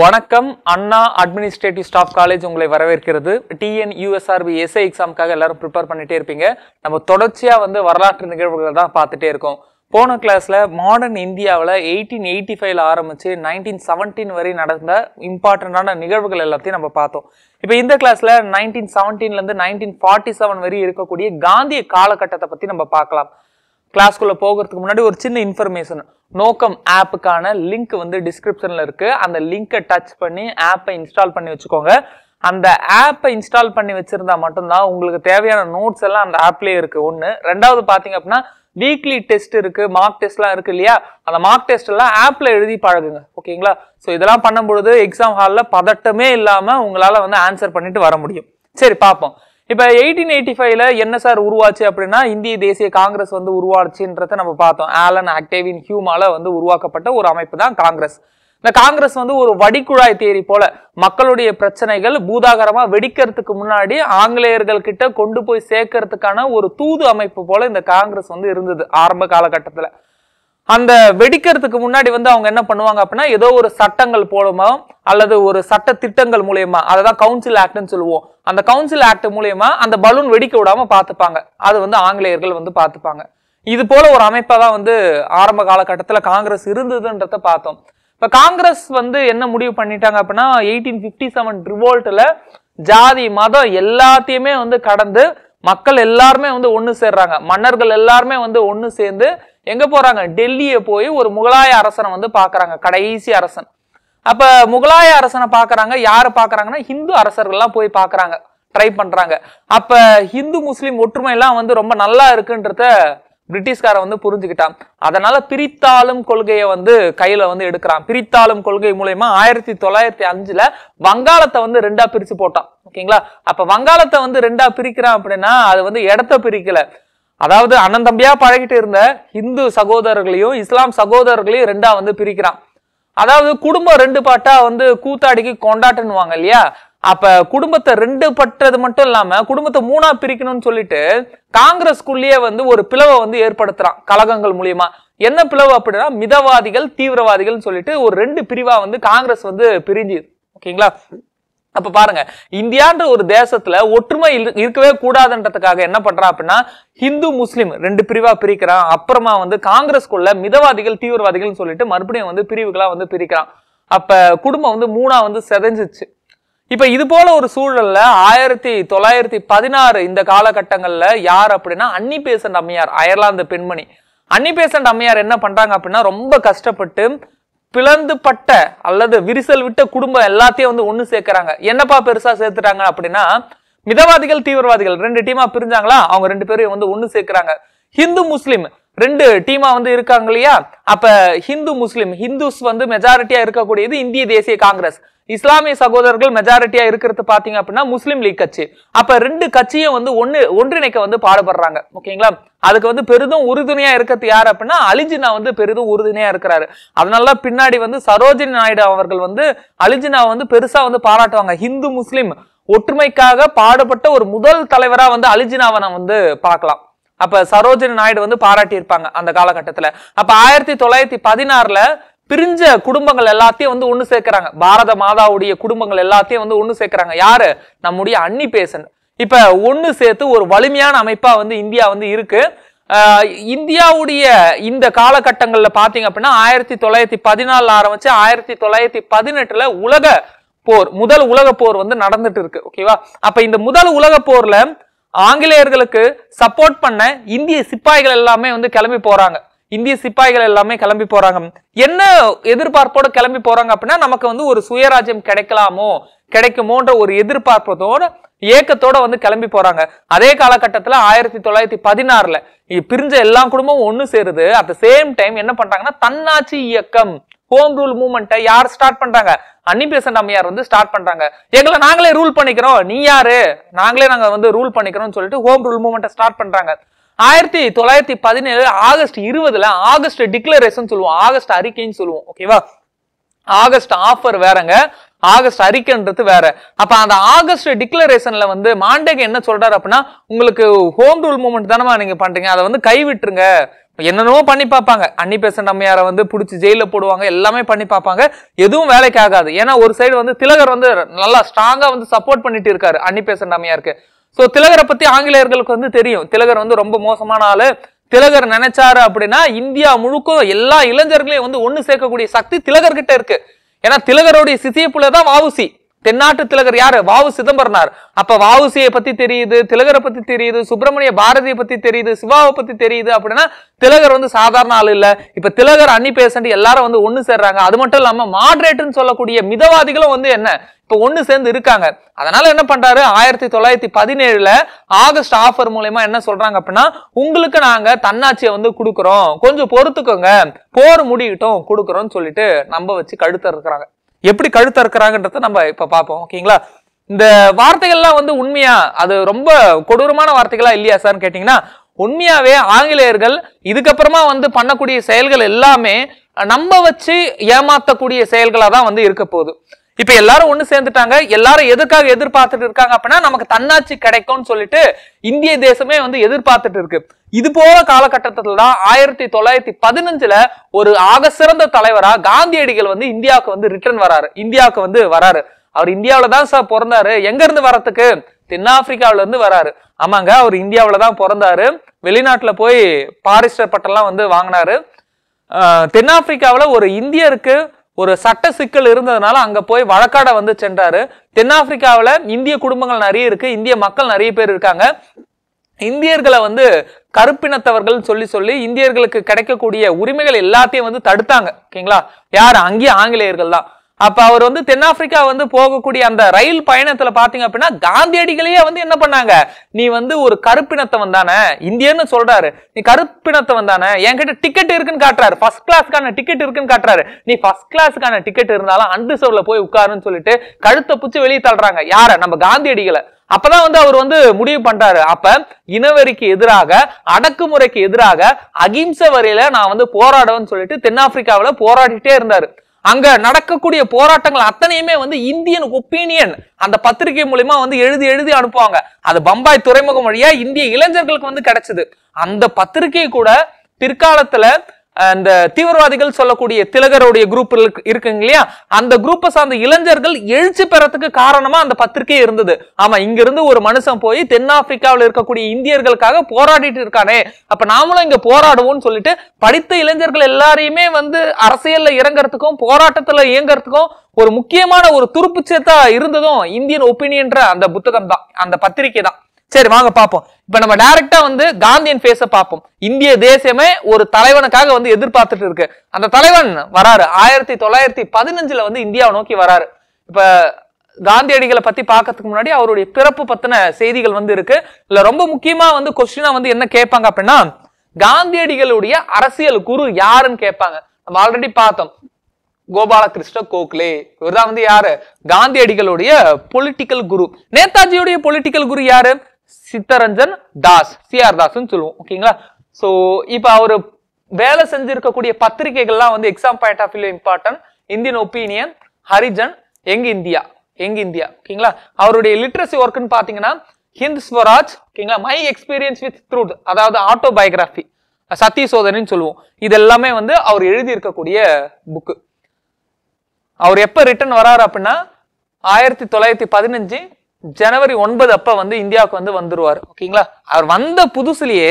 வணக்கம். அண்ணா administrative staff college உங்களை வரவேற்கிறது. டிஎன் யூஎஸ்ஆர்பி எஸ்ஐ எக்ஸாமுக்காக எல்லாரும் ப்ரிப்பேர் பண்ணிட்டே இருப்பீங்க. நம்ம தொடர்ச்சியாக வந்து வரலாற்று நிகழ்வுகளை தான் பார்த்துட்டே இருக்கோம். போன கிளாஸில் மாடர்ன் இந்தியாவில் எயிட்டீன் எயிட்டி ஃபைவ்ல ஆரம்பித்து நைன்டீன் செவன்டீன் வரை நடந்த இம்பார்ட்டண்டான நிகழ்வுகள் எல்லாத்தையும் நம்ம பார்த்தோம். இப்போ இந்த கிளாஸில் நைன்டீன் செவன்டீன்லேருந்து நைன்டீன் ஃபார்ட்டி செவன் வரை இருக்கக்கூடிய காந்திய காலகட்டத்தை பற்றி நம்ம பார்க்கலாம். கிளாஸ்க்குள்ளே போகிறதுக்கு முன்னாடி ஒரு சின்ன இன்ஃபர்மேஷன் நோக்கம் ஆப்புக்கான லிங்க் வந்து டிஸ்கிரிப்ஷனில் இருக்குது அந்த லிங்கை டச் பண்ணி ஆப்பை இன்ஸ்டால் பண்ணி வச்சுக்கோங்க. அந்த ஆப்பை இன்ஸ்டால் பண்ணி வச்சுருந்தா மட்டும்தான் உங்களுக்கு தேவையான நோட்ஸ் எல்லாம் அந்த ஆப்லேயே இருக்கு. ஒன்று ரெண்டாவது பார்த்தீங்க அப்படின்னா வீக்லி டெஸ்ட் இருக்குது மார்க் டெஸ்ட்லாம் இருக்கு இல்லையா? அந்த மார்க் டெஸ்ட் எல்லாம் எழுதி பழகுங்க. ஓகேங்களா? ஸோ இதெல்லாம் பண்ணும்பொழுது எக்ஸாம் ஹாலில் பதட்டமே இல்லாமல் உங்களால் வந்து ஆன்சர் பண்ணிட்டு வர முடியும். சரி பார்ப்போம். இப்போ எயிட்டீன் எயிட்டி ஃபைவ்ல என்ன சார் உருவாச்சு அப்படின்னா இந்திய தேசிய காங்கிரஸ் வந்து உருவாச்சுன்றத நம்ம பார்த்தோம். ஆலன் ஆக்டேவின் ஹியூமால வந்து உருவாக்கப்பட்ட ஒரு அமைப்பு தான் காங்கிரஸ். இந்த காங்கிரஸ் வந்து ஒரு வடிகுழாய் தேரி போல மக்களுடைய பிரச்சனைகள் பூதாகரமா வெடிக்கிறதுக்கு முன்னாடி ஆங்கிலேயர்கள் கிட்ட கொண்டு போய் சேர்க்கறதுக்கான ஒரு தூது அமைப்பு போல இந்த காங்கிரஸ் வந்து இருந்தது ஆரம்ப காலகட்டத்தில். அந்த வெடிக்கிறதுக்கு முன்னாடி வந்து அவங்க என்ன பண்ணுவாங்க அப்படின்னா ஏதோ ஒரு சட்டங்கள் போலமா அல்லது ஒரு சட்ட திட்டங்கள் மூலியமாக அதை தான் கவுன்சில் ஆக்ட்னு சொல்லுவோம். அந்த கவுன்சில் ஆக்ட் மூலயமா அந்த பலூன் வெடிக்க விடாம பார்த்துப்பாங்க. அது வந்து ஆங்கிலேயர்கள் வந்து பார்த்துப்பாங்க. இது போல ஒரு அமைப்பாக தான் வந்து ஆரம்ப காலகட்டத்தில் காங்கிரஸ் இருந்ததுன்றத பார்த்தோம். இப்போ காங்கிரஸ் வந்து என்ன முடிவு பண்ணிட்டாங்க அப்படின்னா எயிட்டீன் ஃபிஃப்டி செவன் ரிவோல்ட்டில் ஜாதி மதம் எல்லாத்தையுமே வந்து கடந்து மக்கள் எல்லாருமே வந்து ஒன்று சேர்றாங்க. மன்னர்கள் எல்லாருமே வந்து ஒன்று சேர்ந்து எங்கே போகிறாங்க டெல்லியை போய் ஒரு முகலாய அரசனை வந்து பார்க்குறாங்க. கடைசி அரசன். அப்ப முகலாய அரசனை பாக்குறாங்க யாரை பாக்குறாங்கன்னா ஹிந்து அரசர்கள்லாம் போய் பாக்குறாங்க ட்ரை பண்றாங்க. அப்ப ஹிந்து முஸ்லீம் ஒற்றுமை எல்லாம் வந்து ரொம்ப நல்லா இருக்குன்றத பிரிட்டிஷ்காரன் வந்து புரிஞ்சுக்கிட்டான். அதனால பிரித்தாளும் கொள்கையை வந்து கையில வந்து எடுக்கிறான். பிரித்தாளும் கொள்கை மூலயமா ஆயிரத்தி தொள்ளாயிரத்தி அஞ்சுல வங்காளத்தை வந்து ரெண்டா பிரிச்சு போட்டான். ஓகேங்களா? அப்ப வங்காளத்தை வந்து ரெண்டா பிரிக்கிறான் அப்படின்னா அது வந்து இடத்த பிரிக்கல. அதாவது அண்ணன் தம்பியா பழகிட்டு இருந்த இந்து சகோதரர்களையும் இஸ்லாம் சகோதரர்களையும் ரெண்டா வந்து பிரிக்கிறான். அதாவது குடும்பம் ரெண்டு பாட்டா வந்து கூத்தாடிக்கு கொண்டாட்டன்னுவாங்க இல்லையா? அப்ப குடும்பத்தை ரெண்டு பட்டது மட்டும் இல்லாம குடும்பத்தை மூணா பிரிக்கணும்னு சொல்லிட்டு காங்கிரஸ்குள்ளேயே வந்து ஒரு பிளவை வந்து ஏற்படுத்துறான் கழகங்கள் மூலியமா. என்ன பிளவு அப்படின்னா மிதவாதிகள் தீவிரவாதிகள் சொல்லிட்டு ஒரு ரெண்டு பிரிவா வந்து காங்கிரஸ் வந்து பிரிஞ்சு. ஓகேங்களா? அப்ப பாருங்க இந்தியான்ற ஒரு தேசத்துல ஒற்றுமை இருக்கவே கூடாதுன்றதுக்காக என்ன பண்றான் அப்படின்னா ஹிந்து முஸ்லீம் ரெண்டு பிரிவா பிரிக்கிறான் அப்புறமா வந்து காங்கிரஸ்குள்ள மிதவாதிகள் தீவிரவாதிகள்னு சொல்லிட்டு மறுபடியும் வந்து பிரிவுகளா வந்து பிரிக்கிறான் அப்ப குடும்பம் வந்து மூணா வந்து செதஞ்சிச்சு. இப்ப இது போல ஒரு சூழல்ல ஆயிரத்தி தொள்ளாயிரத்தி பதினாறு இந்த காலகட்டங்கள்ல யார் அப்படின்னா அன்னி பேசண்ட் அம்மையார் அயர்லாந்து பெண்மணி. அன்னி பேசண்ட் அம்மையார் என்ன பண்றாங்க அப்படின்னா ரொம்ப கஷ்டப்பட்டு பிளந்து பட்ட அல்லது விரிசல் விட்ட குடும்பம் எல்லாத்தையும் வந்து ஒன்று சேர்க்கறாங்க. என்னப்பா பெருசா சேர்த்துட்டாங்க அப்படின்னா மிதவாதிகள் தீவிரவாதிகள் ரெண்டு டீமா பிரிஞ்சாங்களா? அவங்க ரெண்டு பேரையும் வந்து ஒன்று சேர்க்கறாங்க. ஹிந்து முஸ்லீம் ரெண்டு டீமா வந்து இருக்காங்க இல்லையா? அப்ப ஹிந்து முஸ்லீம் ஹிந்துஸ் வந்து மெஜாரிட்டியா இருக்கக்கூடியது இந்திய தேசிய காங்கிரஸ். இஸ்லாமிய சகோதரர்கள் மெஜாரிட்டியா இருக்கிறது பாத்தீங்க அப்படின்னா முஸ்லீம் லீக் கட்சி. அப்ப ரெண்டு கட்சியும் வந்து ஒன்னு ஒன்றிணைக்க வந்து பாடுபடுறாங்க. ஓகேங்களா? அதுக்கு வந்து பெரிதும் உறுதுணையா இருக்கிறது யார் அப்படின்னா அலிஜினா வந்து பெரிதும் உறுதுணையா இருக்கிறாரு. அதனால பின்னாடி வந்து சரோஜினி நாயுடு அவர்கள் வந்து அலிஜினா வந்து பெருசா வந்து பாராட்டுவாங்க. ஹிந்து முஸ்லீம் ஒற்றுமைக்காக பாடுபட்ட ஒரு முதல் தலைவரா வந்து அலிஜினாவை நான் வந்து பார்க்கலாம். அப்ப சரோஜினி நாயுடு வந்து பாராட்டி இருப்பாங்க அந்த காலகட்டத்துல. அப்ப ஆயிரத்தி தொள்ளாயிரத்தி பதினாறுல பிரிஞ்ச குடும்பங்கள் எல்லாத்தையும் வந்து ஒன்று சேர்க்கிறாங்க. பாரத மாதாவுடைய குடும்பங்கள் எல்லாத்தையும் வந்து ஒன்று சேர்க்கிறாங்க. யாரு? நம்முடைய அன்னி பேசன். இப்ப ஒன்று சேர்த்து ஒரு வலிமையான அமைப்பா வந்து இந்தியா வந்து இருக்கு. இந்தியாவுடைய இந்த காலகட்டங்களில் பார்த்தீங்க அப்படின்னா ஆயிரத்தி தொள்ளாயிரத்தி பதினாலில் ஆரம்பிச்சு ஆயிரத்தி தொள்ளாயிரத்தி பதினெட்டுல உலக போர் முதல் உலக போர் வந்து நடந்துட்டு இருக்கு. ஓகேவா அப்ப இந்த முதல் உலக போர்ல ஆங்கிலேயர்களுக்கு சப்போர்ட் பண்ண இந்திய சிப்பாய்கள் எல்லாமே வந்து கிளம்பி போறாங்க. இந்திய சிப்பாய்கள் எல்லாமே கிளம்பி போறாங்க. என்ன எதிர்பார்ப்போட கிளம்பி போறாங்க அப்படின்னா நமக்கு வந்து ஒரு சுயராஜ்யம் கிடைக்கலாமோ கிடைக்குமோன்ற ஒரு எதிர்பார்ப்பதோட ஏக்கத்தோட வந்து கிளம்பி போறாங்க. அதே காலகட்டத்தில் ஆயிரத்தி தொள்ளாயிரத்தி பதினாறுல பிரிஞ்ச எல்லா குடும்பமும் ஒன்று சேருது. அட் த சேம் டைம் என்ன பண்றாங்கன்னா தன்னாட்சி இயக்கம் ஹோம் ரூல் மூவ்மெண்ட்டை யார் ஸ்டார்ட் பண்றாங்க? அன்னி அம்மையார் வந்து ஸ்டார்ட் பண்றாங்க. எங்களை நாங்களே ரூல் பண்ணிக்கிறோம். நீ யாரு? நாங்களே நாங்க வந்து ரூல் பண்ணிக்கிறோம்னு சொல்லிட்டு ஹோம் ரூல் மூவ்மெண்ட்டை ஸ்டார்ட் பண்றாங்க. ஆயிரத்தி தொள்ளாயிரத்தி பதினேழு ஆகஸ்ட் இருபதுல ஆகஸ்ட் டிக்ளரேஷன் சொல்லுவோம். ஆகஸ்ட் அறிக்கைன்னு சொல்லுவோம். ஓகேவா ஆகஸ்ட் ஆஃபர் வேறங்க. ஆகஸ்ட் அறிக்கைன்றது வேற. அப்ப அந்த ஆகஸ்ட் டிக்ளரேஷன்ல வந்து மாண்டேக என்ன சொல்றாரு அப்படின்னா உங்களுக்கு ஹோம் ரூல் மூவ்மெண்ட் தானமா நீங்க பண்றீங்க. அதை வந்து கைவிட்டுருங்க. என்னென்னவோ பண்ணி பார்ப்பாங்க. அன்னி பேசன் அம்மையாரை வந்து பிடிச்சி ஜெயில போடுவாங்க. எல்லாமே பண்ணி பார்ப்பாங்க. எதுவும் வேலைக்கு ஆகாது. ஏன்னா ஒரு சைடு வந்து திலகர் வந்து நல்லா ஸ்ட்ராங்கா வந்து சப்போர்ட் பண்ணிட்டு இருக்காரு அன்னி பேசண்ட் அம்மையாருக்கு. ஸோ திலகரை பத்தி ஆங்கிலேயர்களுக்கு வந்து தெரியும். திலகர் வந்து ரொம்ப மோசமான ஆளு. திலகர் நினைச்சாரு அப்படின்னா இந்தியா முழுக்க எல்லா இளைஞர்களையும் வந்து ஒன்று சேர்க்கக்கூடிய சக்தி திலகர்கிட்ட இருக்கு. ஏன்னா திலகருடைய சிசியப்புல தான் வாவுசி தென்னாட்டு திலகர் யாரு? வாவு சிதம்பரனார். அப்ப வாவுசியை பத்தி தெரியுது திலகரை பத்தி தெரியுது சுப்பிரமணிய பாரதியை பத்தி தெரியுது சிவாவை பத்தி தெரியுது அப்படின்னா திலகர் வந்து சாதாரண ஆள் இல்ல. இப்ப திலகர் அன்னி பேசண்ட் எல்லாரும் வந்து ஒண்ணு சேர்றாங்க. அது மட்டும் இல்லாம மாடரேட்னு சொல்லக்கூடிய மிதவாதிகளும் வந்து என்ன? இப்ப ஒண்ணு சேர்ந்து இருக்காங்க. அதனால என்ன பண்றாரு? ஆயிரத்தி தொள்ளாயிரத்தி பதினேழுல ஆகஸ்ட் ஆஃபர் மூலயமா என்ன சொல்றாங்க அப்படின்னா உங்களுக்கு நாங்க தன்னாட்சியை வந்து கொடுக்குறோம். கொஞ்சம் பொறுத்துக்கோங்க. போர் முடியட்டும் கொடுக்குறோம்னு சொல்லிட்டு நம்ப வச்சு கழுத்த இருக்கிறாங்க எப்படி கழுத்த இருக்கிறாங்கன்றத நம்ம இப்ப பார்ப்போம் ஓகேங்களா இந்த வார்த்தைகள்லாம் வந்து உண்மையா? அது ரொம்ப கொடூரமான வார்த்தைகளா இல்லையா சார்னு கேட்டீங்கன்னா உண்மையாவே ஆங்கிலேயர்கள் இதுக்கப்புறமா வந்து பண்ணக்கூடிய செயல்கள் எல்லாமே நம்ப வச்சு ஏமாத்தக்கூடிய செயல்களா தான் வந்து இருக்க போகுது. இப்ப எல்லாரும் ஒண்ணு சேர்ந்துட்டாங்க. எல்லாரும் எதுக்காக எதிர்பார்த்துட்டு இருக்காங்க அப்படின்னா நமக்கு தன்னாட்சி கிடைக்கும்னு சொல்லிட்டு இந்திய தேசமே வந்து எதிர்பார்த்துட்டு இருக்கு. இது போல காலகட்டத்துல தான் ஆயிரத்தி தொள்ளாயிரத்தி பதினஞ்சுல ஒரு ஆக சிறந்த தலைவரா காந்தியடிகள் வந்து இந்தியாவுக்கு வந்து ரிட்டர்ன் வராரு. இந்தியாவுக்கு வந்து வராரு. அவர் இந்தியாவில தான் சார் பிறந்தாரு. எங்க இருந்து வரத்துக்கு? தென்னாப்பிரிக்காவில இருந்து வராரு. ஆமாங்க அவர் இந்தியாவில தான் பிறந்தாரு. வெளிநாட்டுல போய் பாரிஸ்டர் பட்டம்லாம் வந்து வாங்கினாரு. ஆஹ் ஒரு இந்தியருக்கு ஒரு சட்ட சிக்கல் இருந்ததுனால அங்க போய் வழக்காட வந்து சென்றாரு. தென்னாப்பிரிக்காவில் இந்திய குடும்பங்கள் நிறைய இருக்கு. இந்திய மக்கள் நிறைய பேர் இருக்காங்க. இந்தியர்களை வந்து கருப்பினத்தவர்கள் சொல்லி சொல்லி இந்தியர்களுக்கு கிடைக்கக்கூடிய உரிமைகள் எல்லாத்தையும் வந்து தடுத்தாங்க. ஓகேங்களா? யார்? அங்கேயே ஆங்கிலேயர்கள் தான். அப்ப அவர் வந்து தென்னாப்பிரிக்கா வந்து போகக்கூடிய அந்த ரயில் பயணத்துல பாத்தீங்க அப்படின்னா காந்தியடிகளையே வந்து என்ன பண்ணாங்க? நீ வந்து ஒரு கருப்பினத்தவன் தானே? இந்தியன்னு சொல்றாரு. நீ கருப்பினத்தவன் தானே? என்கிட்ட டிக்கெட் இருக்குன்னு காட்டுறாரு. ஃபர்ஸ்ட் கிளாஸ்க்கான டிக்கெட் இருக்குன்னு காட்டுறாரு. நீ ஃபர்ஸ்ட் கிளாஸ்க்கான டிக்கெட் இருந்தாலும் அன்ரிசர்வ்ல போய் உட்காருன்னு சொல்லிட்டு கழுத்தை பிச்சு வெளியே தள்ளுறாங்க. யார? நம்ம காந்தியடிகளை. அப்பதான் வந்து அவர் வந்து முடிவு பண்றாரு. அப்ப இனவெறிக்கு எதிராக அடக்குமுறைக்கு எதிராக அகிம்சை வரையில நான் வந்து போராடுவேன்னு சொல்லிட்டு தென்னாப்பிரிக்காவில போராடிட்டே இருந்தாரு. அங்க நடக்கக்கூடிய போராட்டங்கள் அத்தனையுமே வந்து இந்தியன் ஒப்பீனியன் அந்த பத்திரிகை மூலியமா வந்து எழுதி எழுதி அனுப்புவாங்க. அது பம்பாய் துறைமுகம் வழியா இந்திய இளைஞர்களுக்கு வந்து கிடைச்சது. அந்த பத்திரிகை கூட பிற்காலத்துல அந்த தீவிரவாதிகள் சொல்லக்கூடிய திலகருடைய குரூப் இருக்குங்க இல்லையா? அந்த குரூப்பை சார்ந்த இளைஞர்கள் எழுச்சி பெறத்துக்கு காரணமா அந்த பத்திரிகை இருந்தது. ஆமா இங்க இருந்து ஒரு மனுஷன் போய் தென்னாப்பிரிக்காவில் இருக்கக்கூடிய இந்தியர்களுக்காக போராடிட்டு இருக்கானே. அப்ப நாமளும் இங்க போராடுவோம்னு சொல்லிட்டு படித்த இளைஞர்கள் எல்லாரையுமே வந்து அரசியல்ல இறங்குறதுக்கும் போராட்டத்துல இயங்குறதுக்கும் ஒரு முக்கியமான ஒரு துருப்புச்சேத்தா இருந்ததும் இந்தியன் ஒப்பீனியன்ற அந்த புத்தகம் தான் அந்த பத்திரிகை தான் சரி வாங்க பார்ப்போம் இப்ப நம்ம டைரக்டா வந்து காந்தியன் ஃபேஸ பார்ப்போம் இந்திய தேசமே ஒரு தலைவனுக்காக வந்து எதிர்பார்த்துட்டு இருக்கு. அந்த தலைவன் வராரு. ஆயிரத்தி தொள்ளாயிரத்தி பதினஞ்சுல வந்து இந்தியாவை நோக்கி வராரு. இப்ப காந்தியடிகளை பத்தி பார்க்கறதுக்கு முன்னாடி அவருடைய பிறப்பு பத்தின செய்திகள் வந்து இருக்கு. இல்ல ரொம்ப முக்கியமா வந்து கொஸ்டினா வந்து என்ன கேட்பாங்க அப்படின்னா காந்தியடிகளுடைய அரசியல் குரு யாருன்னு கேட்பாங்க. நம்ம ஆல்ரெடி பார்த்தோம். கோபாலகிருஷ்ண கோக்லே. இவர்தான் வந்து யாரு? காந்தியடிகளுடைய பொலிட்டிக்கல் குரு நேதாஜியுடைய பொலிட்டிக்கல் குரு யாரு? சித்தரஞ்சன் தாஸ் சிஆர் தாஸ்ன்னு சொல்லுவோம் ஓகேங்களா சோ இப்ப அவரு வேலை செஞ்சிருக்கக்கூடிய பத்திரிகைகள்லாம் வந்து exam point of view important Indian Opinion Harijan young India young India ஓகேங்களா அவருடைய லிட்ரஸி ஒர்க்னு பாத்தீங்கன்னா ஹிந்த் ஸ்வராஜ் ஓகேங்களா மை எக்ஸ்பீரியன்ஸ் வித் த்ரூட் அதாவது ஆட்டோபயோகிராஃபி சத்திய சோதனைன்னு சொல்லுவோம். இது எல்லாமே வந்து அவர் எழுதியிருக்கக்கூடிய புக்கு அவர் எப்ப ரிட்டர்ன் வராரு அப்படின்னா ஆயிரத்தி தொள்ளாயிரத்தி பதினஞ்சு ஜனவரி ஒன்பது அப்ப வந்து இந்தியாவுக்கு வந்து வந்துருவார். ஓகேங்களா? அவர் வந்த புதுசுலயே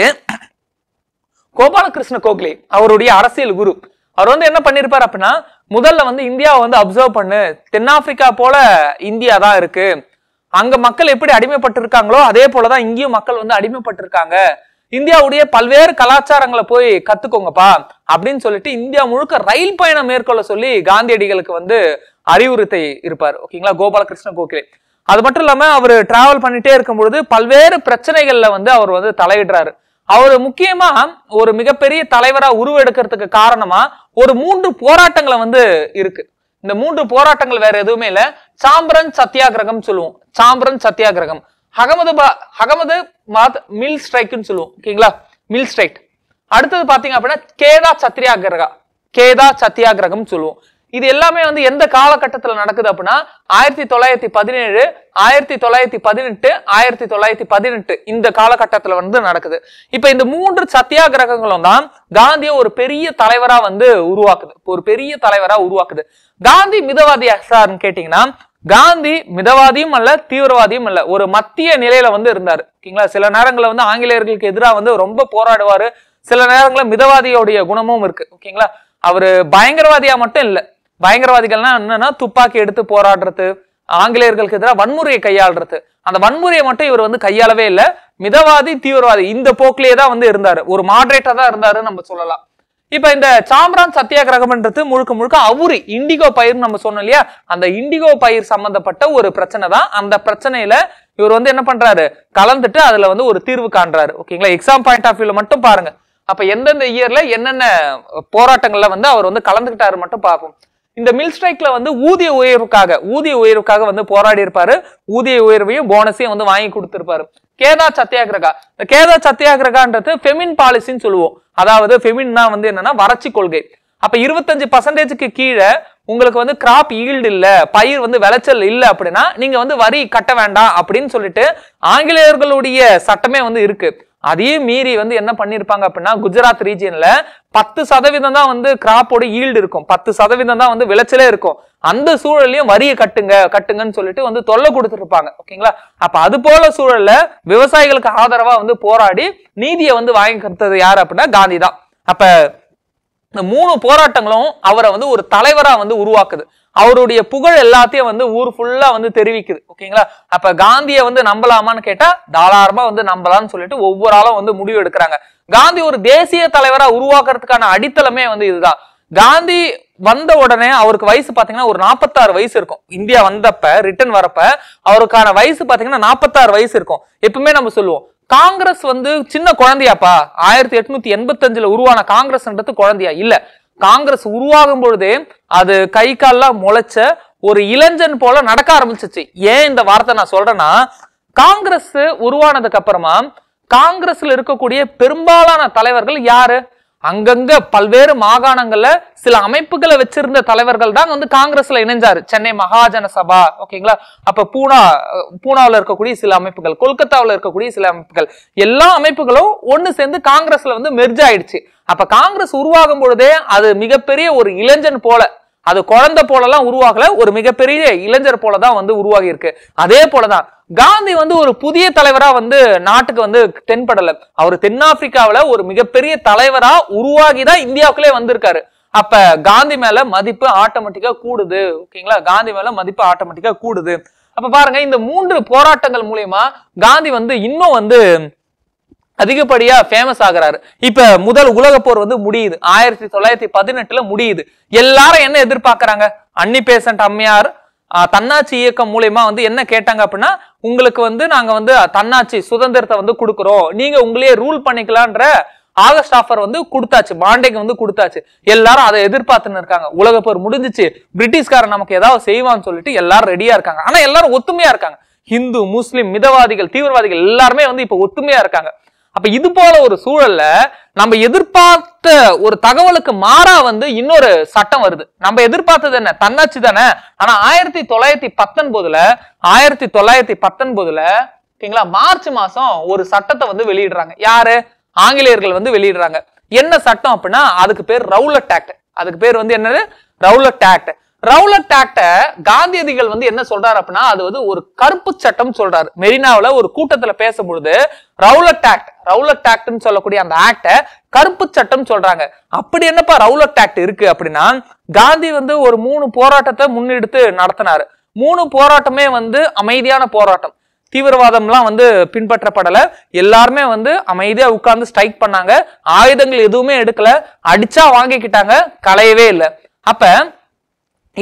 கோபாலகிருஷ்ண கோகலே அவருடைய அரசியல் குரு. அவர் வந்து என்ன பண்ணிருப்பார் அப்படின்னா முதல்ல வந்து இந்தியாவை வந்து அப்சர்வ் பண்ணு. தென்னாப்பிரிக்கா போல இந்தியா தான் இருக்கு. அங்க மக்கள் எப்படி அடிமைப்பட்டிருக்காங்களோ அதே போலதான் இங்கேயும் மக்கள் வந்து அடிமைப்பட்டிருக்காங்க. இந்தியாவுடைய பல்வேறு கலாச்சாரங்களை போய் கத்துக்கோங்கப்பா அப்படின்னு சொல்லிட்டு இந்தியா முழுக்க ரயில் பயணம் மேற்கொள்ள சொல்லி காந்தியடிகளுக்கு வந்து அறிவுறுத்தை இருப்பார். ஓகேங்களா? கோபாலகிருஷ்ண கோகலே. அது மட்டும் இல்லாம அவர் டிராவல் பண்ணிட்டே இருக்கும்பொழுது பல்வேறு பிரச்சனைகள்ல வந்து அவர் வந்து தலையிடுறாரு. அவர் முக்கியமா ஒரு மிகப்பெரிய தலைவரா உருவெடுக்கிறதுக்கு காரணமா ஒரு மூன்று போராட்டங்களை வந்து இருக்கு. இந்த மூன்று போராட்டங்கள் வேற எதுவுமே இல்ல. சாம்பரன் சத்தியாகிரகம் சொல்லுவோம். சாம்பரன் சத்தியாகிரகம். அகமது அகமது மாத் மில் ஸ்ட்ரைக்னு சொல்லுவோம். ஓகேங்களா? Mill strike. அடுத்தது பாத்தீங்க அப்படின்னா கேதா சத்தியாகிரகா. கேதா சத்தியாகிரகம் சொல்லுவோம். இது எல்லாமே வந்து எந்த காலகட்டத்தில் நடக்குது அப்படின்னா ஆயிரத்தி தொள்ளாயிரத்தி பதினேழு ஆயிரத்தி தொள்ளாயிரத்தி பதினெட்டு ஆயிரத்தி தொள்ளாயிரத்தி பதினெட்டு இந்த காலகட்டத்தில் வந்து நடக்குது. இப்ப இந்த மூன்று சத்தியாகிரகங்களும் தான் காந்தியை ஒரு பெரிய தலைவரா வந்து உருவாக்குது. ஒரு பெரிய தலைவரா உருவாக்குது. காந்தி மிதவாதியா சார்னு கேட்டீங்கன்னா காந்தி மிதவாதியும் அல்ல தீவிரவாதியும் அல்ல. ஒரு மத்திய நிலையில வந்து இருந்தார். ஓகேங்களா? சில நேரங்களில் வந்து ஆங்கிலேயர்களுக்கு எதிராக வந்து ரொம்ப போராடுவாரு. சில நேரங்களில் மிதவாதியோடைய குணமும் இருக்கு. ஓகேங்களா? அவரு பயங்கரவாதியா மட்டும் இல்லை. பயங்கரவாதிகள்னா என்னன்னா துப்பாக்கி எடுத்து போராடுறது ஆங்கிலேயர்களுக்கு எதிராக வன்முறையை கையாளுறது. அந்த வன்முறையை மட்டும் இவர் வந்து கையாளவே இல்லை. மிதவாதி தீவிரவாதி இந்த போக்கிலேயே தான் வந்து இருந்தாரு. ஒரு மாடரேட்டா தான் இருந்தாருன்னு நம்ம சொல்லலாம். இப்ப இந்த சாம்ரான் சத்தியாகிரகம்ன்றது முழுக்க முழுக்க அவுரி இண்டிகோ பயிர் நம்ம சொன்னோம் இல்லையா? அந்த இண்டிகோ பயிர் சம்பந்தப்பட்ட ஒரு பிரச்சனை தான். அந்த பிரச்சனையில இவர் வந்து என்ன பண்றாரு? கலந்துட்டு அதுல வந்து ஒரு தீர்வு காண்றாரு. ஓகேங்களா எக்ஸாம் பாயிண்ட் ஆஃப் வியூல மட்டும் பாருங்க. அப்ப எந்தெந்த இயர்ல என்னென்ன போராட்டங்கள்ல வந்து அவர் வந்து கலந்துக்கிட்டாரு மட்டும் பார்ப்போம். இந்த மில் ஸ்ட்ரைக்ல வந்து ஊதிய உயர்வுக்காக ஊதிய உயர்வுக்காக வந்து போராடி இருப்பாரு. ஊதிய உயர்வையும் போனஸையும் வந்து வாங்கி கொடுத்திருப்பாரு. கேதா சத்தியாகிரகா. இந்த கேதா சத்தியாகிரகான்றது ஃபெமின் பாலிசின்னு சொல்லுவோம். அதாவது ஃபெமின்னா வந்து என்னன்னா வறட்சி கொள்கை. அப்ப இருபத்தஞ்சு பர்சன்டேஜுக்கு கீழே உங்களுக்கு வந்து கிராப் ஈல்டு இல்ல பயிர் வந்து விளைச்சல் இல்ல அப்படின்னா நீங்க வந்து வரி கட்ட வேண்டாம் அப்படின்னு சொல்லிட்டு ஆங்கிலேயர்களுடைய சட்டமே வந்து இருக்கு. அதையும் மீறி வந்து என்ன பண்ணிருப்பாங்க அப்படின்னா குஜராத் ரீஜியன்ல பத்து சதவீதம் தான் வந்து கிராப்போட ஈல்டு இருக்கும். பத்து சதவீதம் தான் வந்து விளைச்சலே இருக்கும். அந்த சூழல்லையும் வரியை கட்டுங்க கட்டுங்கன்னு சொல்லிட்டு வந்து தொல்லை கொடுத்துருப்பாங்க ஓகேங்களா? அப்ப அது போல சூழல்ல விவசாயிகளுக்கு ஆதரவா வந்து போராடி நீதியை வந்து வாங்கி கொடுத்தது யார் அப்படின்னா காந்தி தான். அப்ப இந்த மூணு போராட்டங்களும் அவரை வந்து ஒரு தலைவரா வந்து உருவாக்குது. அவருடைய புகழ் எல்லாத்தையும் வந்து ஊர் ஃபுல்லா வந்து தெரிவிக்குது. ஓகேங்களா? அப்ப காந்தியை வந்து நம்பலாமான்னு கேட்டா தாராளமா வந்து நம்பலாம்னு சொல்லிட்டு ஒவ்வொரு ஆளும் வந்து முடிவு எடுக்கிறாங்க. காந்தி ஒரு தேசிய தலைவரா உருவாக்குறதுக்கான அடித்தளமே வந்து இதுதான். காந்தி வந்த உடனே அவருக்கு வயசு பாத்தீங்கன்னா ஒரு நாற்பத்தாறு வயசு இருக்கும். இந்தியா வந்தப்ப ரிட்டர்ன் வரப்ப அவருக்கான வயசு பாத்தீங்கன்னா நாற்பத்தாறு வயசு இருக்கும். எப்பவுமே நம்ம சொல்லுவோம் காங்கிரஸ் வந்து சின்ன குழந்தையாப்பா ஆயிரத்தி எட்நூத்தி எண்பத்தஞ்சுல உருவான காங்கிரஸ்ன்றது குழந்தையா? இல்ல. காங்கிரஸ் உருவாகும் பொழுதே அது கை கால்லாம் முளைச்ச ஒரு இளைஞன் போல நடக்க ஆரம்பிச்சிச்சு. ஏன் இந்த வார்த்தை நான் சொல்றேன்னா காங்கிரஸ் உருவானதுக்கு அப்புறமா காங்கிரஸ்ல இருக்கக்கூடிய பெரும்பாலான தலைவர்கள் யாரு? அங்கங்க பல்வேறு மாகாணங்கள்ல சில அமைப்புகளை வச்சிருந்த தலைவர்கள் தான் வந்து காங்கிரஸ்ல இணைஞ்சாரு. சென்னை மகாஜன சபா ஓகேங்களா? அப்ப பூனா பூனாவில் இருக்கக்கூடிய சில அமைப்புகள் கொல்கத்தாவில் இருக்கக்கூடிய சில அமைப்புகள் எல்லா அமைப்புகளும் ஒன்னு சேர்ந்து காங்கிரஸ்ல வந்து மெர்ஜ் ஆயிடுச்சு. அப்ப காங்கிரஸ் உருவாகும் பொழுதே அது மிகப்பெரிய ஒரு இளைஞன் போல அது குழந்தை போலலாம் உருவாகல ஒரு மிகப்பெரிய இளைஞர் போலதான் வந்து உருவாகி இருக்கு. அதே போலதான் காந்தி வந்து ஒரு புதிய தலைவரா வந்து நாட்டுக்கு வந்து தென்படல. அவர் தென்னாப்பிரிக்காவில ஒரு மிகப்பெரிய தலைவரா உருவாகி தான் இந்தியாவுக்குள்ளே வந்திருக்காரு. அப்ப காந்தி மேல மதிப்பு ஆட்டோமேட்டிக்கா கூடுது ஓகேங்களா? காந்தி மேல மதிப்பு ஆட்டோமேட்டிக்கா கூடுது. அப்ப பாருங்க இந்த மூன்று போராட்டங்கள் மூலியமா காந்தி வந்து இன்னும் வந்து அதிகப்படியா ஃபேமஸ் ஆகுறாரு. இப்ப முதல் உலக போர் வந்து முடியுது. ஆயிரத்தி தொள்ளாயிரத்தி பதினெட்டுல முடியுது. எல்லாரும் என்ன எதிர்பார்க்கறாங்க? அன்னி பேசன்ட் அம்மையார் தன்னாட்சி இயக்கம் மூலயமா வந்து என்ன கேட்டாங்க அப்படின்னா உங்களுக்கு வந்து நாங்க வந்து தன்னாட்சி சுதந்திரத்தை வந்து கொடுக்குறோம். நீங்க உங்களையே ரூல் பண்ணிக்கலான்ற ஆகஸ்ட் ஆஃபர் வந்து கொடுத்தாச்சு. பாண்டேக்கு வந்து கொடுத்தாச்சு. எல்லாரும் அதை எதிர்பார்த்துன்னு இருக்காங்க. உலக போர் முடிஞ்சிச்சு. பிரிட்டிஷ்காரன் நமக்கு ஏதாவது செய்வான்னு சொல்லிட்டு எல்லாரும் ரெடியா இருக்காங்க. ஆனா எல்லாரும் ஒத்துமையா இருக்காங்க. ஹிந்து முஸ்லிம் மிதவாதிகள் தீவிரவாதிகள் எல்லாருமே வந்து இப்ப ஒத்துமையா இருக்காங்க. அப்ப இது போல ஒரு சூழல்ல நம்ம எதிர்பார்த்த ஒரு தகவலுக்கு மாறா வந்து இன்னொரு சட்டம் வருது. நம்ம எதிர்பார்த்தது என்ன? தன்னாட்சி தானே? ஆனா ஆயிரத்தி தொள்ளாயிரத்தி பத்தொன்பதுல ஆயிரத்தி தொள்ளாயிரத்தி பத்தொன்பதுல ஓகேங்களா? மார்ச் மாசம் ஒரு சட்டத்தை வந்து வெளியிடுறாங்க. யாரு? ஆங்கிலேயர்கள் வந்து வெளியிடுறாங்க. என்ன சட்டம் அப்படின்னா அதுக்கு பேர் ரவுலட் ஆக்ட். அதுக்கு பேர் வந்து என்னது? Rowlatt act. ரவுலட் ஆக்ட காந்தியடிகள் வந்து என்ன சொல்றாரு அப்படின்னா அது வந்து ஒரு கருப்பு சட்டம் சொல்றாரு. மெரினாவில் ஒரு கூட்டத்துல பேசும்பொழுது ரவுலட் ஆக்ட் ரவுலட் ஆக்ட்னு சொல்லக்கூடிய அந்த ஆக்ட கருப்பு சட்டம் சொல்றாங்க. அப்படி என்னப்பா ரவுலட் ஆக்ட் இருக்கு அப்படின்னா காந்தி வந்து ஒரு மூணு போராட்டத்தை முன்னெடுத்து நடத்தினாரு. மூணு போராட்டமே வந்து அமைதியான போராட்டம். தீவிரவாதம்லாம் வந்து பின்பற்றப்படலை. எல்லாருமே வந்து அமைதியாக உட்கார்ந்து ஸ்ட்ரைக் பண்ணாங்க. ஆயுதங்கள் எதுவுமே எடுக்கல. அடிச்சா வாங்கிக்கிட்டாங்க. களையவே இல்லை. அப்ப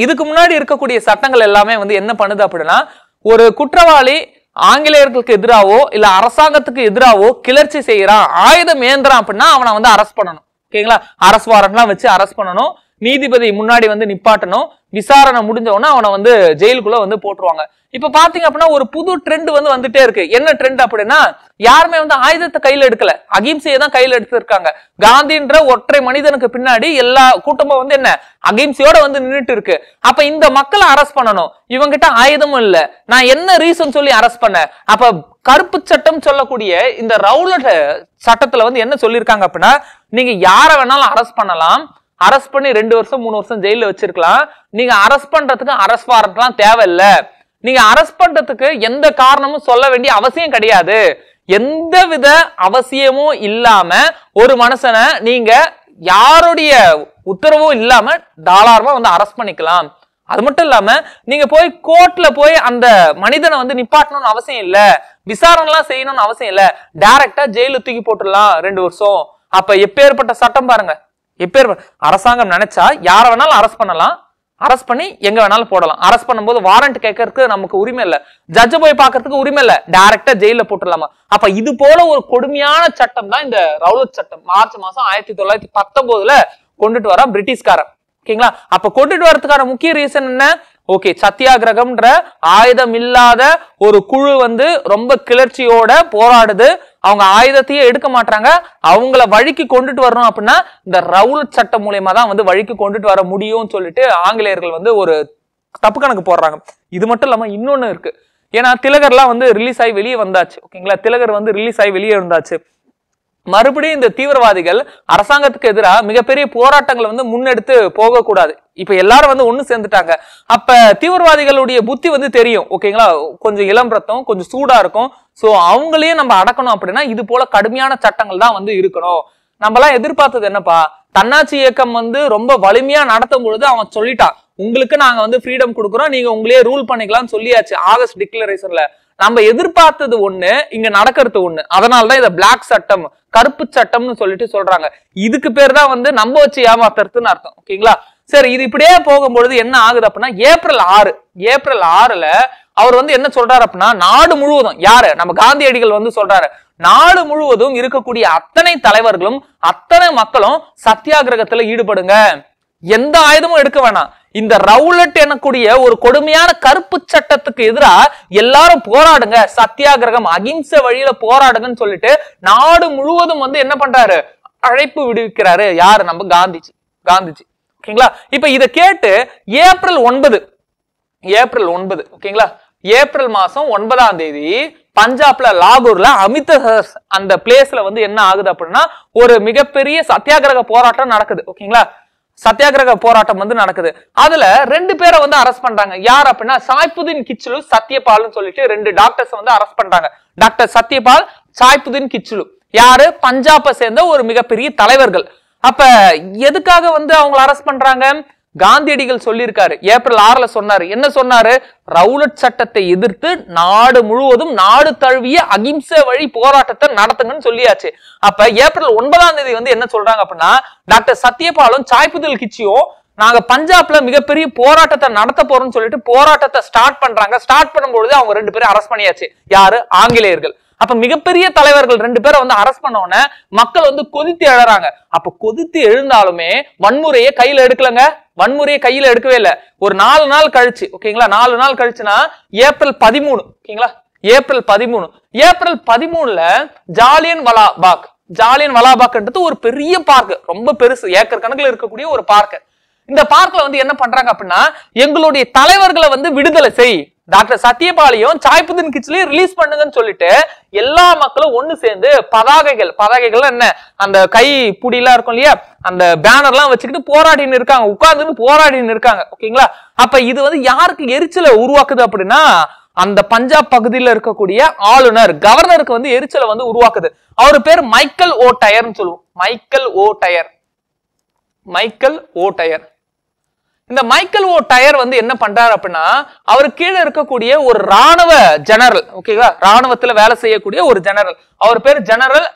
இதுக்கு முன்னாடி இருக்கக்கூடிய சட்டங்கள் எல்லாமே வந்து என்ன பண்ணுது அப்படின்னா ஒரு குற்றவாளி ஆங்கிலேயர்களுக்கு எதிராவோ இல்ல அரசாங்கத்துக்கு எதிராவோ கிளர்ச்சி செய்யறான் ஆயுதம் ஏந்துறான் அப்படின்னா அவனை வந்து அரெஸ்ட் பண்ணணும். ஓகேங்களா? அரசு வாரண்ட்லாம் வச்சு அரெஸ்ட் பண்ணணும். நீதிபதி முன்னாடி வந்து நிப்பாட்டணும் விசாரணை முடிஞ்சவொன்னே அவனை வந்து ஜெயிலுக்குள்ள வந்து போட்டுருவாங்க. இப்ப பாத்தீங்க அப்படின்னா ஒரு புது ட்ரெண்ட் வந்து வந்துட்டே இருக்கு. என்ன ட்ரெண்ட் அப்படின்னா யாருமே வந்து ஆயுதத்தை கையில எடுக்கல. அகிம்சையை தான் கையில எடுத்திருக்காங்க. காந்தின்ற ஒற்றை மனிதனுக்கு பின்னாடி எல்லா கூட்டமும் வந்து என்ன அகிம்சையோட வந்து நின்னுட்டு இருக்கு. அப்ப இந்த மக்களை அரெஸ்ட் பண்ணணும். இவங்கிட்ட ஆயுதமும் இல்ல. நான் என்ன ரீசன் சொல்லி அரெஸ்ட் பண்ணேன்? அப்ப கருப்பு சட்டம் சொல்லக்கூடிய இந்த ரவுலட் சட்டத்துல வந்து என்ன சொல்லியிருக்காங்க அப்படின்னா நீங்க யார வேணாலும் அரெஸ்ட் பண்ணலாம். அரெஸ்ட் பண்ணி ரெண்டு வருஷம் மூணு வருஷம் ஜெயில வச்சிருக்கலாம். நீங்க அரெஸ்ட் பண்றதுக்கு அரெஸ்ட் வாரண்ட்லாம் தேவையில்லை. நீங்க அரெஸ்ட் பண்றதுக்கு எந்த காரணமும் சொல்ல வேண்டிய அவசியம் கிடையாது. எந்த வித அவசியமும் இல்லாம ஒரு மனுஷனை நீங்க யாருடைய உத்தரவும் இல்லாம தாராளமா வந்து அரெஸ்ட் பண்ணிக்கலாம். அது மட்டும் இல்லாம நீங்க போய் கோர்ட்ல போய் அந்த மனிதனை வந்து நிப்பாட்டணும்னு அவசியம் இல்ல. விசாரணை எல்லாம் செய்யணும்னு அவசியம் இல்ல. டைரக்டா ஜெயில தூக்கி போட்டுடலாம் ரெண்டு வருஷம். அப்ப எப்பேற்பட்ட சட்டம் பாருங்க. எப்பேர் அரசாங்கம் நினைச்சா யாரை வேணாலும் அரெஸ்ட் பண்ணலாம். அரெஸ்ட் பண்ணி எங்க வேணாலும் போடலாம். அரெஸ்ட் பண்ணும்போது வாரண்ட் கேட்கறதுக்கு நமக்கு உரிமை இல்ல. ஜட்ஜ போய் பார்க்கறதுக்கு உரிமை இல்ல. டைரக்டா ஜெயில போட்டுடலாமா? அப்ப இது போல ஒரு கொடுமையான சட்டம் தான் இந்த ரவுலட் சட்டம். மார்ச் மாசம் ஆயிரத்தி தொள்ளாயிரத்தி பத்தொன்பதுல கொண்டுட்டு வர பிரிட்டிஷ்காரன். ஓகேங்களா? அப்ப கொண்டுட்டு வரதுக்கான முக்கிய ரீசன் என்ன? ஓகே சத்தியாகிரகம்ன்ற ஆயுதம் இல்லாத ஒரு குழு வந்து ரொம்ப கிளர்ச்சியோட போராடுது. அவங்க ஆயுதத்தையே எடுக்க மாட்டாங்க அவங்கள வழிக்கு கொண்டுட்டு வரணும் அப்படின்னா இந்த ரவுலட் சட்டம் மூலயமா தான் வந்து வழிக்கு கொண்டுட்டு வர முடியும்னு சொல்லிட்டு ஆங்கிலேயர்கள் வந்து ஒரு தப்பு கணக்கு போடுறாங்க. இது மட்டும் இல்லாம இன்னொன்னு இருக்கு. ஏன்னா திலகர்லாம் வந்து ரிலீஸ் ஆகி வெளியே வந்தாச்சு. ஓகேங்களா? திலகர் வந்து ரிலீஸ் ஆகி வெளியே இருந்தாச்சு மறுபடியும் இந்த தீவிரவாதிகள் அரசாங்கத்துக்கு எதிராக மிகப்பெரிய போராட்டங்களை வந்து முன்னெடுத்து போகக்கூடாது. இப்ப எல்லாரும் வந்து ஒண்ணு சேர்ந்துட்டாங்க. அப்ப தீவிரவாதிகளுடைய புத்தி வந்து தெரியும். ஓகேங்களா? கொஞ்சம் இளம் ரத்தம் கொஞ்சம் சூடா இருக்கும். சோ அவங்களையும் நம்ம அடக்கணும் அப்படின்னா இது போல கடுமையான சட்டங்கள் தான் வந்து இருக்கணும். நம்மலாம் எதிர்பார்த்தது என்னப்பா? தன்னாட்சி இயக்கம் வந்து ரொம்ப வலிமையா நடத்தும் பொழுது அவன் சொல்லிட்டான். உங்களுக்கு நாங்க வந்து ஃப்ரீடம் கொடுக்குறோம். நீங்க உங்களே ரூல் பண்ணிக்கலாம்னு சொல்லியாச்சு ஆகஸ்ட் டிக்ளரேஷன்ல நம்ம எதிர்பார்த்தது ஒண்ணு இங்க நடக்கிறது ஒண்ணு. அதனாலதான் இதை பிளாக் சட்டம் கருப்பு சட்டம்னு சொல்லிட்டு சொல்றாங்க. இதுக்கு பேர் தான் வந்து நம்ம வச்சு ஏமாத்துறதுன்னு அர்த்தம். ஓகேங்களா? சரி இது இப்படியே போகும்பொழுது என்ன ஆகுது அப்படின்னா ஏப்ரல் ஆறு ஏப்ரல் ஆறுல அவர் வந்து என்ன சொல்றாரு அப்படின்னா நாடு முழுவதும் யாரு? நம்ம காந்தியடிகள் வந்து சொல்றாரு. நாடு முழுவதும் இருக்கக்கூடிய அத்தனை தலைவர்களும் அத்தனை மக்களும் சத்தியாகிரகத்துல ஈடுபடுங்க. எந்த ஆயுதமும் எடுக்க வேணாம். இந்த ரவுலட் எனக்கூடிய ஒரு கொடுமையான கருப்பு சட்டத்துக்கு எதிராக எல்லாரும் போராடுங்க சத்தியாகிரகம் அகிம்சை வழியில போராடுங்கன்னு சொல்லிட்டு நாடு முழுவதும் வந்து என்ன பண்றாரு? அழைப்பு விடுவிக்கிறாரு. யாரு? நம்ம காந்திஜி. காந்திஜி. ஓகேங்களா? இப்ப இதை கேட்டு ஏப்ரல் ஒன்பது ஏப்ரல் ஒன்பது ஓகேங்களா? ஏப்ரல் மாசம் ஒன்பதாம் தேதி பஞ்சாப்ல லாகூர்ல அமிர்தசரஸ் அந்த பிளேஸ்ல வந்து என்ன ஆகுது அப்படின்னா ஒரு மிகப்பெரிய சத்தியாகிரக போராட்டம் நடக்குது. ஓகேங்களா? சத்தியாகிரக போராட்டம் வந்து நடக்குது. அதுல ரெண்டு பேரை வந்து அரெஸ்ட் பண்றாங்க. யார் அப்படின்னா சாய்புதீன் கிச்சுலு சத்யபால்னு சொல்லிட்டு ரெண்டு டாக்டர்ஸ் வந்து அரெஸ்ட் பண்றாங்க. டாக்டர் சத்யபால் சாய்புதீன் கிச்சுலு. யாரு? பஞ்சாபை சேர்ந்த ஒரு மிகப்பெரிய தலைவர்கள். அப்ப எதுக்காக வந்து அவங்கள அரெஸ்ட் பண்றாங்க? காந்தியடிகள் சொல்லியிருக்காரு ஏப்ரல் ஆறுல சொன்னாரு. என்ன சொன்னாரு? ரவுலட் சட்டத்தை எதிர்த்து நாடு முழுவதும் நாடு தழுவிய அகிம்சை வழி போராட்டத்தை நடத்துங்கன்னு சொல்லியாச்சு. அப்ப ஏப்ரல் ஒன்பதாம் தேதி வந்து என்ன சொல்றாங்க அப்படின்னா டாக்டர் சத்யபாலும் சாய்புதல் கிச்சியும் நாங்க பஞ்சாப்ல மிகப்பெரிய போராட்டத்தை நடத்த போறோம்னு சொல்லிட்டு போராட்டத்தை ஸ்டார்ட் பண்றாங்க. ஸ்டார்ட் பண்ணும்பொழுது அவங்க ரெண்டு பேரும் அரஸ்ட் பண்ணியாச்சு. யாரு? ஆங்கிலேயர்கள். அப்ப மிகப்பெரிய தலைவர்கள் ரெண்டு பேரை வந்து அரஸ்ட் பண்ண மக்கள் வந்து கொதித்து எழறாங்க. அப்ப கொதித்து எழுந்தாலுமே வன்முறையை கையில எடுக்கலங்க. வன்முறையை கையில எடுக்கவே இல்லை. ஒரு நாலு நாள் கழிச்சு ஓகேங்களா? நாலு நாள் கழிச்சுன்னா ஏப்ரல் பதிமூணு ஓகேங்களா? ஏப்ரல் பதிமூணு. ஏப்ரல் பதிமூணுல ஜாலியன் வலா பாக் ஜாலியன் வலாபாக்ன்றது ஒரு பெரிய பார்க் ரொம்ப பெருசு. ஏக்கர் கணக்குல இருக்கக்கூடிய ஒரு பார்க்கு இந்த பார்க்ல வந்து என்ன பண்றாங்க அப்படின்னா எங்களுடைய தலைவர்களை வந்து விடுதலை செய். டாக்டர் சத்யபாலியும் சாய்புதீன் கிச்லையும் ரிலீஸ் பண்ணுங்கன்னு சொல்லிட்டு எல்லா மக்களும் ஒண்ணு சேர்ந்து பதாகைகள் பதாகைகள் என்ன? அந்த கை புடியெல்லாம் இருக்கும் இல்லையா? அந்த பேனர்லாம் வச்சுக்கிட்டு போராடின்னு இருக்காங்க. உட்கார்ந்துன்னு போராடின்னு இருக்காங்க. ஓகேங்களா? அப்ப இது வந்து யாருக்கு எரிச்சலை உருவாக்குது அப்படின்னா அந்த பஞ்சாப் பகுதியில் இருக்கக்கூடிய ஆளுநர் கவர்னருக்கு வந்து எரிச்சலை வந்து உருவாக்குது. அவர் பேர் மைக்கேல் ஓ டயர்னு சொல்லுவோம். Michael O'Dwyer. Michael O'Dwyer. இந்த மைக்கேல் ஓ டயர் வந்து என்ன பண்றாரு அப்படின்னா அவர் கீழே இருக்கக்கூடிய ஒரு ராணுவ ஜெனரல் ஓகேவா ராணுவத்துல வேலை செய்யக்கூடிய ஒரு ஜெனரல் அவர் பேர் general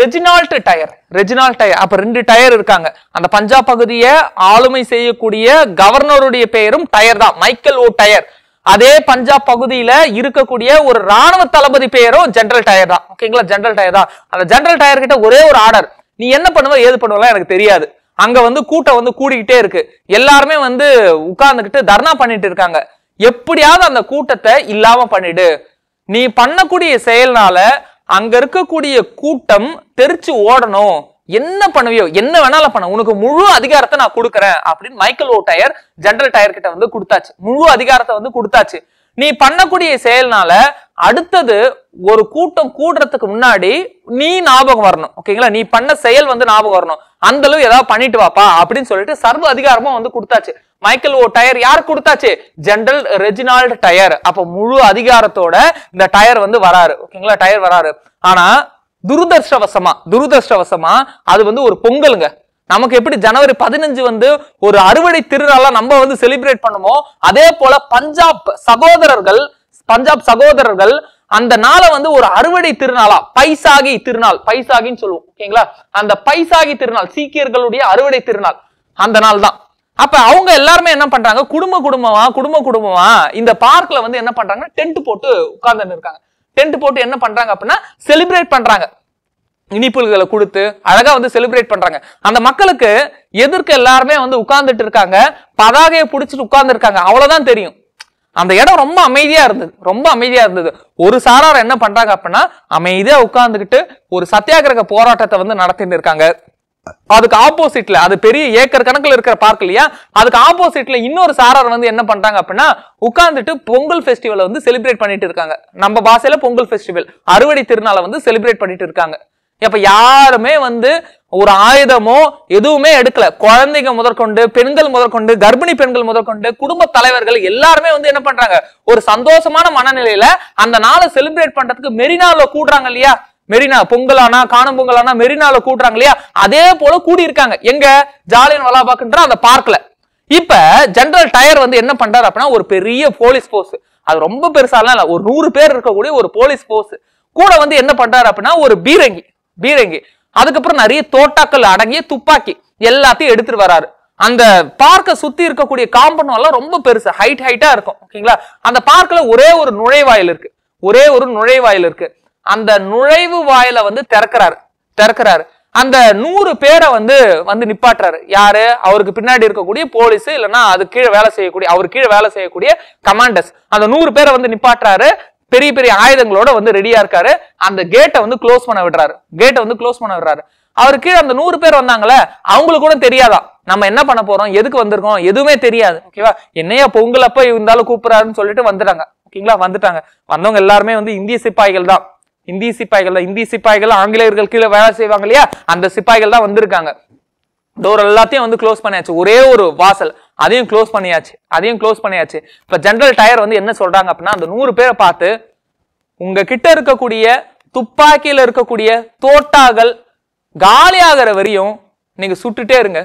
Reginald Dyer Reginald Dyer அப்ப ரெண்டு டயர் இருக்காங்க. அந்த பஞ்சாப் பகுதியை ஆளுமை செய்யக்கூடிய கவர்னருடைய பெயரும் டயர் தான். Michael O'Dwyer. அதே பஞ்சாப் பகுதியில இருக்கக்கூடிய ஒரு ராணுவ தளபதி பெயரும் ஜெனரல் டயர் தான். ஓகேங்களா ஜெனரல் டயர் தான். அந்த ஜெனரல் டயர் கிட்ட ஒரே ஒரு ஆர்டர் நீ என்ன பண்ணுவ ஏது பண்ணுவலாம் எனக்கு தெரியாது. அங்க வந்து கூட்டம் வந்து கூடிக்கிட்டே இருக்கு. எல்லாருமே வந்து உட்கார்ந்துக்கிட்டு தர்ணா பண்ணிட்டு இருக்காங்க. எப்படியாவது அந்த கூட்டத்தை இல்லாம பண்ணிடு. நீ பண்ணக்கூடிய செயல்னால அங்க இருக்கக்கூடிய கூட்டம் தெரிச்சு ஓடணும். என்ன பண்ணுவியோ என்ன வேணாலும் பண்ண. உனக்கு முழு அதிகாரத்தை நான் கொடுக்குறேன் அப்படின்னு Michael O'Dwyer general Dyer கிட்ட வந்து கொடுத்தாச்சு. முழு அதிகாரத்தை வந்து கொடுத்தாச்சு. நீ பண்ணக்கூடிய செயல்னால அடுத்தது ஒரு கூட்டம் கூடுறதுக்கு முன்னாடி நீ ஞாபகம் வரணும். ஓகேங்களா? நீ பண்ண செயல் வந்து ஞாபகம் வரணும். அந்த அளவு ஏதாவது பண்ணிட்டு வாப்பா அப்படின்னு சொல்லிட்டு சர்வ அதிகாரமும் வந்து கொடுத்தாச்சு. மைக்கேல் ஓ டயர் யார் கொடுத்தாச்சு? General Reginald Dyer. அப்ப முழு அதிகாரத்தோட இந்த டயர் வந்து வராரு. ஓகேங்களா? டயர் வராரு. ஆனா துரதிருஷ்டவசமா துரதிருஷ்டவசமா அது வந்து ஒரு பொங்கலுங்க. நமக்கு எப்படி ஜனவரி பதினஞ்சு வந்து ஒரு அறுவடை திருநாளா நம்ம வந்து செலிப்ரேட் பண்ணுமோ அதே போல பஞ்சாப் சகோதரர்கள் பஞ்சாப் சகோதரர்கள் அந்த நாளை வந்து ஒரு அறுவடை திருநாளா பைசாகி திருநாள் பைசாகின்னு சொல்லுவோம் ஓகேங்களா? அந்த பைசாகி திருநாள் சீக்கியர்களுடைய அறுவடை திருநாள் அந்த நாள் தான். அப்ப அவங்க எல்லாருமே என்ன பண்றாங்க? குடும்ப குடும்பமா குடும்ப குடும்பமா இந்த பார்க்ல வந்து என்ன பண்றாங்கன்னா டென்ட் போட்டு உட்கார்ந்து இருக்காங்க. டென்ட் போட்டு என்ன பண்றாங்க அப்படின்னா செலிப்ரேட் பண்றாங்க. இனிப்புகளை கொடுத்து அழகா வந்து செலிப்ரேட் பண்றாங்க. அந்த மக்களுக்கு எதிர்க்க எல்லாருமே வந்து உட்கார்ந்துட்டு இருக்காங்க. பதாகையை பிடிச்சிட்டு உட்கார்ந்து இருக்காங்க அவ்வளவுதான் தெரியும். அந்த இடம் ரொம்ப அமைதியா இருந்தது. ரொம்ப அமைதியா இருந்தது. ஒரு சாரார் என்ன பண்றாங்க அப்படின்னா அமைதியா உட்கார்ந்துக்கிட்டு ஒரு சத்தியாகிரக போராட்டத்தை வந்து நடத்திட்டு இருக்காங்க. அதுக்கு ஆப்போசிட்ல அது பெரிய ஏக்கர் கணக்குல இருக்கிற பார்க் இல்லையா? அதுக்கு ஆப்போசிட்ல இன்னொரு சாரார் வந்து என்ன பண்றாங்க அப்படின்னா உட்கார்ந்துட்டு பொங்கல் ஃபெஸ்டிவலை வந்து செலிப்ரேட் பண்ணிட்டு இருக்காங்க. நம்ம பாசையில பொங்கல் ஃபெஸ்டிவல் அறுவடை திருநாளை வந்து செலிப்ரேட் பண்ணிட்டு இருக்காங்க. அப்ப யாருமே வந்து ஒரு ஆயுதமோ எதுவுமே எடுக்கல. குழந்தைங்க முதற்கொண்டு பெண்கள் முதற்கொண்டு கர்ப்பிணி பெண்கள் முதற்கொண்டு குடும்ப தலைவர்கள் எல்லாருமே வந்து என்ன பண்றாங்க? ஒரு சந்தோஷமான மனநிலையில அந்த நாளை செலிப்ரேட் பண்றதுக்கு மெரினால கூடுறாங்க இல்லையா? மெரினா பொங்கலானா காணும் பொங்கலானா மெரினால கூடுறாங்க இல்லையா? அதே போல கூடி இருக்காங்க எங்க? ஜாலியன் வலாபாக்குன்ற அந்த பார்க்ல இப்ப ஜெனரல் டயர் வந்து என்ன பண்றாரு அப்படின்னா ஒரு பெரிய போலீஸ் போர்ஸ் அது ரொம்ப பெருசாலாம் இல்ல. ஒரு நூறு பேர் இருக்கக்கூடிய ஒரு போலீஸ் போர்ஸ் கூட வந்து என்ன பண்றாரு அப்படின்னா ஒரு பீரங்கி. பீரங்கி. அதுக்கப்புறம் நிறைய தோட்டாக்கள் அடங்கிய துப்பாக்கி எல்லாத்தையும் எடுத்துட்டு வராரு. அந்த பார்க்க சுத்தி இருக்கக்கூடிய காம்பவுண்ட் எல்லாம் ரொம்ப பெருசு ஹைட் ஹைட்டா இருக்கும். ஓகேங்களா அந்த பார்க்ல ஒரே ஒரு நுழைவாயில் இருக்கு. ஒரே ஒரு நுழைவாயில் இருக்கு. அந்த நுழைவு வாயில வந்து திறக்கிறாரு. திறக்கிறாரு. அந்த நூறு பேரை வந்து வந்து நிப்பாட்டுறாரு. யாரு? அவருக்கு பின்னாடி இருக்கக்கூடிய போலீஸ் இல்லைன்னா அது கீழே வேலை செய்யக்கூடிய அவர் கீழே வேலை செய்யக்கூடிய கமாண்டர்ஸ் அந்த நூறு பேரை வந்து நிப்பாட்டுறாரு. பெரிய பெரிய ஆயுதங்களோட வந்து ரெடியா இருக்காரு. அந்த கேட்டை வந்து க்ளோஸ் பண்ண விடுறாரு. கேட்டை வந்து க்ளோஸ் பண்ண விடுறாரு. அவருக்கு கீழே அந்த நூறு பேர் வந்தாங்களே அவங்களுக்கு கூட தெரியாதா? நம்ம என்ன பண்ண போறோம்? எதுக்கு வந்திருக்கோம்? எதுவுமே தெரியாது. ஓகேவா என்னையா பொங்கல் அப்ப இருந்தாலும் கூப்பிடுறாருன்னு சொல்லிட்டு வந்துட்டாங்க. ஓகேங்களா வந்துட்டாங்க. வந்தவங்க எல்லாருமே வந்து இந்திய சிப்பாய்கள் தான். இந்திய சிப்பாய்கள் தான். இந்திய சிப்பாய்கள் ஆங்கிலேயர்கள் கீழே வேலை செய்வாங்க இல்லையா? அந்த சிப்பாய்கள் தான் வந்திருக்காங்க. டோர் எல்லாத்தையும் வந்து க்ளோஸ் பண்ணியாச்சு. ஒரே ஒரு வாசல். அதையும் க்ளோஸ் பண்ணியாச்சு அதையும் க்ளோஸ் பண்ணியாச்சு. இப்போ ஜென்ரல் டயர் வந்து என்ன சொல்றாங்க அப்படின்னா அந்த நூறு பேரை பார்த்து உங்கள் கிட்டே இருக்கக்கூடிய துப்பாக்கியில் இருக்கக்கூடிய தோட்டாகள் காலியாகிற வரையும் நீங்க சுட்டுட்டே இருங்க.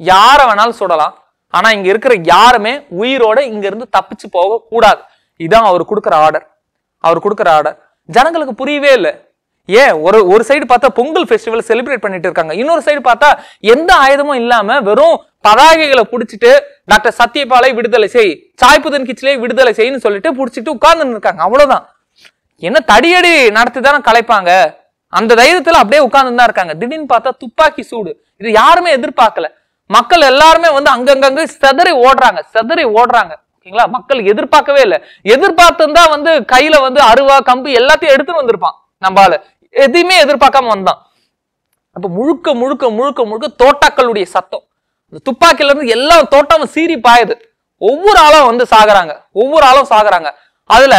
யாரை வேணாலும் சுடலாம். ஆனா இங்க இருக்கிற யாருமே உயிரோட இங்க இருந்து தப்பிச்சு போக கூடாது இதான் அவர் கொடுக்குற ஆர்டர் அவர் கொடுக்குற ஆர்டர் ஜனங்களுக்கு புரியவே இல்லை. ஏன்? ஒரு ஒரு சைடு பார்த்தா பொங்கல் ஃபெஸ்டிவல் செலிப்ரேட் பண்ணிட்டு இருக்காங்க. இன்னொரு சைடு பார்த்தா எந்த ஆயுதமும் இல்லாம வெறும் பதாகைகளை பிடிச்சிட்டு டாக்டர் சத்யபாலை விடுதலை செய் சாய்ப்புதன் கிச்சிலே விடுதலை செய்ன்னு சொல்லிட்டு பிடிச்சிட்டு உட்கார்ந்து இருக்காங்க. அவ்வளவுதான். என்ன தடியடி நடத்தி தானே கலைப்பாங்க? அந்த தைரியத்துல அப்படியே உட்கார்ந்து தான் இருக்காங்க. திடீர்னு பார்த்தா துப்பாக்கி சூடு. இது யாருமே எதிர்பார்க்கல. மக்கள் எல்லாருமே வந்து அங்கங்கங்க செதறி ஓடுறாங்க. செதறி ஓடுறாங்க. ஓகேங்களா? மக்கள் எதிர்பார்க்கவே இல்லை. எதிர்பார்த்திருந்தா வந்து கையில வந்து அருவா கம்பு எல்லாத்தையும் எடுத்துட்டு வந்திருப்பான். நம்மால எதையுமே எதிர்பார்க்காம வந்தான். அப்ப முழுக்க முழுக்க முழுக்க முழுக்க தோட்டாக்களுடைய சத்தம். இந்த துப்பாக்கில இருந்து எல்லா தோட்டமும் சீறி பாயுது. ஒவ்வொரு ஆளும் வந்து சாகுறாங்க. ஒவ்வொரு ஆளும் சாகுறாங்க. அதுல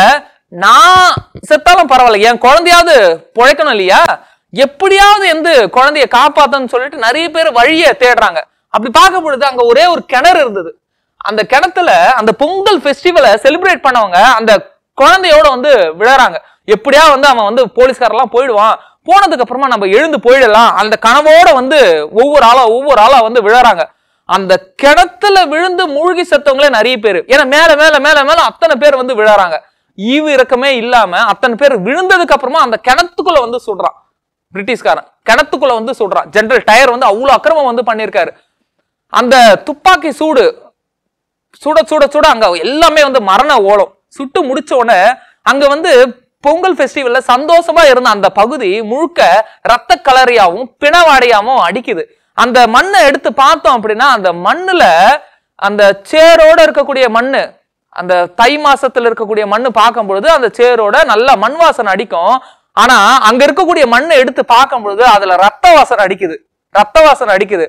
நான் செத்தாலும் பரவாயில்ல. என் குழந்தையாவது பிழைக்கணும் இல்லையா? எப்படியாவது எந்த குழந்தைய காப்பாத்தன்னு சொல்லிட்டு நிறைய பேர் வழிய தேடுறாங்க. அப்படி பார்க்க பொழுது அங்க ஒரே ஒரு கிணறு இருந்தது. அந்த கிணத்துல அந்த பொங்கல் ஃபெஸ்டிவலை செலிப்ரேட் பண்ணவங்க அந்த குழந்தையோட வந்து விழறாங்க. எப்படியா வந்து அவன் வந்து போலீஸ்காரெல்லாம் போயிடுவான். போனதுக்கு அப்புறமா நம்ம எழுந்து போயிடலாம். அந்த கனவோட வந்து ஒவ்வொரு ஆளா ஒவ்வொரு ஆளா வந்து விழறாங்க. அந்த கிணத்துல விழுந்து மூழ்கி செத்தவங்களே நிறைய பேர். ஏன்னா மேல மேல மேல மேல அத்தனை பேர் வந்து விழறாங்க. ஈவு இறக்கமே இல்லாம அத்தனை பேர் விழுந்ததுக்கு அப்புறமா அந்த கிணத்துக்குள்ள வந்து சுடுறான். பிரிட்டிஷ்காரன். கிணத்துக்குள்ள வந்து சுடுறான். ஜென்ரல் டயர் வந்து அவ்வளவு அக்கிரமம் வந்து பண்ணியிருக்காரு. அந்த துப்பாக்கி சூடு சுட சுட சுட அங்க எல்லாமே வந்து மரண ஓலம். சுட்டு முடிச்ச உடனே அங்க வந்து பொங்கல் ஃபெஸ்டிவல்ல சந்தோஷமா இருந்த அந்த பகுதி முழுக்க ரத்த கலரியாவும் பிணவாடையாவும் அடிக்குது. அந்த மண்ணை எடுத்து பார்த்தோம் அப்படின்னா அந்த மண்ணுல அந்த சேரோட இருக்கக்கூடிய மண்ணு அந்த தை மாசத்துல இருக்கக்கூடிய மண்ணு பார்க்கும் பொழுது அந்த சேரோட நல்ல மண் வாசனை அடிக்கும். ஆனா அங்க இருக்கக்கூடிய மண்ணை எடுத்து பார்க்கும் பொழுது அதுல ரத்த வாசனை அடிக்குது. ரத்த வாசனை அடிக்குது.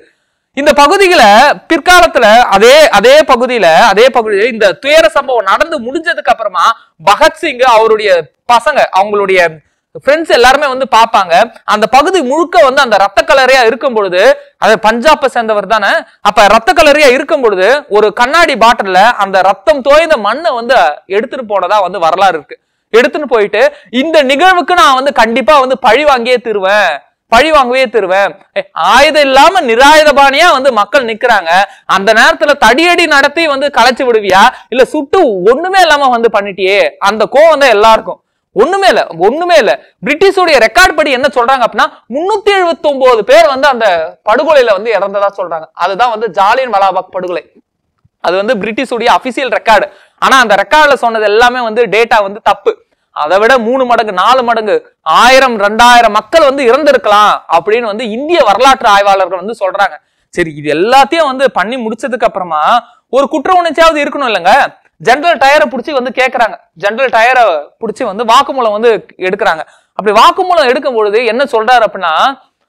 இந்த பகுதிகளை பிற்காலத்துல அதே அதே பகுதியில அதே பகுதியில இந்த துயர சம்பவம் நடந்து முடிஞ்சதுக்கு அப்புறமா பகத்சிங் அவருடைய பசங்க அவங்களுடைய ஃப்ரெண்ட்ஸ் எல்லாருமே வந்து பார்ப்பாங்க. அந்த பகுதி முழுக்க வந்து அந்த ரத்த கலரையா இருக்கும் பொழுது அது பஞ்சாப்பை சேர்ந்தவர் தானே அப்ப ரத்த கலரையா இருக்கும் பொழுது ஒரு கண்ணாடி பாட்டில்ல அந்த ரத்தம் தோய்ந்த மண்ணை வந்து எடுத்துட்டு போனதா வந்து வரலாறு இருக்கு. எடுத்துன்னு போயிட்டு இந்த நிகழ்வுக்கு நான் வந்து கண்டிப்பா வந்து பழி வாங்கியே தருவேன். பழி வாங்கவே தருவேன். ஆயுதம் இல்லாம நிராயுதபாணியா வந்து மக்கள் நிக்கிறாங்க. அந்த நேரத்துல தடியடி நடத்தி வந்து களைச்சு விடுவியா? இல்ல சுட்டு ஒண்ணுமே இல்லாம வந்து பண்ணிட்டியே? அந்த கோவம் தான் எல்லாருக்கும். ஒண்ணுமே இல்ல ஒண்ணுமே இல்ல. பிரிட்டிஷோடைய ரெக்கார்ட் படி என்ன சொல்றாங்க அப்படின்னா முன்னூத்தி எழுபத்தி ஒன்பது பேர் வந்து அந்த படுகொலையில வந்து இறந்ததா சொல்றாங்க. அதுதான் வந்து ஜாலியன் வலாபாக் படுகொலை. அது வந்து பிரிட்டிஷுடைய அபிஷியல் ரெக்கார்டு ஆனா அந்த ரெக்கார்ட்ல சொன்னது எல்லாமே வந்து டேட்டா வந்து தப்பு. அதை விட மூணு மடங்கு நாலு மடங்கு ஆயிரம் ரெண்டாயிரம் மக்கள் வந்து இறந்திருக்கலாம் அப்படின்னு வந்து இந்திய வரலாற்று ஆய்வாளர்கள் வந்து சொல்றாங்க. சரி இது எல்லாத்தையும் வந்து பண்ணி முடிச்சதுக்கு அப்புறமா ஒரு குற்ற உணர்ச்சியாவது இருக்கணும் இல்லைங்க? ஜென்ரல் டயரை பிடிச்சி வந்து கேட்கறாங்க ஜென்ரல் டயரை பிடிச்சி வந்து வாக்குமூலம் வந்து எடுக்கிறாங்க. அப்படி வாக்குமூலம் எடுக்கும் பொழுது என்ன சொல்றாரு அப்படின்னா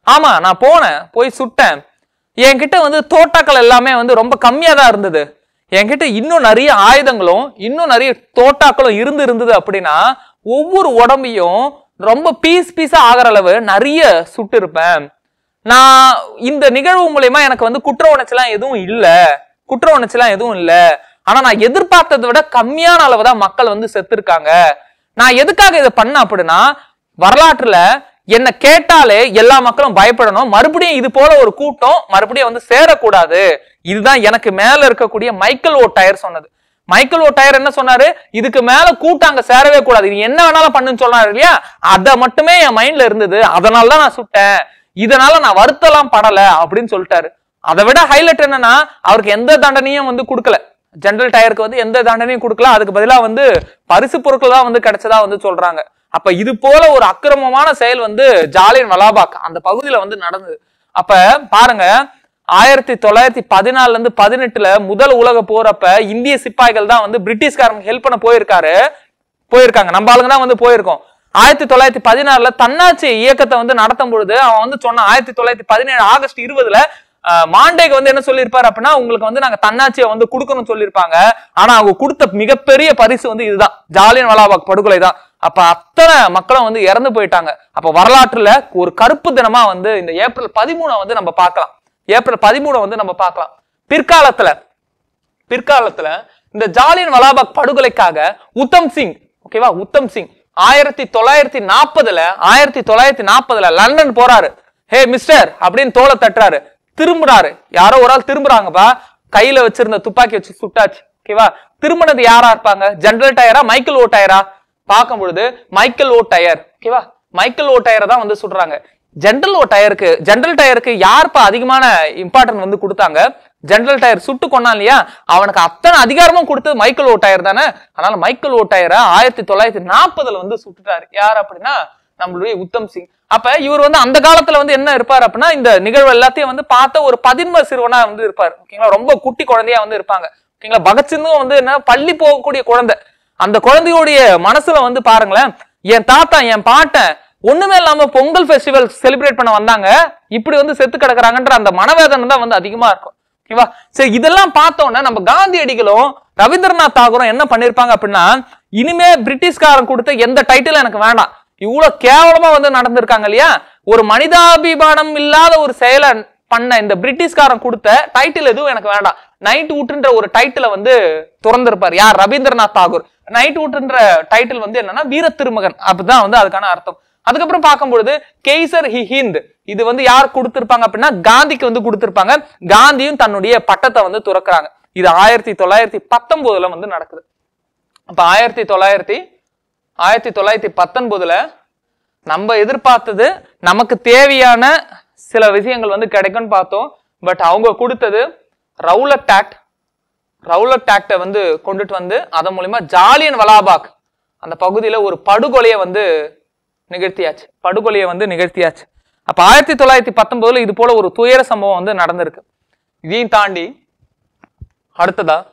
ஆமா நான் போனேன் போய் சுட்டேன். என்கிட்ட வந்து தோட்டாக்கள் எல்லாமே வந்து ரொம்ப கம்மியா தான் இருந்தது. என்கிட்ட இன்னும் நிறைய ஆயுதங்களும் இன்னும் நிறைய தோட்டாக்களும் இருந்து இருந்தது அப்படின்னா ஒவ்வொரு உடம்பையும் ரொம்ப பீஸ் பீஸா ஆகிற அளவு நிறைய சுட்டு இருப்பேன். நான் இந்த நிகழ்வு மூலயமா எனக்கு வந்து குற்ற உணர்ச்சிலாம் எதுவும் இல்லை. குற்ற உணர்ச்சிலாம் எதுவும் இல்லை. ஆனா நான் எதிர்பார்த்ததை விட கம்மியான அளவு தான் மக்கள் வந்து செத்துருக்காங்க. நான் எதுக்காக இதை பண்ண அப்படின்னா வரலாற்றுல என்னை கேட்டாலே எல்லா மக்களும் பயப்படணும். மறுபடியும் இது போல ஒரு கூட்டம் மறுபடியும் வந்து சேரக்கூடாது. இதுதான் எனக்கு மேல இருக்கக்கூடிய மைக்கேல் ஓ டயர் சொன்னது. மைக்கேல் ஓ டயர் என்ன சொன்னாரு? இதுக்கு மேல கூட்டம் அங்க சேரவே கூடாது. நீ என்ன வேணாலும் பண்ணுன்னு சொன்னாரு இல்லையா? அதை மட்டுமே என் மைண்ட்ல இருந்தது. அதனால தான் நான் சுட்டேன். இதனால நான் வருத்தலாம் படல அப்படின்னு சொல்லிட்டாரு. அதை விட ஹைலைட் என்னன்னா அவருக்கு எந்த தண்டனையும் வந்து கொடுக்கல. ஜென்ரல் டயருக்கு வந்து எந்த தண்டனையும் கொடுக்கல. அதுக்கு பதிலாக வந்து பரிசு பொருட்கள் தான் வந்து கிடைச்சதா வந்து சொல்றாங்க. அப்ப இது போல ஒரு அக்கிரமமான செயல் வந்து ஜாலியன் வலாபாக் அந்த பகுதியில வந்து நடந்தது. அப்ப பாருங்க ஆயிரத்தி தொள்ளாயிரத்தி பதினாலுலேருந்து பதினெட்டில் பதினெட்டுல முதல் உலக போறப்ப இந்திய சிப்பாய்கள் தான் வந்து பிரிட்டிஷ்காரங்க ஹெல்ப் பண்ண போயிருக்காரு. போயிருக்காங்க. நம்ம ஆளுங்க தான் வந்து போயிருக்கோம். ஆயிரத்தி தொள்ளாயிரத்தி பதினாறுல தன்னாட்சி இயக்கத்தை வந்து நடத்தும் பொழுது அவன் வந்து சொன்னான் ஆயிரத்தி தொள்ளாயிரத்தி பதினேழு ஆகஸ்ட் இருபதுல மாண்டேக்கு வந்து என்ன சொல்லியிருப்பாரு அப்படின்னா உங்களுக்கு வந்து நாங்க தன்னாட்சியை வந்து கொடுக்கணும்னு சொல்லியிருப்பாங்க. ஆனா அவங்க கொடுத்த மிகப்பெரிய பரிசு வந்து இதுதான். ஜாலியன் வலாபாக் படுகொலை தான். அப்ப அத்தனை மக்களும் வந்து இறந்து போயிட்டாங்க. அப்ப வரலாற்றுல ஒரு கருப்பு தினமா வந்து இந்த ஏப்ரல் பதிமூணை வந்து நம்ம பார்க்கலாம். ஏப்ரல் பதிமூணை வந்து நம்ம பார்க்கலாம். பிற்காலத்துல பிற்காலத்துல இந்த ஜாலியன் வலாபாக் படுகொலைக்காக உத்தம் சிங் ஓகேவா உத்தம் சிங் ஆயிரத்தி தொள்ளாயிரத்தி நாற்பதுல ஆயிரத்தி தொள்ளாயிரத்தி நாற்பதுல லண்டன் போறாரு. ஹே மிஸ்டர் அப்படின்னு தோலை தட்டுறாரு. திரும்புறாரு. யாரோ ஒரு ஆள் திரும்புறாங்கப்பா கையில வச்சிருந்த துப்பாக்கி வச்சு சுட்டாச்சு ஓகேவா திரும்பினது யாரா இருப்பாங்க? ஜெனரல் டயரா மைக்கேல் ஓ டயரா பார்க்கும் பொழுது மைக்கேல் ஓ டயர் ஓகேவா மைக்கேல் ஓ டயரை தான் வந்து சுடுறாங்க. ஜென்ரல் டயருக்கு ஜென்ரல் டயருக்கு யாருப்பா அதிகமான இம்பார்ட்டன்ட் வந்து கொடுத்தாங்க? ஜென்ரல் டயர் சுட்டு கொண்டான் இல்லையா அவனுக்கு அத்தனை அதிகாரமும் கொடுத்தது மைக்கேல் ஓட்டயர் தானே? அதனால மைக்கேல் ஓட்டயரை ஆயிரத்தி தொள்ளாயிரத்தி நாற்பதுல வந்து சுட்டுட்டாரு. யார் அப்படின்னா? நம்மளுடைய உத்தம் சிங். அப்ப இவர் வந்து அந்த காலத்துல வந்து என்ன இருப்பார் அப்படின்னா இந்த நிகழ்வு எல்லாத்தையும் வந்து பார்த்த ஒரு பதின்ம சிறுவனா வந்து இருப்பார். ஓகேங்களா ரொம்ப குட்டி குழந்தையா வந்து இருப்பாங்க. ஓகேங்களா பகத்சிங்கும் வந்து என்ன? பள்ளி போகக்கூடிய குழந்தை. அந்த குழந்தையோடைய மனசுல வந்து பாருங்களேன் என் தாத்தா என் பாட்டன் ஒண்ணுமே இல்லாம பொங்கல் ஃபெஸ்டிவல் செலிப்ரேட் பண்ண வந்தாங்க. இப்படி வந்து செத்து கிடக்குறாங்கன்ற அந்த மனவேதனை தான் வந்து அதிகமா இருக்கும். ஓகேவா? சரி இதெல்லாம் பார்த்தோன்னே நம்ம காந்தியடிகளும் ரவீந்திரநாத் தாகூரும் என்ன பண்ணிருப்பாங்க அப்படின்னா இனிமே பிரிட்டிஷ்காரன் கொடுத்த எந்த டைட்டில் எனக்கு வேண்டாம் இவ்வளவு கேவலமா வந்து நடந்திருக்காங்க இல்லையா? ஒரு மனிதாபிமானம் இல்லாத ஒரு செயலை பண்ண இந்த பிரிட்டிஷ்காரன் கொடுத்த டைட்டில் எதுவும் எனக்கு வேண்டாம் நைட் ஊட்டுன்ற ஒரு டைட்டிலை வந்து திறந்திருப்பார். யார்? ரவீந்திரநாத் தாகூர். நைட் ஊட்டுன்ற டைட்டில் வந்து என்னன்னா வீர திருமகன். அப்படிதான் வந்து அதுக்கான அர்த்தம். அதுக்கப்புறம் பார்க்கும்பொழுது கெய்சர் ஹிஹிந்த் இது வந்து யார் கொடுத்திருப்பாங்க அப்படின்னா காந்திக்கு வந்து கொடுத்திருப்பாங்க. காந்தியும் தன்னுடைய பட்டத்தை வந்து துறக்குறாங்க. இது ஆயிரத்தி தொள்ளாயிரத்தி பத்தொன்பதுல வந்து நடக்குது. அப்ப ஆயிரத்தி தொள்ளாயிரத்தி ஆயிரத்தி தொள்ளாயிரத்தி பத்தொன்பதுல நம்ம எதிர்பார்த்தது நமக்கு தேவையான சில விஷயங்கள் வந்து கிடைக்கும்னு பார்த்தோம். பட் அவங்க கொடுத்தது ரவுலட் ஆக்ட். ரவுலட் ஆக்டை வந்து கொண்டுட்டு வந்து அதன் மூலியமா ஜாலியன் வலாபாக் அந்த பகுதியில ஒரு படுகொலையை வந்து நிகழ்த்தியாச்சு. படுகொலையை வந்து நிகழ்த்தியாச்சு. அப்போ ஆயிரத்தி தொள்ளாயிரத்தி பத்தொன்பதுல இது போல ஒரு துயர சம்பவம் வந்து நடந்திருக்கு. இதையும் தாண்டி அடுத்ததா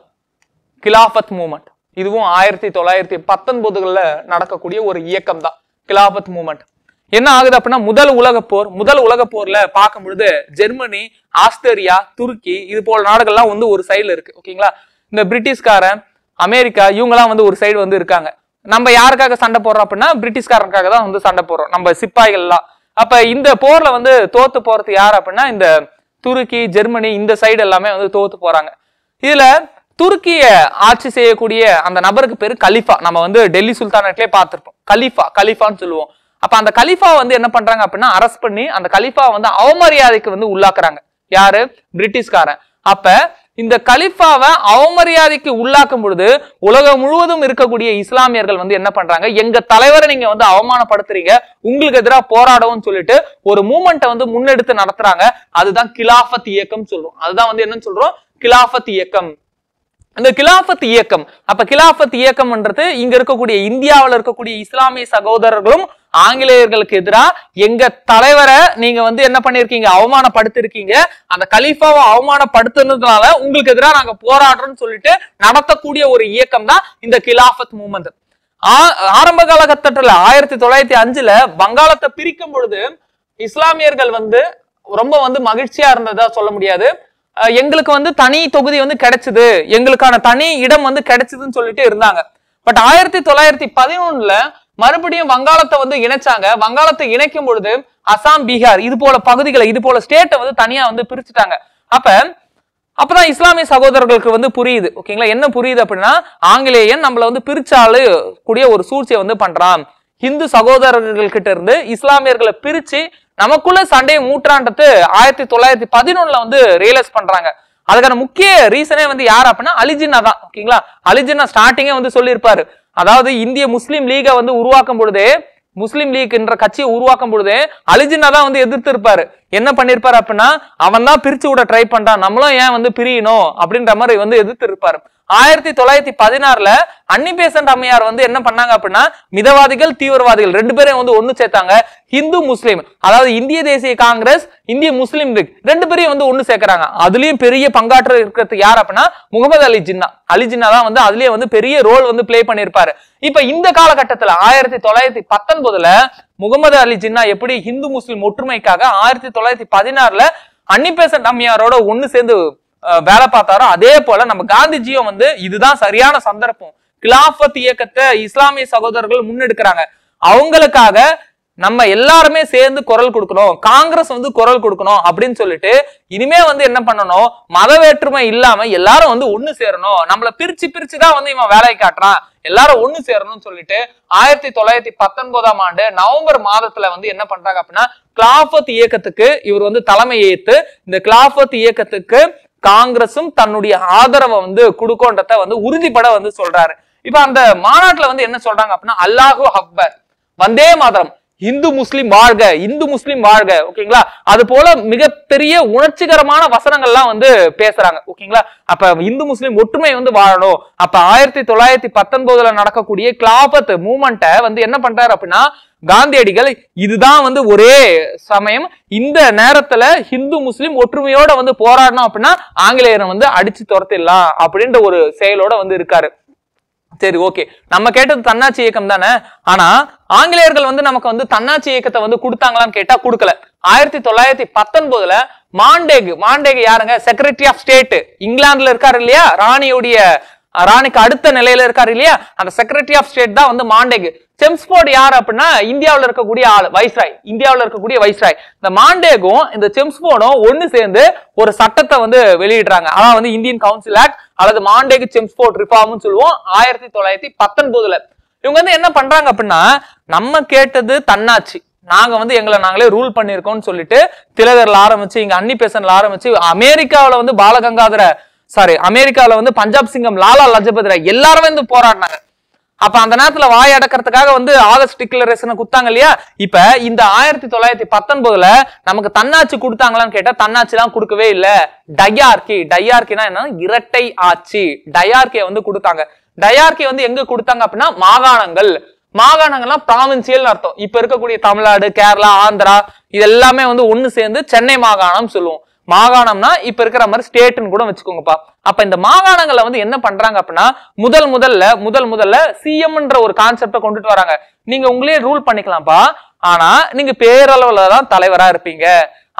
கிலாஃபத் மூமெண்ட். இதுவும் ஆயிரத்தி தொள்ளாயிரத்தி பத்தொன்பதுகளில் நடக்கக்கூடிய ஒரு இயக்கம் தான் கிலாஃபத் மூமெண்ட். என்ன ஆகுது அப்படின்னா முதல் உலக போர் முதல் உலகப் போர்ல பார்க்கும் பொழுது ஜெர்மனி ஆஸ்திரேலியா துருக்கி இது போல நாடுகள்லாம் வந்து ஒரு சைடுல இருக்கு. ஓகேங்களா? இந்த பிரிட்டிஷ்காரன் அமெரிக்கா இவங்கெல்லாம் வந்து ஒரு சைடு வந்து இருக்காங்க. நம்ம யாருக்காக சண்டை போடுறோம் அப்படின்னா பிரிட்டிஷ்காரனுக்காக தான் வந்து சண்டை போடுறோம். நம்ம சிப்பாய்கள்லாம். அப்ப இந்த போர்ல வந்து தோத்து போறது யார் அப்படின்னா இந்த துருக்கி ஜெர்மனி இந்த சைடு எல்லாமே வந்து தோத்து போறாங்க. இதுல துருக்கிய ஆட்சி செய்யக்கூடிய அந்த நபருக்கு பேரு கலிஃபா. நம்ம வந்து டெல்லி சுல்தானட்லயே பார்த்திருப்போம். கலிஃபா கலிஃபான்னு சொல்லுவோம். அப்ப அந்த கலிஃபா வந்து என்ன பண்றாங்க அப்படின்னா அரெஸ்ட் பண்ணி அந்த கலிஃபா வந்து அவமரியாதைக்கு வந்து உள்ளாக்குறாங்க. யாரு? பிரிட்டிஷ்காரன். அப்ப இந்த கலிஃபாவை அவமரியாதைக்கு உள்ளாக்கும் பொழுது உலகம் முழுவதும் இருக்கக்கூடிய இஸ்லாமியர்கள் வந்து என்ன பண்றாங்க? எங்க தலைவரை நீங்க வந்து அவமானப்படுத்துறீங்க. உங்களுக்கு எதிராக போராடவும் சொல்லிட்டு ஒரு மூமெண்ட்டை வந்து முன்னெடுத்து நடத்துறாங்க. அதுதான் கிலாஃபத் இயக்கம் சொல்றோம். அதுதான் வந்து என்னன்னு சொல்றோம்? கிலாஃபத் இயக்கம். இந்த கிலாஃபத் இயக்கம். அப்ப கிலாஃபத் இயக்கம்ன்றது இங்க இருக்கக்கூடிய இந்தியாவில் இருக்கக்கூடிய இஸ்லாமிய சகோதரர்களும் ஆங்கிலேயர்களுக்கு எதிராக எங்க தலைவரை நீங்க வந்து என்ன பண்ணிருக்கீங்க? அவமானப்படுத்திருக்கீங்க. அந்த கலீஃபாவை அவமானப்படுத்துனதுனால உங்களுக்கு எதிராக நாங்க போராடுறோம்னு சொல்லிட்டு நடத்தக்கூடிய ஒரு இயக்கம் தான் இந்த கிலாஃபத் மூமெண்ட். ஆரம்ப காலகட்டத்துல ஆயிரத்தி தொள்ளாயிரத்தி அஞ்சுல வங்காளத்தை பிரிக்கும் பொழுது இஸ்லாமியர்கள் வந்து ரொம்ப வந்து மகிழ்ச்சியா இருந்ததா சொல்ல முடியாது. எங்களுக்கு வந்து தனி தொகுதி வந்து கிடைச்சது. எங்களுக்கான தனி இடம் வந்து கிடைச்சதுன்னு சொல்லிட்டு இருந்தாங்க. பட் ஆயிரத்தி தொள்ளாயிரத்தி பதினொன்னுல மறுபடியும் வங்காளத்தை வந்து இணைச்சாங்க. வங்காளத்தை இணைக்கும் பொழுது அசாம் பீகார் இது போல பகுதிகளை இது போல ஸ்டேட்டை வந்து தனியா வந்து பிரிச்சுட்டாங்க. அப்ப அப்பதான் இஸ்லாமிய சகோதரர்களுக்கு வந்து புரியுது. ஓகேங்களா என்ன புரியுது அப்படின்னா ஆங்கிலேயன் நம்மள வந்து பிரிச்சாலு கூடிய ஒரு சூழ்ச்சியை வந்து பண்றான். இந்து சகோதரர்கள் கிட்ட இருந்து இஸ்லாமியர்களை பிரிச்சு நமக்குள்ள சண்டையை மூற்றாண்டது ஆயிரத்தி தொள்ளாயிரத்தி பதினொன்னுல வந்து ரியலைஸ் பண்றாங்க. அதுக்கான முக்கிய ரீசனே வந்து யார் அப்படின்னா அலிஜின்னா தான். ஓகேங்களா அலிஜின்னா ஸ்டார்டிங்கே வந்து சொல்லியிருப்பாரு. அதாவது இந்திய முஸ்லீம் லீகை வந்து உருவாக்கும் பொழுதே முஸ்லீம் லீக் என்ற கட்சியை உருவாக்கும் பொழுது அலிஜினா தான் வந்து எதிர்த்து இருப்பாரு என்ன பண்ணிருப்பாரு அப்படின்னா அவன் தான் பிரிச்சு விட ட்ரை பண்றான். நம்மளும் ஏன் வந்து பிரியணும் அப்படின்ற மாதிரி வந்து எதிர்த்து இருப்பாரு ஆயிரத்தி தொள்ளாயிரத்தி பதினாறுல அன்னி பேசன்ட் அம்மையார் வந்து என்ன பண்ணாங்க அப்படின்னா மிதவாதிகள் தீவிரவாதிகள் ரெண்டு பேரையும் வந்து ஒண்ணு சேர்த்தாங்க. இந்து முஸ்லீம். அதாவது இந்திய தேசிய காங்கிரஸ் இந்திய முஸ்லீம் லீக். ரெண்டு பேரையும் வந்து ஒண்ணு சேர்க்கிறாங்க. அதுலயும் பெரிய பங்காற்று இருக்கிறது யார் அப்படின்னா முகமது அலி ஜின்னா. அலி ஜின்னா தான் வந்து அதுலயே வந்து பெரிய ரோல் வந்து பிளே பண்ணிருப்பாரு இப்ப இந்த காலகட்டத்துல ஆயிரத்தி தொள்ளாயிரத்தி பத்தொன்பதுல முகமது அலி ஜின்னா எப்படி இந்து முஸ்லீம் ஒற்றுமைக்காக ஆயிரத்தி தொள்ளாயிரத்தி பதினாறுல அன்னி பேசன்ட் அம்மையாரோட ஒன்னு சேர்ந்து வேலை பார்த்தாரோ அதே போல நம்ம காந்திஜியும் வந்து இதுதான் சரியான சந்தர்ப்பம். கிலாஃபத் இயக்கத்தை இஸ்லாமிய சகோதரர்கள் முன்னெடுக்கிறாங்க. அவங்களுக்காக நம்ம எல்லாருமே சேர்ந்து குரல் கொடுக்கணும் காங்கிரஸ் வந்து குரல் கொடுக்கணும் அப்படின்னு சொல்லிட்டு இனிமே வந்து என்ன பண்ணணும் மத வேற்றுமை இல்லாம எல்லாரும் வந்து ஒண்ணு சேரணும். நம்மள பிரிச்சு பிரிச்சுதான் வந்து இவன் வேலையை காட்டுறான். எல்லாரும் ஒண்ணு சேரணும்னு சொல்லிட்டு ஆயிரத்தி தொள்ளாயிரத்தி பத்தொன்பதாம் ஆண்டு நவம்பர் மாதத்துல வந்து என்ன பண்றாங்க அப்படின்னா கிளாஃபத் இயக்கத்துக்கு இவர் வந்து தலைமை ஏத்து இந்த கிளாஃபத் இயக்கத்துக்கு காங்கிரஸும் தன்னுடைய ஆதரவை வந்து கொடுக்கோன்றத வந்து உறுதிப்பட வந்து சொல்றாரு. இப்ப அந்த மாநாட்டுல வந்து என்ன சொல்றாங்க அப்படின்னா அல்லாஹு அக்பர் வந்தே மாதரம் இந்து முஸ்லிம் வாழ்க இந்து முஸ்லிம் வாழ்க. ஓகேங்களா? அது போல மிகப்பெரிய உணர்ச்சிகரமான வசனங்கள்லாம் வந்து பேசுறாங்க. ஓகேங்களா? அப்ப இந்து முஸ்லிம் ஒற்றுமை வந்து வாழணும். அப்ப ஆயிரத்தி தொள்ளாயிரத்தி பத்தொன்பதுல நடக்கக்கூடிய கிளாபத் மூமெண்ட்டை வந்து என்ன பண்றாரு அப்படின்னா காந்தியடிகள் இதுதான் வந்து ஒரே சமயம். இந்த நேரத்துல ஹிந்து முஸ்லீம் ஒற்றுமையோட வந்து போராடணும் அப்படின்னா ஆங்கிலேயரை வந்து அடிச்சு துரத்திடலாம் அப்படின்ற ஒரு செயலோட வந்து இருக்காரு. சரி ஓகே. நம்ம கேட்டது தன்னாட்சி இயக்கம் தானே? ஆனா ஆங்கிலேயர்கள் வந்து நமக்கு வந்து தன்னாட்சி இயக்கத்தை வந்து கொடுத்தாங்களான்னு கேட்டா கொடுக்கல. ஆயிரத்தி தொள்ளாயிரத்தி பத்தொன்பதுல மாண்டேகு மாண்டேகு யாருங்க? செக்ரட்டரி ஆஃப் ஸ்டேட் இங்கிலாந்துல இருக்காரு இல்லையா? ராணியுடைய ராணிக்கு அடுத்த நிலையில இருக்காரு இல்லையா? அந்த செக்ரட்டரி ஆஃப் ஸ்டேட் தான் வந்து மாண்டேகு செம்ஸ்போர்ட் யார் அப்படின்னா இந்தியாவில் இருக்கக்கூடிய ஆள் வைஸ்ராய் இந்தியாவில் இருக்கக்கூடிய வைஸ்ராய் இந்த மாண்டேகும் இந்த செம்ஸ்போர்டும் ஒன்று சேர்ந்து ஒரு சட்டத்தை வந்து வெளியிடுறாங்க. அதான் வந்து இந்தியன் கவுன்சில் ஆக்ட் அல்லது மாண்டேகு செம்ஸ்போர்ட் ரிஃபார்ம்னு சொல்லுவோம் ஆயிரத்தி தொள்ளாயிரத்தி பத்தொன்பதுல. இவங்க வந்து என்ன பண்றாங்க அப்படின்னா நம்ம கேட்டது தன்னாட்சி. நாங்க வந்து எங்களை நாங்களே ரூல் பண்ணிருக்கோம்னு சொல்லிட்டு திலகர்ல ஆரம்பிச்சு இங்க அன்னி பேசன்ல ஆரம்பிச்சு அமெரிக்காவில வந்து பாலகங்காதர சாரி அமெரிக்காவில் வந்து பஞ்சாப் சிங்கம் லாலா லஜபதி ராய் எல்லாருமே வந்து போராடினாங்க. அப்ப அந்த நேரத்துல வாய் அடக்கிறதுக்காக வந்து ஆகஸ்ட் டிக்ளரேஷனை குத்தாங்க இல்லையா? இப்ப இந்த ஆயிரத்தி தொள்ளாயிரத்தி பத்தொன்பதுல நமக்கு தன்னாட்சி கொடுத்தாங்களான்னு கேட்டா தன்னாட்சி எல்லாம் கொடுக்கவே இல்ல. டயார்கி டயார்கினா என்ன? இரட்டை ஆட்சி. டயார்கியை வந்து கொடுத்தாங்க. டயார்கி வந்து எங்க கொடுத்தாங்க அப்படின்னா மாகாணங்கள். மாகாணங்கள்லாம் ப்ராவின்சியல் அர்த்தம். இப்ப இருக்கக்கூடிய தமிழ்நாடு கேரளா ஆந்திரா இது எல்லாமே வந்து ஒண்ணு சேர்ந்து சென்னை மாகாணம் சொல்லுவோம். மாகாணம்னா இப்ப இருக்கிற மாதிரி ஸ்டேட்னு கூட வச்சுக்கோங்கப்பா. அப்ப இந்த மாகாணங்களை வந்து என்ன பண்றாங்க அப்படின்னா முதல் முதல்ல முதல் முதல்ல சிஎம்ன்ற ஒரு கான்செப்டை கொண்டுட்டு வராங்க. நீங்க உங்களே ரூல் பண்ணிக்கலாம்ப்பா. ஆனா நீங்க பேரளவுல தான் தலைவரா இருப்பீங்க.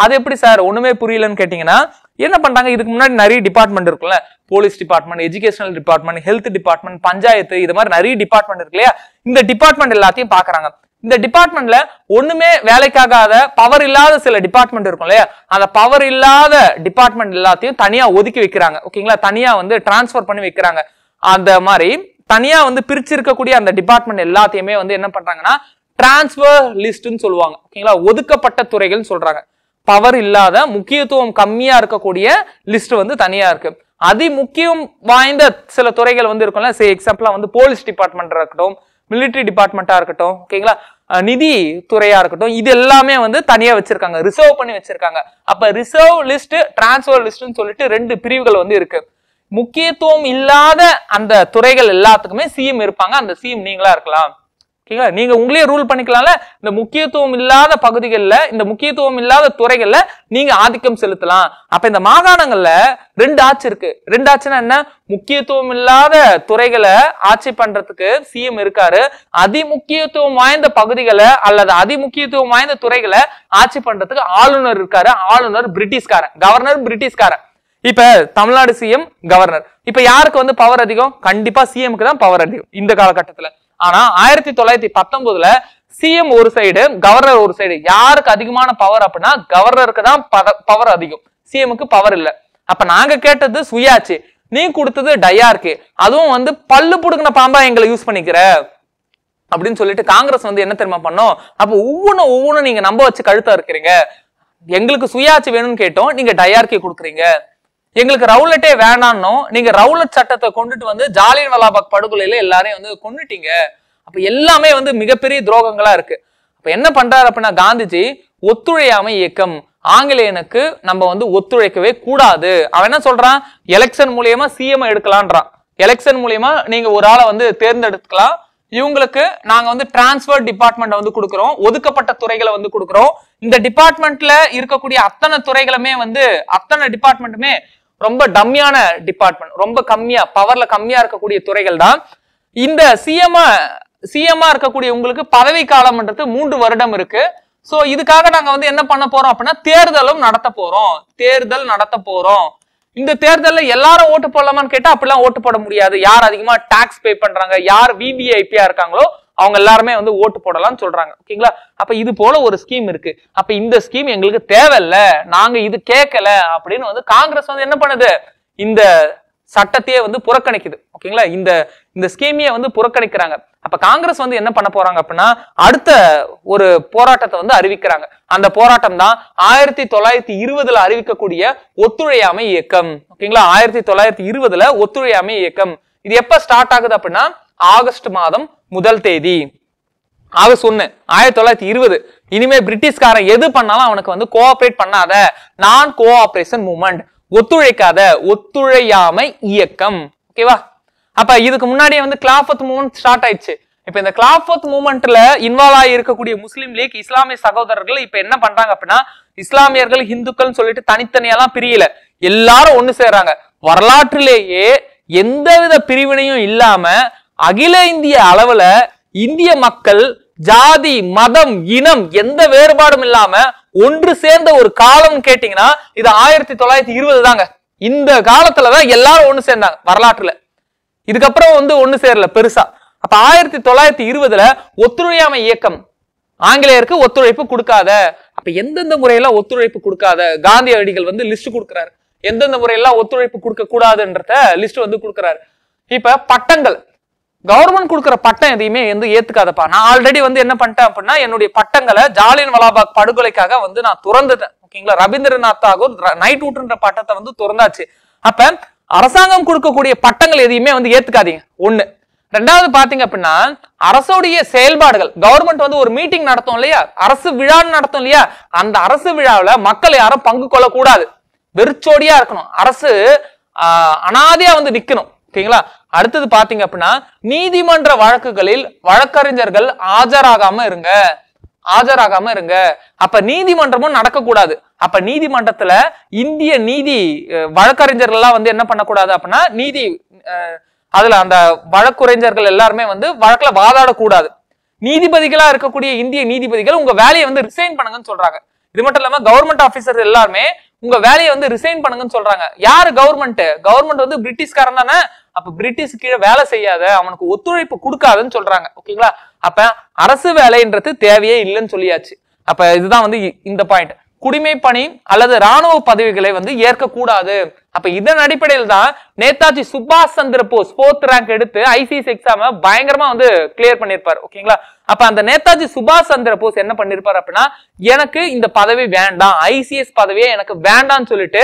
அது எப்படி சார்? ஒண்ணுமே புரியலன்னு கேட்டீங்கன்னா என்ன பண்றாங்க? இதுக்கு முன்னாடி நிறைய டிபார்ட்மெண்ட் இருக்குல்ல. Police department educational department health department panchayat இது மாதிரி நிறைய டிபார்ட்மெண்ட் இருக்கு இல்லையா? இந்த டிபார்ட்மெண்ட் எல்லாத்தையும் பாக்குறாங்க. இந்த டிபார்ட்மெண்ட்ல ஒண்ணுமே வேலைக்காகாத பவர் இல்லாத சில டிபார்ட்மெண்ட் இருக்கும் இல்லையா? அந்த பவர் இல்லாத டிபார்ட்மெண்ட் எல்லாத்தையும் தனியா ஒதுக்கி வைக்கிறாங்க. ஓகேங்களா? தனியா வந்து டிரான்ஸ்ஃபர் பண்ணி வைக்கிறாங்க. அந்த மாதிரி தனியா வந்து பிரிச்சிருக்கக்கூடிய அந்த டிபார்ட்மெண்ட் எல்லாத்தையுமே வந்து என்ன பண்றாங்கன்னா டிரான்ஸ்ஃபர் லிஸ்ட்னு சொல்லுவாங்க. ஓகேங்களா? ஒதுக்கப்பட்ட துறைகள்னு சொல்றாங்க. பவர் இல்லாத முக்கியத்துவம் கம்மியா இருக்கக்கூடிய லிஸ்ட் வந்து தனியா இருக்கு. அதி முக்கியம் வாய்ந்த சில துறைகள் வந்து இருக்கும்ல. சே எக்ஸாம்பிளா வந்து போலீஸ் டிபார்ட்மெண்ட் இருக்கட்டும் மிலிட்டரி டிபார்ட்மெண்ட்டா இருக்கட்டும். ஓகேங்களா? நிதி துறையா இருக்கட்டும் இது எல்லாமே வந்து தனியா வச்சிருக்காங்க ரிசர்வ் பண்ணி வச்சிருக்காங்க. அப்ப ரிசர்வ் லிஸ்ட் டிரான்ஸ்ஃபர் லிஸ்ட்னு சொல்லிட்டு ரெண்டு பிரிவுகள் வந்து இருக்கு. முக்கியத்துவம் இல்லாத அந்த துறைகள் எல்லாத்துக்குமே சிஎம் இருப்பாங்க. அந்த சிஎம் நீங்களா இருக்கலாம். ஓகேங்களா நீங்க உங்களே ரூல் பண்ணிக்கலாம்ல? இந்த முக்கியத்துவம் இல்லாத பகுதிகளில் இந்த முக்கியத்துவம் இல்லாத துறைகள்ல நீங்க ஆதிக்கம் செலுத்தலாம். அப்ப இந்த மாகாணங்கள்ல ரெண்டு ஆட்சி இருக்கு. ரெண்டு ஆட்சினா என்ன? முக்கியத்துவம் இல்லாத துறைகளை ஆட்சி பண்றதுக்கு சிஎம் இருக்காரு. அதிமுக்கியத்துவம் வாய்ந்த பகுதிகளை அல்லது அதி முக்கியத்துவம் வாய்ந்த துறைகளை ஆட்சி பண்றதுக்கு ஆளுநர் இருக்காரு. ஆளுநர் பிரிட்டிஷ்காரன். கவர்னர் பிரிட்டிஷ்காரன். இப்ப தமிழ்நாடு சிஎம் கவர்னர். இப்ப யாருக்கு வந்து பவர் அதிகம்? கண்டிப்பா சிஎம்க்கு தான் பவர் அதிகம். இந்த காலகட்டத்துல. ஆனா ஆயிரத்தி தொள்ளாயிரத்தி பத்தொன்பதுல சிஎம் ஒரு சைடு கவர்னர் ஒரு சைடு யாருக்கு அதிகமான பவர் அப்படின்னா கவர்னருக்கு தான் பவர் அதிகம். சிஎம்க்கு பவர் இல்ல. அப்ப நாங்க கேட்டது சுயாச்சு நீ கொடுத்தது டயார்க்கு அதுவும் வந்து பல்லு புடுங்கின பாம்பா எங்களை யூஸ் பண்ணிக்கிற. அப்படின்னு சொல்லிட்டு காங்கிரஸ் வந்து என்ன தெரியுமா பண்ணோம்? அப்ப ஒவ்வொன்றும் ஒவ்வொன்றும் நீங்க நம்ப வச்சு கழுத்தா இருக்கிறீங்க. எங்களுக்கு சுயாட்சி வேணும்னு கேட்டோம். நீங்க டயார்கே கொடுக்குறீங்க. எங்களுக்கு ரவுலட்டே வேணாம்னோம் நீங்க ரவுலட் சட்டத்தை கொண்டுட்டு வந்து ஜாலியன் வலாபாக் படுகொலையில எல்லாரையும் வந்து கொண்டுட்டீங்க அப்ப எல்லாமே வந்து மிகப்பெரிய துரோகங்களா இருக்கு. அப்ப என்ன பண்றாரு அப்படின்னா காந்திஜி ஒத்துழையாமை இயக்கம். ஆங்கிலேயனுக்கு நம்ம வந்து ஒத்துழைக்கவே கூடாது. அவன் என்ன சொல்றான்? எலெக்ஷன் மூலியமா சிஎம் எடுக்கலான்றான். எலெக்ஷன் மூலியமா நீங்க ஒரு ஆளை வந்து தேர்ந்தெடுக்கலாம். இவங்களுக்கு நாங்க வந்து டிரான்ஸ்பர் டிபார்ட்மெண்ட் வந்து கொடுக்குறோம். ஒதுக்கப்பட்ட துறைகளை வந்து கொடுக்குறோம். இந்த டிபார்ட்மெண்ட்ல இருக்கக்கூடிய அத்தனை துறைகளுமே வந்து அத்தனை டிபார்ட்மெண்ட்டுமே ரொம்ப டம்மியான டிபார்ட்மெண்ட் ரொம்ப கம்மியா பவர்ல கம்மியா இருக்கக்கூடிய துறைகள் தான். இந்த சிஎம்ஆ சிஎம்மா இருக்கக்கூடிய உங்களுக்கு பதவி காலம்ன்றது மூன்று வருடம் இருக்கு. சோ இதுக்காக நாங்க வந்து என்ன பண்ண போறோம் அப்படின்னா தேர்தலும் நடத்த போறோம். தேர்தல் நடத்த போறோம். இந்த தேர்தலில் எல்லாரும் ஓட்டு போடலாமான்னு கேட்டா அப்படிலாம் ஓட்டு போட முடியாது. யார் அதிகமா டாக்ஸ் பே பண்றாங்க? யார் விபிஐபியா இருக்காங்களோ அவங்க எல்லாருமே வந்து ஓட்டு போடலாம்னு சொல்றாங்க. ஓகேங்களா? அப்ப இது போல ஒரு ஸ்கீம் இருக்கு. அப்ப இந்த ஸ்கீம் எங்களுக்கு தேவையில்ல. நாங்க இது கேட்கல அப்படின்னு வந்து காங்கிரஸ் வந்து என்ன பண்ணுது? இந்த சட்டத்தையே வந்து புறக்கணிக்குது. ஓகேங்களா? இந்த இந்த ஸ்கீமையே வந்து புறக்கணிக்கிறாங்க. அப்ப காங்கிரஸ் வந்து என்ன பண்ண போறாங்க அப்படின்னா அடுத்த ஒரு போராட்டத்தை வந்து அறிவிக்கிறாங்க. அந்த போராட்டம் தான் ஆயிரத்தி தொள்ளாயிரத்தி இருபதுல அறிவிக்கக்கூடிய ஒத்துழையாமை இயக்கம். ஓகேங்களா? ஆயிரத்தி தொள்ளாயிரத்தி இருபதுல ஒத்துழையாமை இயக்கம். இது எப்ப ஸ்டார்ட் ஆகுது அப்படின்னா ஆகஸ்ட் மாதம் முதல் தேதி. ஆகஸ்ட் ஒண்ணு ஆயிரத்தி தொள்ளாயிரத்தி இருபது. இனிமே பிரிட்டிஷ்காரன் எது பண்ணாலும் அவனுக்கு வந்து கோஆபரேட் பண்ணாத நான் கோஆபரேஷன் மூமெண்ட் ஒத்துழைக்காத ஒத்துழையாமை இயக்கம். ஓகேவா அப்ப இதுக்கு முன்னாடியே வந்து கிளாஃபத் மூமெண்ட் ஸ்டார்ட் ஆயிடுச்சு. இப்ப இந்த கிளாஃபத் மூமெண்ட்ல இன்வால்வ் ஆகி இருக்கக்கூடிய முஸ்லீம் லீக் இஸ்லாமிய சகோதரர்கள் இப்ப என்ன பண்றாங்க அப்படின்னா இஸ்லாமியர்கள் இந்துக்கள் சொல்லிட்டு தனித்தனியெல்லாம் பிரியல. எல்லாரும் ஒண்ணு சேர்றாங்க. வரலாற்றிலேயே எந்தவித பிரிவினையும் இல்லாம அகில இந்திய அளவுல இந்திய மக்கள் ஜாதி மதம் இனம் எந்த வேறுபாடும் இல்லாம ஒன்று சேர்ந்த ஒரு காலம் கேட்டீங்கன்னா இது ஆயிரத்தி தொள்ளாயிரத்தி இருபது தாங்க. இந்த காலத்துலதான் எல்லாரும் ஒண்ணு சேர்ந்தாங்க வரலாற்றுல. இதுக்கப்புறம் வந்து ஒண்ணு சேரல பெருசா. அப்ப ஆயிரத்தி தொள்ளாயிரத்தி இருபதுல ஒத்துழையாமை இயக்கம். ஆங்கிலேயருக்கு ஒத்துழைப்பு கொடுக்காத. அப்ப எந்தெந்த முறையெல்லாம் ஒத்துழைப்பு கொடுக்காத? காந்தியடிகள் வந்து லிஸ்ட் கொடுக்குறாரு. எந்தெந்த முறையெல்லாம் ஒத்துழைப்பு கொடுக்க கூடாதுன்றத லிஸ்ட் வந்து கொடுக்குறாரு. இப்ப பட்டங்கள். கவர்மெண்ட் கொடுக்குற பட்டம் எதையுமே வந்து ஏத்துக்காதப்பா. நான் ஆல்ரெடி வந்து என்ன பண்ணிட்டேன் அப்படின்னா என்னுடைய பட்டங்களை ஜாலியன் வலாபாக் படுகொலைக்காக வந்து நான் துறந்துட்டேன். ஓகேங்களா? ரவீந்திரநாத் தாகூர் நைட் ஊட்டுன்ற பட்டத்தை வந்து துறந்தாச்சு. அப்ப அரசாங்கம் கொடுக்கக்கூடிய பட்டங்கள் எதையுமே வந்து ஏத்துக்காதீங்க. ஒண்ணு. ரெண்டாவது பாத்தீங்க அப்படின்னா அரசுடைய செயல்பாடுகள். கவர்மெண்ட் வந்து ஒரு மீட்டிங் நடத்தும் இல்லையா? அரசு விழான்னு நடத்தும் இல்லையா? அந்த அரசு விழாவுல மக்கள் யாரும் பங்கு கொள்ளக்கூடாது. வெறிச்சோடியா இருக்கணும். அரசு ஆஹ், அனாதையா வந்து நிக்கணும். ஓகேங்களா? அடுத்தது பாத்தீங்க அப்படின்னா நீதிமன்ற வழக்குகளில் வழக்கறிஞர்கள் ஆஜராகாம இருங்க. ஆஜராகாம இருங்க. அப்ப நீதிமன்றமும் நடக்கக்கூடாது. அப்ப நீதிமன்றத்துல இந்திய நீதி வழக்கறிஞர்கள் எல்லாம் வந்து என்ன பண்ணக்கூடாது அப்படின்னா நீதி அதுல அந்த வழக்குரைஞர்கள் எல்லாருமே வந்து வழக்குல வாதாடக்கூடாது. நீதிபதிகளா இருக்கக்கூடிய இந்திய நீதிபதிகள் உங்க வேலையை வந்து ரிசைன் பண்ணுங்கன்னு சொல்றாங்க. இது மட்டும் இல்லாம கவர்மெண்ட் ஆபீசர் எல்லாருமே உங்க வேலையை வந்து ரிசைன் பண்ணுங்கன்னு சொல்றாங்க. யாரு கவர்மெண்ட் கவர்மெண்ட் வந்து பிரிட்டிஷ்காரன் தானே? அப்ப பிரிட்டிஷ் கீழே வேலை செய்யாத அவனுக்கு ஒத்துழைப்பு கொடுக்காதுன்னு சொல்றாங்க. ஓகேங்களா? அப்ப அரசு வேலைன்றது தேவையே இல்லைன்னு சொல்லியாச்சு. அப்ப இதுதான் வந்து இந்த பாயிண்ட் குடிமை பணி அல்லது ராணுவ பதவிகளை வந்து ஏற்கக்கூடாது. அப்ப இதன் அடிப்படையில் தான் நேதாஜி சுபாஷ் சந்திர போஸ் ஃபோர்த் ரேங்க் எடுத்து ஐசிஎஸ் எக்ஸாம பயங்கரமா வந்து கிளியர் பண்ணிருப்பாரு ஓகேங்களா? அப்ப அந்த நேதாஜி சுபாஷ் சந்திர போஸ் என்ன பண்ணிருப்பாரு அப்படின்னா எனக்கு இந்த பதவி வேண்டாம். ஐசிஎஸ் பதவியே எனக்கு வேண்டாம்னு சொல்லிட்டு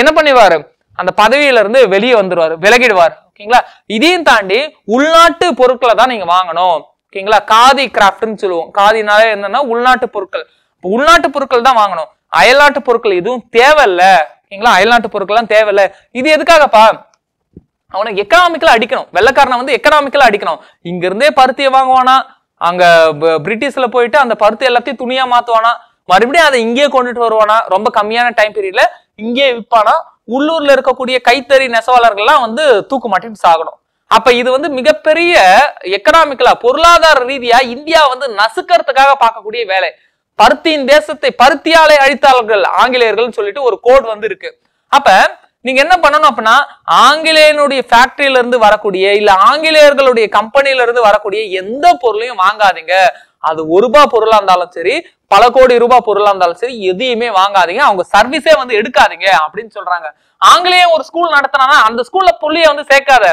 என்ன பண்ணிவாரு அந்த பதவியிலிருந்து வெளியே வந்துடுவார் விலகிடுவார். ஓகேங்களா? இதையும் தாண்டி உள்நாட்டு பொருட்களை தான் நீங்க வாங்கணும். ஓகேங்களா? காதி கிராஃப்ட்னு சொல்லுவோம். காதினாலே என்னன்னா உள்நாட்டு பொருட்கள். உள்நாட்டு பொருட்கள் தான் வாங்கணும். அயல்நாட்டு பொருட்கள் எதுவும் தேவையில்ல. ஓகேங்களா? அயல்நாட்டு பொருட்கள்லாம் தேவையில்ல. இது எதுக்காகப்பா? அவனை எக்கனாமிக்கலா அடிக்கணும். வெள்ளக்காரனை வந்து எக்கனாமிக்கலா அடிக்கணும். இங்க இருந்தே பருத்தியை வாங்குவானா? அங்க பிரிட்டிஷில் பிரிட்டிஷ்ல போயிட்டு அந்த பருத்தி எல்லாத்தையும் துணியா மாத்துவானா? மறுபடியும் அதை இங்கேயே கொண்டுட்டு வருவானா? ரொம்ப கம்மியான டைம் பீரியட்ல இங்கேயே விற்பானா உள்ளூர்ல இருக்கக்கூடிய கைத்தறி நெசவாளர்கள்லாம் வந்து தூக்கு மாட்டிட்டு சாகணும். அப்ப இது வந்து மிகப்பெரிய எக்கனாமிக்கலா பொருளாதார ரீதியா இந்தியா வந்து நசுக்கிறதுக்காக பார்க்கக்கூடிய வேலை. பருத்தியின் தேசத்தை பருத்தியாலை அழித்தாளர்கள் ஆங்கிலேயர்கள்னு சொல்லிட்டு ஒரு கோட் வந்து இருக்கு. அப்ப நீங்க என்ன பண்ணணும் அப்படின்னா ஆங்கிலேயனுடைய ஃபேக்டரியில இருந்து வரக்கூடிய இல்ல ஆங்கிலேயர்களுடைய கம்பெனில இருந்து வரக்கூடிய எந்த பொருளையும் வாங்காதீங்க. அது ஒரு ரூபாய் பொருளா இருந்தாலும் சரி பல கோடி ரூபாய் பொருளாக இருந்தாலும் சரி எதையுமே வாங்காதீங்க. அவங்க சர்வீஸே வந்து எடுக்காதீங்க அப்படின்னு சொல்றாங்க. ஆங்கிலேயம் ஒரு ஸ்கூல் நடத்தினா அந்த ஸ்கூல்ல புள்ளிய வந்து சேர்க்காத.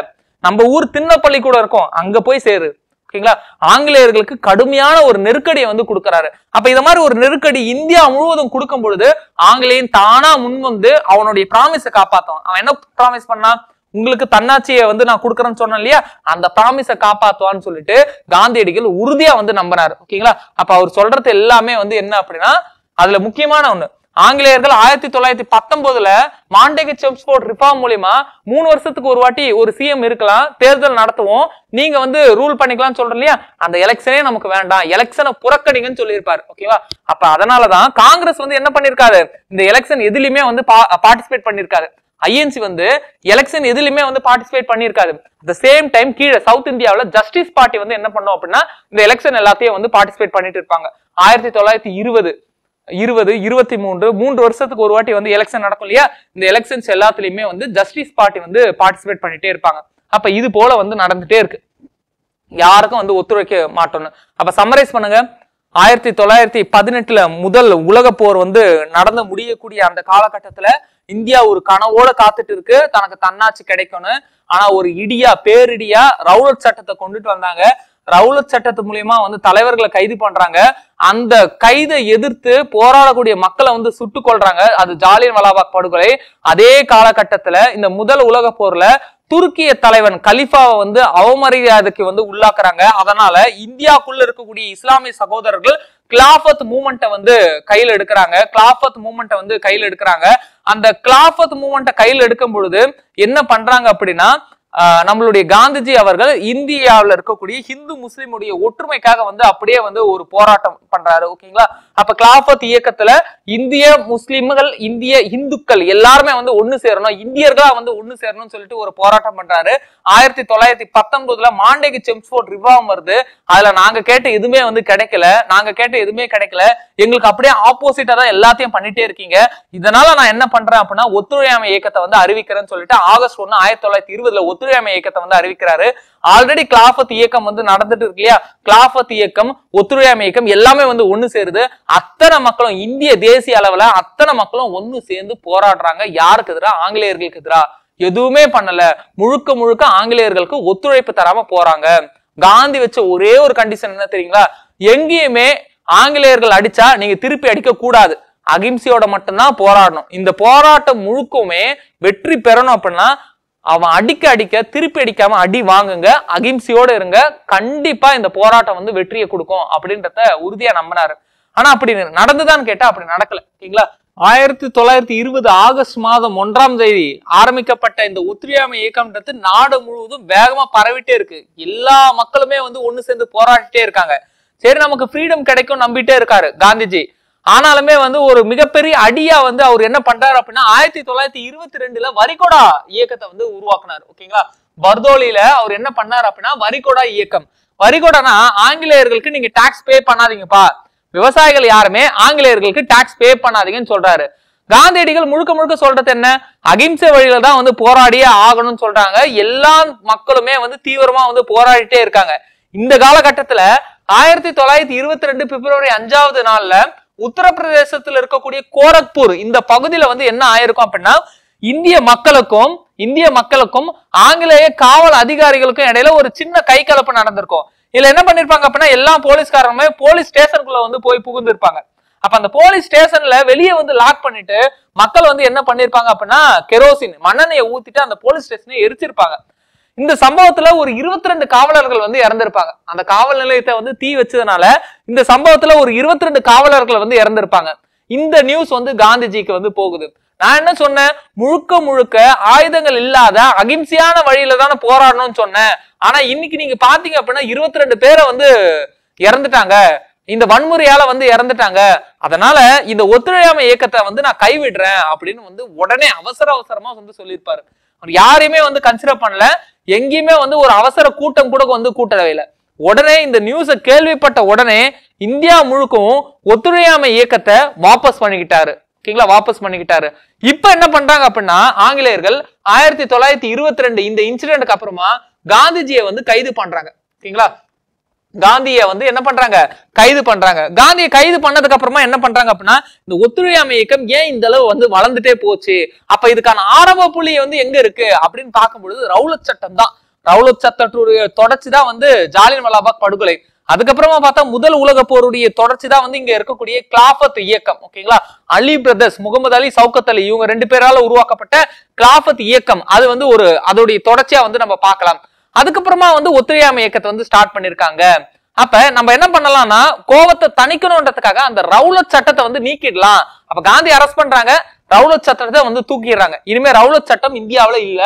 நம்ம ஊர் திண்ண பள்ளிக்கூடம் இருக்கும். அங்க போய் சேரு. ஓகேங்களா ஆங்கிலேயர்களுக்கு கடுமையான ஒரு நெருக்கடியை வந்து கொடுக்கறாரு. அப்ப இந்த மாதிரி ஒரு நெருக்கடி இந்தியா முழுவதும் கொடுக்கும் பொழுது ஆங்கிலேயன் தானா முன் வந்து அவனுடைய ப்ராமிஸை காப்பாத்தும் அவன் என்ன ப்ராமிஸ் பண்ணா உங்களுக்கு தன்னாட்சியை வந்து நான் கொடுக்குறேன்னு சொன்னேன் இல்லையா? அந்த ப்ராமிஸை காப்பாத்துவான்னு சொல்லிட்டு காந்தியடிகள் உறுதியா வந்து நம்பினாரு. ஓகேங்களா? அப்ப அவர் சொல்றது எல்லாமே வந்து என்ன அப்படின்னா அதுல முக்கியமான ஒண்ணு. ஆங்கிலேயர்கள் ஆயிரத்தி தொள்ளாயிரத்தி பத்தொன்பதுல மாண்டேக செம்ஸ்போர்ட் ரிஃபார்ம் மூலியமா மூணு வருஷத்துக்கு ஒரு வாட்டி ஒரு சிஎம் இருக்கலாம் தேர்தல் நடத்துவோம் நீங்க வந்து ரூல் பண்ணிக்கலாம்னு சொல்றோம் இல்லையா? அந்த எலெக்ஷனே நமக்கு வேண்டாம். எலெக்ஷனை புறக்கணிங்கன்னு சொல்லியிருப்பாரு. ஓகேவா? அப்ப அதனாலதான் காங்கிரஸ் வந்து என்ன பண்ணிருக்காரு? இந்த எலெக்ஷன் எதுலயுமே வந்து பார்ட்டிசிபேட் பண்ணிருக்காரு. ஐஎன்சி வந்து எலெக்ஷன் எதுலையுமே வந்து பார்ட்டிசிபேட் பண்ணியிருக்காது. த சேம் டைம் கீழே சவுத் இந்தியாவில் ஜஸ்டிஸ் பார்ட்டி வந்து என்ன பண்ணும் அப்படின்னா இந்த எலெக்ஷன் எல்லாத்தையும் வந்து பார்ட்டிசிபேட் பண்ணிட்டு இருப்பாங்க. ஆயிரத்தி தொள்ளாயிரத்தி இருபது இருபது இருபத்தி மூன்று மூன்று வருஷத்துக்கு ஒரு வாட்டி வந்து எலெக்ஷன் நடக்கும் இல்லையா? இந்த எலெக்ஷன்ஸ் எல்லாத்துலயுமே வந்து ஜஸ்டிஸ் பார்ட்டி வந்து பார்ட்டிசிபேட் பண்ணிட்டே இருப்பாங்க. அப்ப இது போல வந்து நடந்துட்டே இருக்கு. யாருக்கும் வந்து ஒத்துழைக்க மாட்டோம்னு. அப்ப சம்மரைஸ் பண்ணுங்க. ஆயிரத்தி தொள்ளாயிரத்தி பதினெட்டுல முதல் உலக போர் வந்து நடந்து முடியக்கூடிய அந்த காலகட்டத்துல இந்தியா ஒரு கனவோட காத்துட்டு இருக்கு தனக்கு தன்னாட்சி கிடைக்கும்னு ஆனா ஒரு இடியா பேரிடியா ரவுலட் சட்டத்தை கொண்டுட்டு வந்தாங்க. ரவுலத் சட்டத்து மூலியமா வந்து தலைவர்களை கைது பண்றாங்க. அந்த கைதை எதிர்த்து போராடக்கூடிய மக்களை வந்து சுட்டு கொள்றாங்க அது ஜாலியன் வலாபாக் படுகொலை. அதே காலகட்டத்துல இந்த முதல் உலக போர்ல துருக்கிய தலைவன் கலிஃபாவை வந்து அவமரியாதைக்கு வந்து உள்ளாக்குறாங்க. அதனால இந்தியாக்குள்ள இருக்கக்கூடிய இஸ்லாமிய சகோதரர்கள் கிளாஃபத் மூமெண்ட்டை வந்து கையில் எடுக்கிறாங்க. கிளாஃபத் மூமெண்ட்டை வந்து கையில் எடுக்கிறாங்க. அந்த கிளாஃபத் மூமெண்ட்டை கையில் எடுக்கும் பொழுது என்ன பண்றாங்க அப்படின்னா ஆஹ் நம்மளுடைய காந்திஜி அவர்கள் இந்தியாவில் இருக்கக்கூடிய ஹிந்து முஸ்லிமுடைய ஒற்றுமைக்காக வந்து அப்படியே வந்து ஒரு போராட்டம் பண்றாரு. ஓகேங்களா? அப்ப கிளாஃபத் இயக்கத்துல இந்திய முஸ்லிம்கள் இந்திய இந்துக்கள் எல்லாருமே வந்து ஒண்ணு சேரணும். இந்தியர்களா வந்து ஒண்ணு சேரணும்னு சொல்லிட்டு ஒரு போராட்டம் பண்றாரு. ஆயிரத்தி தொள்ளாயிரத்தி பத்தொன்பதுல மாண்டேக்கு செம்ஸ்போர்ட் ரிவார்ம் வருது. அதுல நாங்க கேட்ட எதுவுமே வந்து கிடைக்கல. நாங்க கேட்ட எதுவுமே கிடைக்கல. எங்களுக்கு அப்படியே ஆப்போசிட்டா தான் எல்லாத்தையும் பண்ணிட்டே இருக்கீங்க. இதனால நான் என்ன பண்றேன் அப்படின்னா ஒத்துழையாமை இயக்கத்தை வந்து அறிவிக்கிறேன்னு சொல்லிட்டு ஆகஸ்ட் ஒன்னு ஆயிரத்தி தொள்ளாயிரத்தி இருபதுல ஒத்துழையாமை இயக்கத்தை வந்து அறிவிக்கிறாரு. ஆல்ரெடி கிளாஃபத் இயக்கம் வந்து நடந்துட்டு இருக்கு இல்லையா? கிளாஃபத் இயக்கம் ஒத்துழையாமை இயக்கம் எல்லாமே வந்து ஒண்ணு சேருது. அத்தனை மக்களும் இந்திய தேசிய அளவுல அத்தனை மக்களும் ஒண்ணு சேர்ந்து போராடுறாங்க. யாருக்கு எதிராக ஆங்கிலேயர்களுக்கு எதிராக எதுவுமே பண்ணல. முழுக்க முழுக்க ஆங்கிலேயர்களுக்கு ஒத்துழைப்பு தராம போறாங்க. காந்தி வச்ச ஒரே ஒரு கண்டிஷன் என்ன தெரியுங்களா? எங்கேயுமே ஆங்கிலேயர்கள் அடிச்சா நீங்க திருப்பி அடிக்க கூடாது. அகிம்சையோட மட்டும்தான் போராடணும். இந்த போராட்டம் முழுக்கவுமே வெற்றி பெறணும் அப்படின்னா அவன் அடிக்க அடிக்க திருப்பி அடிக்காம அடி வாங்குங்க அகிம்சையோட இருங்க. கண்டிப்பா இந்த போராட்டம் வந்து வெற்றியை கொடுக்கும் அப்படின்றத உறுதியா நம்பினாரு. ஆனா அப்படி நடந்துதான்னு கேட்டா அப்படி நடக்கல. ஓகேங்களா? ஆயிரத்தி தொள்ளாயிரத்தி இருபது ஆகஸ்ட் மாதம் ஒன்றாம் தேதி ஆரம்பிக்கப்பட்ட இந்த ஒத்துழையாமை இயக்கம்ன்றது நாடு முழுவதும் வேகமா பரவிட்டே இருக்கு. எல்லா மக்களுமே வந்து ஒண்ணு சேர்ந்து போராடிட்டே இருக்காங்க. சரி நமக்கு ஃப்ரீடம் கிடைக்கும் நம்பிட்டே இருக்காரு காந்திஜி. ஆனாலுமே வந்து ஒரு மிகப்பெரிய அடியா வந்து அவர் என்ன பண்றாரு அப்படின்னா ஆயிரத்தி தொள்ளாயிரத்தி இருபத்தி ரெண்டுல வரிகொடா இயக்கத்தை வந்து உருவாக்குனார். ஓகேங்களா? பர்தோலியில அவர் என்ன பண்ணாரு அப்படின்னா வரிகொடா இயக்கம். வரிகொடானா ஆங்கிலேயர்களுக்கு நீங்க டாக்ஸ் பே பண்ணாதீங்கப்பா. விவசாயிகள் யாருமே ஆங்கிலேயர்களுக்கு டாக்ஸ் பே பண்ணாதீங்கன்னு சொல்றாரு. காந்தியடிகள் முழுக்க முழுக்க சொல்றது என்ன? அகிம்சை வழியில தான் வந்து போராடியே ஆகணும்னு சொல்றாங்க. எல்லா மக்களுமே வந்து தீவிரமா வந்து போராடிட்டே இருக்காங்க. இந்த காலகட்டத்துல ஆயிரத்தி தொள்ளாயிரத்தி இருபத்தி ரெண்டு பிப்ரவரி அஞ்சாவது நாள்ல உத்தரப்பிரதேசத்துல இருக்கக்கூடிய கோரக்பூர் இந்த பகுதியில வந்து என்ன ஆயிருக்கும் அப்படின்னா இந்திய மக்களுக்கும் இந்திய மக்களுக்கும் ஆங்கிலேய காவல் அதிகாரிகளுக்கும் இடையில ஒரு சின்ன கை கலப்பு நடந்திருக்கும். இதுல என்ன பண்ணிருப்பாங்க அப்படின்னா எல்லா போலீஸ்காரங்களுமே போலீஸ் ஸ்டேஷனுக்குள்ள வந்து போய் புகுந்திருப்பாங்க. அப்ப அந்த போலீஸ் ஸ்டேஷன்ல வெளியே வந்து லாக் பண்ணிட்டு மக்கள் வந்து என்ன பண்ணிருப்பாங்க அப்படின்னா கெரோசின் மண்ணெண்ணையை ஊத்திட்டு அந்த போலீஸ் ஸ்டேஷனை எரிச்சிருப்பாங்க. இந்த சம்பவத்துல ஒரு இருபத்தி ரெண்டு காவலர்கள் வந்து இறந்திருப்பாங்க. அந்த காவல் நிலையத்தை வந்து தீ வச்சதுனால இந்த சம்பவத்துல ஒரு இருபத்தி ரெண்டு காவலர்கள் வந்து இறந்திருப்பாங்க. இந்த நியூஸ் வந்து காந்திஜிக்கு வந்து போகுது. நான் என்ன சொன்னேன்? முழுக்க முழுக்க ஆயுதங்கள் இல்லாத அகிம்சையான வழியில தானே போராடணும்னு சொன்னேன். ஆனா இன்னைக்கு நீங்க பாத்தீங்க அப்படின்னா இருபத்தி ரெண்டு பேரை வந்து இறந்துட்டாங்க. இந்த வன்முறையால வந்து இறந்துட்டாங்க. அதனால இந்த ஒத்துழையாமை இயக்கத்தை வந்து நான் கைவிடுறேன் அப்படின்னு வந்து உடனே அவசர அவசரமா வந்து சொல்லியிருப்பாரு. அவர் யாரையுமே வந்து கன்சிடர் பண்ணல. எங்கேயுமே வந்து ஒரு அவசர கூட்டம் கூட வந்து கூட்டவே இல்லை உடனே இந்த நியூஸை கேள்விப்பட்ட உடனே இந்தியா முழுக்கும் ஒத்துழையாமை இயக்கத்தை வாபஸ் பண்ணிக்கிட்டாரு. ஓகேங்களா? வாபஸ் பண்ணிக்கிட்டாரு. இப்ப என்ன பண்றாங்க அப்படின்னா ஆங்கிலேயர்கள் ஆயிரத்தி தொள்ளாயிரத்தி இருபத்தி ரெண்டு இந்த இன்சிடென்ட்க்கு அப்புறமா காந்திஜியை வந்து கைது பண்றாங்க. ஓகேங்களா? காந்தியை வந்து என்ன பண்றாங்க? கைது பண்றாங்க. காந்தியை கைது பண்ணதுக்கு அப்புறமா என்ன பண்றாங்க அப்படின்னா இந்த ஒத்துழையாமை இயக்கம் ஏன் இந்த அளவு வந்து வளர்ந்துட்டே போச்சு? அப்ப இதுக்கான ஆரம்ப புள்ளி வந்து எங்க இருக்கு? அப்படின்னு பார்க்கும் பொழுது ரவுலத் சட்டம் தான் ரவுலத் சட்டத்துடைய தொடர்ச்சி தான் வந்து ஜாலியன் வாலாபாக் படுகொலை. அதுக்கப்புறமா பார்த்தா முதல் உலக போருடைய தொடர்ச்சி தான் வந்து இங்க இருக்கக்கூடிய கிளாஃபத் இயக்கம் ஓகேங்களா? அலி பிரதர்ஸ் முகமது அலி சவுக்கத் அலி இவங்க ரெண்டு பேரால உருவாக்கப்பட்ட கிளாஃபத் இயக்கம். அது வந்து ஒரு அதோடைய தொடர்ச்சியா வந்து நம்ம பார்க்கலாம். அதுக்கப்புறமா வந்து ஒத்துழையாமை இயக்கத்தை வந்து ஸ்டார்ட் பண்ணிருக்காங்க. அப்ப நம்ம என்ன பண்ணலாம்னா கோவத்தை தணிக்கணும்ன்றதுக்காக அந்த ரவுலத் சட்டத்தை வந்து நீக்கிடலாம். அப்ப காந்தி அரெஸ்ட் பண்றாங்க ரவுலத் சட்டத்தை வந்து தூக்கிடுறாங்க. இனிமே ரவுலத் சட்டம் இந்தியாவுல இல்ல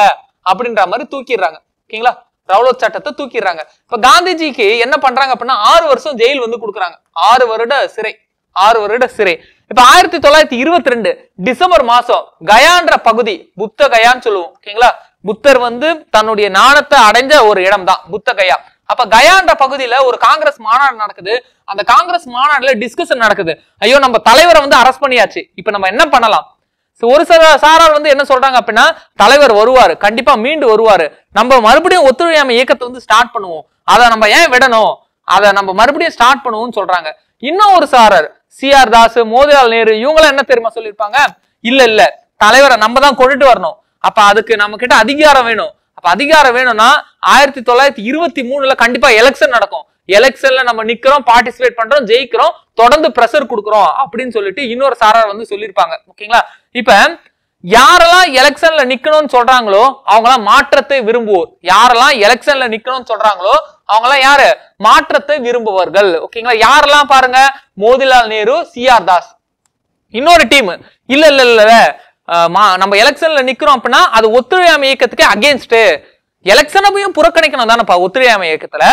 அப்படின்ற மாதிரி தூக்கிடுறாங்க. ஓகேங்களா? ரவுலட் சட்டத்தை தூக்கிடுறாங்க. இப்ப காந்திஜிக்கு என்ன பண்றாங்க அப்படின்னா ஆறு வருஷம் ஜெயில் வந்து கொடுக்குறாங்க. ஆறு வருட சிறை. ஆறு வருட சிறை. இப்ப ஆயிரத்தி தொள்ளாயிரத்தி இருபத்தி ரெண்டு டிசம்பர் மாசம் கயான்ற பகுதி புத்த கயான்னு சொல்லுவோம். ஓகேங்களா? புத்தர் வந்து தன்னுடைய ஞானத்தை அடைஞ்ச ஒரு இடம் தான் புத்த கயா. அப்ப கயான்ற பகுதியில ஒரு காங்கிரஸ் மாநாடு நடக்குது. அந்த காங்கிரஸ் மாநாடுல டிஸ்கஷன் நடக்குது. ஐயோ நம்ம தலைவரை வந்து அரெஸ்ட் பண்ணியாச்சு. இப்ப நம்ம என்ன பண்ணலாம்? ஒரு சில சாரார் வந்து என்ன சொல்றாங்க அப்படின்னா தலைவர் வருவார் கண்டிப்பா மீண்டு வருவார். நம்ம மறுபடியும் ஒத்துழையாமை இயக்கத்தை வந்து ஸ்டார்ட் பண்ணுவோம். அதை நம்ம ஏன் விடணும்? அதை நம்ம மறுபடியும் ஸ்டார்ட் பண்ணுவோம்னு சொல்றாங்க. இன்னும் ஒரு சாரர் சி ஆர் தாஸ் மோதிலால் நேரு இவங்களாம் என்ன தெரியுமா சொல்லியிருப்பாங்க? இல்ல இல்ல. தலைவரை நம்ம தான் கொண்டுட்டு வரணும். அப்ப அதுக்கு நம்ம கிட்ட அதிகாரம் வேணும். அப்ப அதிகாரம் வேணும்னா ஆயிரத்தி தொள்ளாயிரத்தி இருபத்தி மூணுல கண்டிப்பா எலெக்ஷன் நடக்கும். எலெக்ஷன்ல நம்ம நிக்கிறோம் பார்ட்டிசிபேட் பண்றோம் ஜெயிக்கிறோம். தொடர்ந்து ப்ரெஷர் கொடுக்குறோம் அப்படின்னு சொல்லிட்டு இன்னொரு சாரார் வந்து சொல்லியிருப்பாங்க. ஓகேங்களா? இப்ப யாரெல்லாம் எலெக்ஷன்ல நிக்கணும்னு சொல்றாங்களோ அவங்களாம் மாற்றத்தை விரும்புவோர். யாரெல்லாம் எலெக்ஷன்ல நிக்கணும்னு சொல்றாங்களோ அவங்களாம் யாரு? மாற்றத்தை விரும்புவார்கள். ஓகேங்களா? யாரெல்லாம் பாருங்க? Motilal Nehru C R Das. இன்னொரு டீம் இல்ல இல்ல இல்ல மா- நம்ம எலெக்ஷன்ல நிக்கிறோம் அப்படின்னா அது ஒத்துழையாமை இயக்கத்துக்கு அகேன்ஸ்ட் எலெக்ஷனையும் புறக்கணிக்கணும் தானேப்பா ஒத்துழையாமை இயக்கத்துல.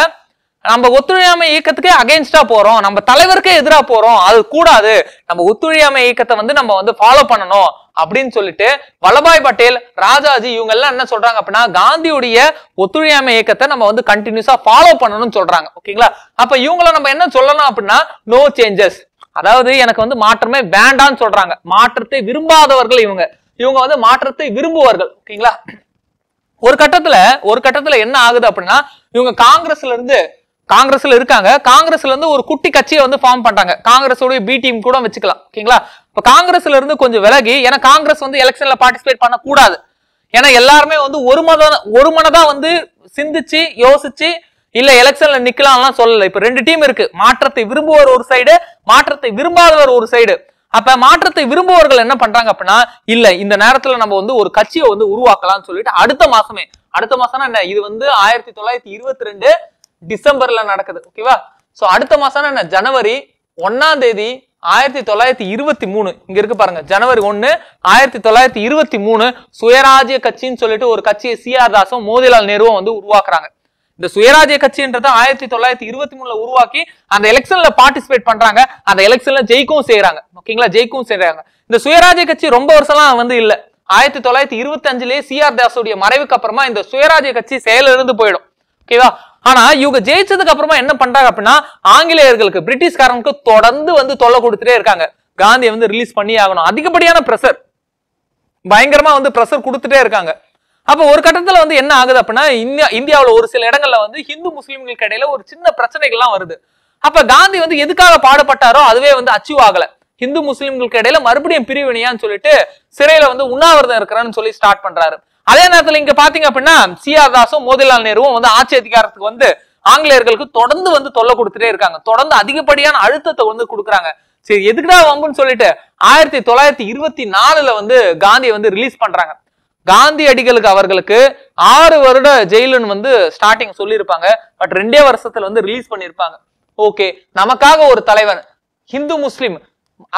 நம்ம ஒத்துழையாமை இயக்கத்துக்கு அகைன்ஸ்டா போறோம். நம்ம தலைவருக்கே எதிராக போறோம். அது கூடாது. நம்ம ஒத்துழையாமை இயக்கத்தை வந்து நம்ம வந்து ஃபாலோ பண்ணணும் அப்படின்னு சொல்லிட்டு வல்லபாய் பட்டேல் ராஜாஜி இவங்க எல்லாம் என்ன சொல்றாங்க அப்படின்னா காந்தியுடைய ஒத்துழையாமை இயக்கத்தை நம்ம வந்து கண்டினியூஸா ஃபாலோ பண்ணணும்னு சொல்றாங்க. ஓகேங்களா? அப்ப இவங்கள நம்ம என்ன சொல்லணும் அப்படின்னா நோ சேஞ்சஸ் அதாவது எனக்கு வந்து மாற்றமே வேண்டாம்னு சொல்றாங்க. மாற்றத்தை விரும்பாதவர்கள் இவங்க. இவங்க வந்து மாற்றத்தை விரும்புவார்கள். ஓகேங்களா? ஒரு கட்டத்துல ஒரு கட்டத்துல என்ன ஆகுது அப்படின்னா இவங்க காங்கிரஸ்ல இருந்து காங்கிரஸ்ல இருக்காங்க. காங்கிரஸ்ல இருந்து ஒரு குட்டி கட்சியை வந்து ஃபார்ம் பண்றாங்க காங்கிரஸோட பி டீம் கூட வச்சுக்கலாம். ஓகேங்களா? இப்ப காங்கிரஸ்ல இருந்து கொஞ்சம் விலகி ஏன்னா காங்கிரஸ் வந்து எலெக்ஷன்ல பார்ட்டிசிபேட் பண்ணக்கூடாது. ஏன்னா எல்லாருமே வந்து ஒரு மத ஒரு மனதா வந்து சிந்திச்சு யோசிச்சு இல்ல எலெக்ஷன்ல நிக்கலாம்லாம் சொல்லல. இப்ப ரெண்டு டீம் இருக்கு. மாற்றத்தை விரும்புவர் ஒரு சைடு மாற்றத்தை விரும்பாதவர் ஒரு சைடு அப்ப மாற்றத்தை விரும்புவர்கள் என்ன பண்றாங்க அப்படின்னா இல்ல இந்த நேரத்துல நம்ம வந்து ஒரு கட்சியை வந்து உருவாக்கலாம்னு சொல்லிட்டு அடுத்த மாசமே அடுத்த மாசம்னா என்ன? இது வந்து ஆயிரத்தி தொள்ளாயிரத்தி இருபத்தி ரெண்டு டிசம்பர்ல நடக்குது ஓகேவா சோ அடுத்த மாசம் என்ன? ஜனவரி ஒன்னாம் தேதி ஆயிரத்தி தொள்ளாயிரத்தி இருபத்தி மூணு. இங்க இருக்கு பாருங்க ஜனவரி ஒன்னு ஆயிரத்தி தொள்ளாயிரத்தி இருபத்தி மூணு சுயராஜ்ய கட்சின்னு சொல்லிட்டு ஒரு கட்சியை சிஆர் தாஸும் மோதிலால் நேருவும் வந்து உருவாக்குறாங்க. இந்த சுயராஜ்ய கட்சின்றத ஆயிரத்தி தொள்ளாயிரத்தி இருபத்தி மூணுல உருவாக்கி அந்த எலெக்ஷன்ல பார்ட்டிசிபேட் பண்றாங்க அந்த எலெக்ஷன்ல ஜெயிக்கவும் செய்யறாங்க ஓகேங்களா ஜெயிக்கவும் செய்யறாங்க. இந்த சுயராஜ்ய கட்சி ரொம்ப வருஷம்லாம் வந்து இல்ல. ஆயிரத்தி தொள்ளாயிரத்தி இருபத்தி அஞ்சுலயே சிஆர் தாஸுடைய மறைவுக்கு அப்புறமா இந்த சுயராஜ்ய கட்சி செயலிருந்து போயிடும் ஓகேவா ஆனா இவங்க ஜெயிச்சதுக்கு அப்புறமா என்ன பண்றாங்க அப்படின்னா ஆங்கிலேயர்களுக்கு பிரிட்டிஷ்காரனுக்கு தொடர்ந்து வந்து தொல்லை கொடுத்துட்டே இருக்காங்க. காந்தியை வந்து ரிலீஸ் பண்ணி ஆகணும். அதிகப்படியான பிரஷர் பயங்கரமா வந்து ப்ரெஷர் கொடுத்துட்டே இருக்காங்க. அப்ப ஒரு கட்டத்துல வந்து என்ன ஆகுது அப்படின்னா இந்தியா இந்தியாவில் ஒரு சில இடங்கள்ல வந்து ஹிந்து முஸ்லீம்களுக்கு இடையில ஒரு சின்ன பிரச்சனைகள்லாம் வருது. அப்ப காந்தி வந்து எதுக்காக பாடுபட்டாரோ அதுவே வந்து அச்சீவ் ஆகல. ஹிந்து முஸ்லீம்களுக்கு இடையில மறுபடியும் பிரிவினையான்னு சொல்லிட்டு சிறையில வந்து உண்ணாவிரதம் இருக்கிறான்னு சொல்லி ஸ்டார்ட் பண்றாரு. அதே நேரத்துல இங்க பாத்தீங்க அப்படின்னா சிஆர் தாஸும் மோதிலால் நேருவும் வந்து ஆட்சி அதிகாரத்துக்கு வந்து ஆங்கிலேயர்களுக்கு தொடர்ந்து வந்து தொல்லை கொடுத்துட்டே இருக்காங்க. தொடர்ந்து அதிகப்படியான அழுத்தத்தை வந்து கொடுக்குறாங்க. சரி எதுக்குடா வம்புன்னு சொல்லிட்டு ஆயிரத்தி தொள்ளாயிரத்தி இருபத்தி நாலுல வந்து காந்தியை வந்து ரிலீஸ் பண்றாங்க. காந்தி அடிகளுக்கு அவர்களுக்கு ஆறு வருட ஜெயிலுன்னு வந்து ஸ்டார்டிங் சொல்லியிருப்பாங்க. பட் ரெண்டே வருஷத்துல வந்து ரிலீஸ் பண்ணியிருப்பாங்க. ஓகே நமக்காக ஒரு தலைவன் ஹிந்து முஸ்லிம்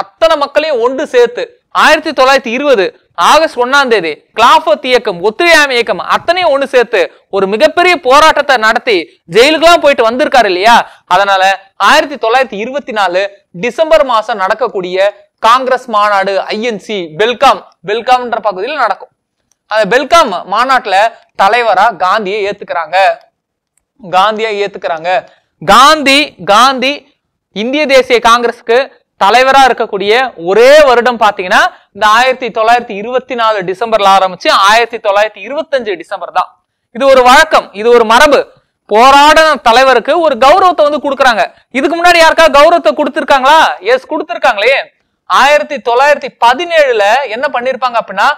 அத்தனை மக்களையும் ஒன்று சேர்த்து ஆயிரத்தி தொள்ளாயிரத்தி இருபது ஆகஸ்ட் ஒன்னாம் தேதி கிளாஃபத் இயக்கம் ஒத்துழையாமை இயக்கம் அத்தனையும் ஒன்று சேர்த்து ஒரு மிகப்பெரிய போராட்டத்தை நடத்தி ஜெயிலுக்கெல்லாம் போயிட்டு வந்திருக்காரு இல்லையா? அதனால ஆயிரத்தி தொள்ளாயிரத்தி இருபத்தி நாலு டிசம்பர் மாசம் நடக்கக்கூடிய காங்கிரஸ் மாநாடு ஐஎன்சி பெல்காம் பெல்காம்ன்ற பகுதியில் நடக்கும். அந்த பெல்காம் மாநாட்டுல தலைவரா காந்தியை ஏத்துக்கிறாங்க. காந்தியை ஏத்துக்கிறாங்க. காந்தி காந்தி இந்திய தேசிய காங்கிரஸுக்கு தலைவரா இருக்கக்கூடிய ஒரே வருடம் பாத்தீங்கன்னா இந்த ஆயிரத்தி தொள்ளாயிரத்தி இருபத்தி நாலு டிசம்பர்ல ஆரம்பிச்சு ஆயிரத்தி தொள்ளாயிரத்தி இருபத்தஞ்சு டிசம்பர் தான். இது ஒரு வழக்கம் இது ஒரு மரபு. போராடின தலைவருக்கு ஒரு கௌரவத்தை வந்து கொடுக்குறாங்க. இதுக்கு முன்னாடி யாருக்கா கௌரவத்தை கொடுத்துருக்காங்களா? எஸ் கொடுத்துருக்காங்களே. ஆயிரத்தி தொள்ளாயிரத்தி பதினேழுல என்ன பண்ணிருப்பாங்க அப்படின்னா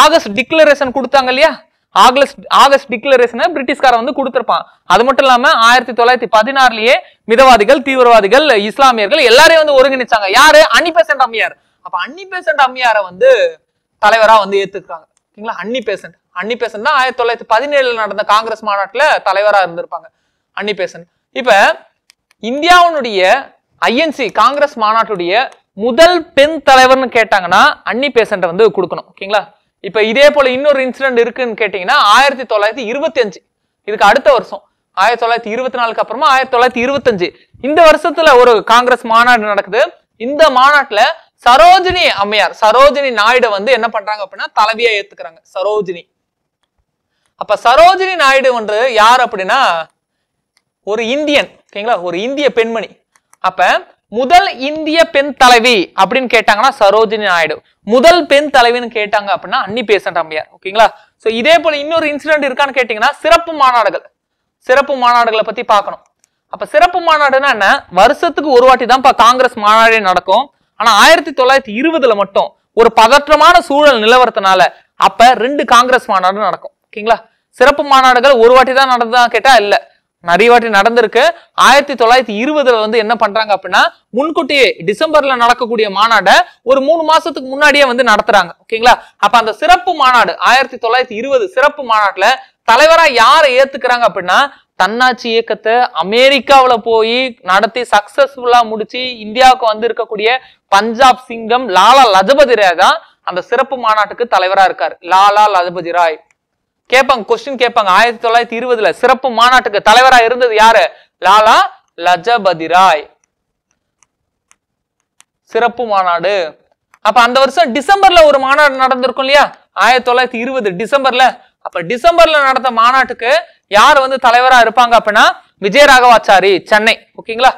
ஆகஸ்ட் டிக்ளரேஷன் கொடுத்தாங்க இல்லையா? ஆகஸ்ட் ஆகஸ்ட் டிக்ளரேஷனை பிரிட்டிஷ்கார வந்து கொடுத்துருப்பான். அது மட்டும் இல்லாம ஆயிரத்தி தொள்ளாயிரத்தி பதினாறுலயே மிதவாதிகள் தீவிரவாதிகள் இஸ்லாமியர்கள் எல்லாரையும் வந்து ஒருங்கிணைச்சாங்க. யாரு? அன்னி பெசன்ட் அம்மையார். அப்ப அன்னி பெசன்ட் அம்மையாரை வந்து தலைவரா வந்து ஏத்துக்கிறாங்க. ஓகேங்களா? அன்னி பேசன்ட் அன்னி பேசன்ட் தான் ஆயிரத்தி தொள்ளாயிரத்தி பதினேழுல நடந்த காங்கிரஸ் மாநாட்டுல தலைவரா இருந்திருப்பாங்க. அன்னி பேசன்ட் இப்ப இந்தியாவினுடைய ஐஎன்சி காங்கிரஸ் மாநாட்டுடைய முதல் பெண் தலைவர்னு கேட்டாங்கன்னா அன்னி பேசன்ட் வந்து கொடுக்கணும். ஓகேங்களா? இப்ப இதே போல இன்னொரு இன்சிடென்ட் இருக்குன்னு கேட்டீங்கன்னா ஆயிரத்தி தொள்ளாயிரத்தி இருபத்தி அஞ்சு. இதுக்கு அடுத்த வருஷம். ஆயிரத்தி தொள்ளாயிரத்தி இருபத்தி நாலுக்கு அப்புறமா ஆயிரத்தி தொள்ளாயிரத்தி இருபத்தஞ்சு இந்த வருஷத்துல ஒரு காங்கிரஸ் மாநாடு நடக்குது. இந்த மாநாட்டுல சரோஜினி அம்மையார் சரோஜினி நாயுடு வந்து என்ன பண்றாங்க அப்படின்னா தலைவியா ஏத்துக்கிறாங்க. சரோஜினி. அப்ப சரோஜினி நாயுடு வந்து யார் அப்படின்னா ஒரு இந்தியன். ஓகேங்களா? ஒரு இந்திய பெண்மணி. அப்ப முதல் இந்திய பெண் தலைவி அப்படின்னு கேட்டாங்கன்னா சரோஜினி நாயுடு. முதல் பெண் தலைவின்னு கேட்டாங்க அப்படின்னா அன்னி பேசன் அம்மையார் ஓகேங்களா? சோ இதே போல இன்னொரு இன்சிடென்ட் இருக்கான்னு கேட்டீங்கன்னா சிறப்பு மாநாடுகள். சிறப்பு மாநாடுகளை பத்தி பார்க்கணும். அப்ப சிறப்பு மாநாடுனா என்ன? வருஷத்துக்கு ஒரு வாட்டி தான் காங்கிரஸ் மாநாடே நடக்கும். ஆனா ஆயிரத்தி தொள்ளாயிரத்தி இருபதுல மட்டும் ஒரு பதற்றமான சூழல் நிலவரத்தினால அப்ப ரெண்டு காங்கிரஸ் மாநாடு நடக்கும். ஓகேங்களா? சிறப்பு மாநாடுகள் ஒரு வாட்டி தான் நடந்ததா கேட்டா இல்லை. நிறைய வாட்டி நடந்திருக்கு. ஆயிரத்தி தொள்ளாயிரத்தி இருபதுல வந்து என்ன பண்றாங்க அப்படின்னா முன்கூட்டியே டிசம்பர்ல நடக்கக்கூடிய மாநாடை ஒரு மூணு மாசத்துக்கு முன்னாடியே வந்து நடத்துறாங்க. ஓகேங்களா? அப்ப அந்த சிறப்பு மாநாடு ஆயிரத்தி தொள்ளாயிரத்தி இருபது சிறப்பு மாநாட்டுல தலைவரா யாரை ஏத்துக்கிறாங்க அப்படின்னா தன்னாட்சி இயக்கத்தை அமெரிக்காவுல போய் நடத்தி சக்சஸ்ஃபுல்லா முடிச்சு இந்தியாவுக்கு வந்து இருக்கக்கூடிய பஞ்சாப் சிங்கம் லாலா லஜபதி ராய் தான் அந்த சிறப்பு மாநாட்டுக்கு தலைவரா இருக்காரு. லாலா லஜபதி ராய். கேட்பாங்க கொஸ்டின் கேட்பாங்க ஆயிரத்தி தொள்ளாயிரத்தி இருபதுல சிறப்பு மாநாட்டுக்கு தலைவராக இருந்தது யாரு? லாலா லஜபதி ராய். சிறப்பு மாநாடு. அப்ப அந்த வருஷம் டிசம்பர்ல ஒரு மாநாடு நடந்திருக்கும் இல்லையா? ஆயிரத்தி தொள்ளாயிரத்தி இருபது டிசம்பர்ல. அப்ப டிசம்பர்ல நடந்த மாநாட்டுக்கு யார் வந்து தலைவரா இருப்பாங்க அப்படின்னா விஜய ராகவாச்சாரி சென்னை. ஓகேங்களா?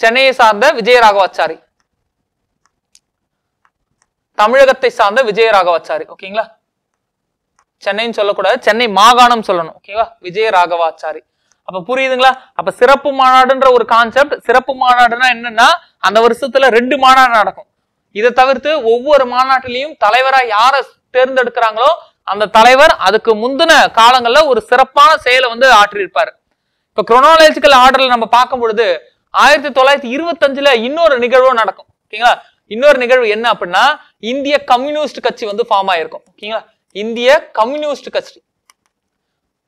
சென்னையை சார்ந்த விஜய ராகவாச்சாரி தமிழகத்தை சார்ந்த விஜய ராகவாச்சாரி ஓகேங்களா? சென்னைன்னு சொல்லக்கூடாது சென்னை மாகாணம் சொல்லணும். ஓகேவா விஜய ராகவாச்சாரி அப்ப புரியுதுங்களா? அப்ப சிறப்பு மாநாடுன்ற ஒரு கான்செப்ட் சிறப்பு மாநாடுனா என்னன்னா அந்த வருஷத்துல ரெண்டு மாநாடு நடக்கும். இதை தவிர்த்து ஒவ்வொரு மாநாட்டிலையும் தலைவரா யார தேர்ந்தெடுக்கிறாங்களோ அந்த தலைவர் அதுக்கு முந்தின காலங்கள்ல ஒரு சிறப்பான செயலை வந்து ஆற்றியிருப்பாரு. இப்ப குரோனாலஜிக்கல் ஆர்டர்ல நம்ம பார்க்கும் பொழுது ஆயிரத்தி தொள்ளாயிரத்தி இருபத்தஞ்சுல இன்னொரு நிகழ்வும் நடக்கும். ஓகேங்களா இன்னொரு நிகழ்வு என்ன அப்படின்னா இந்திய கம்யூனிஸ்ட் கட்சி வந்து ஃபார்ம் ஆயிருக்கும். ஓகேங்களா இந்திய கம்யூனிஸ்ட் கட்சி.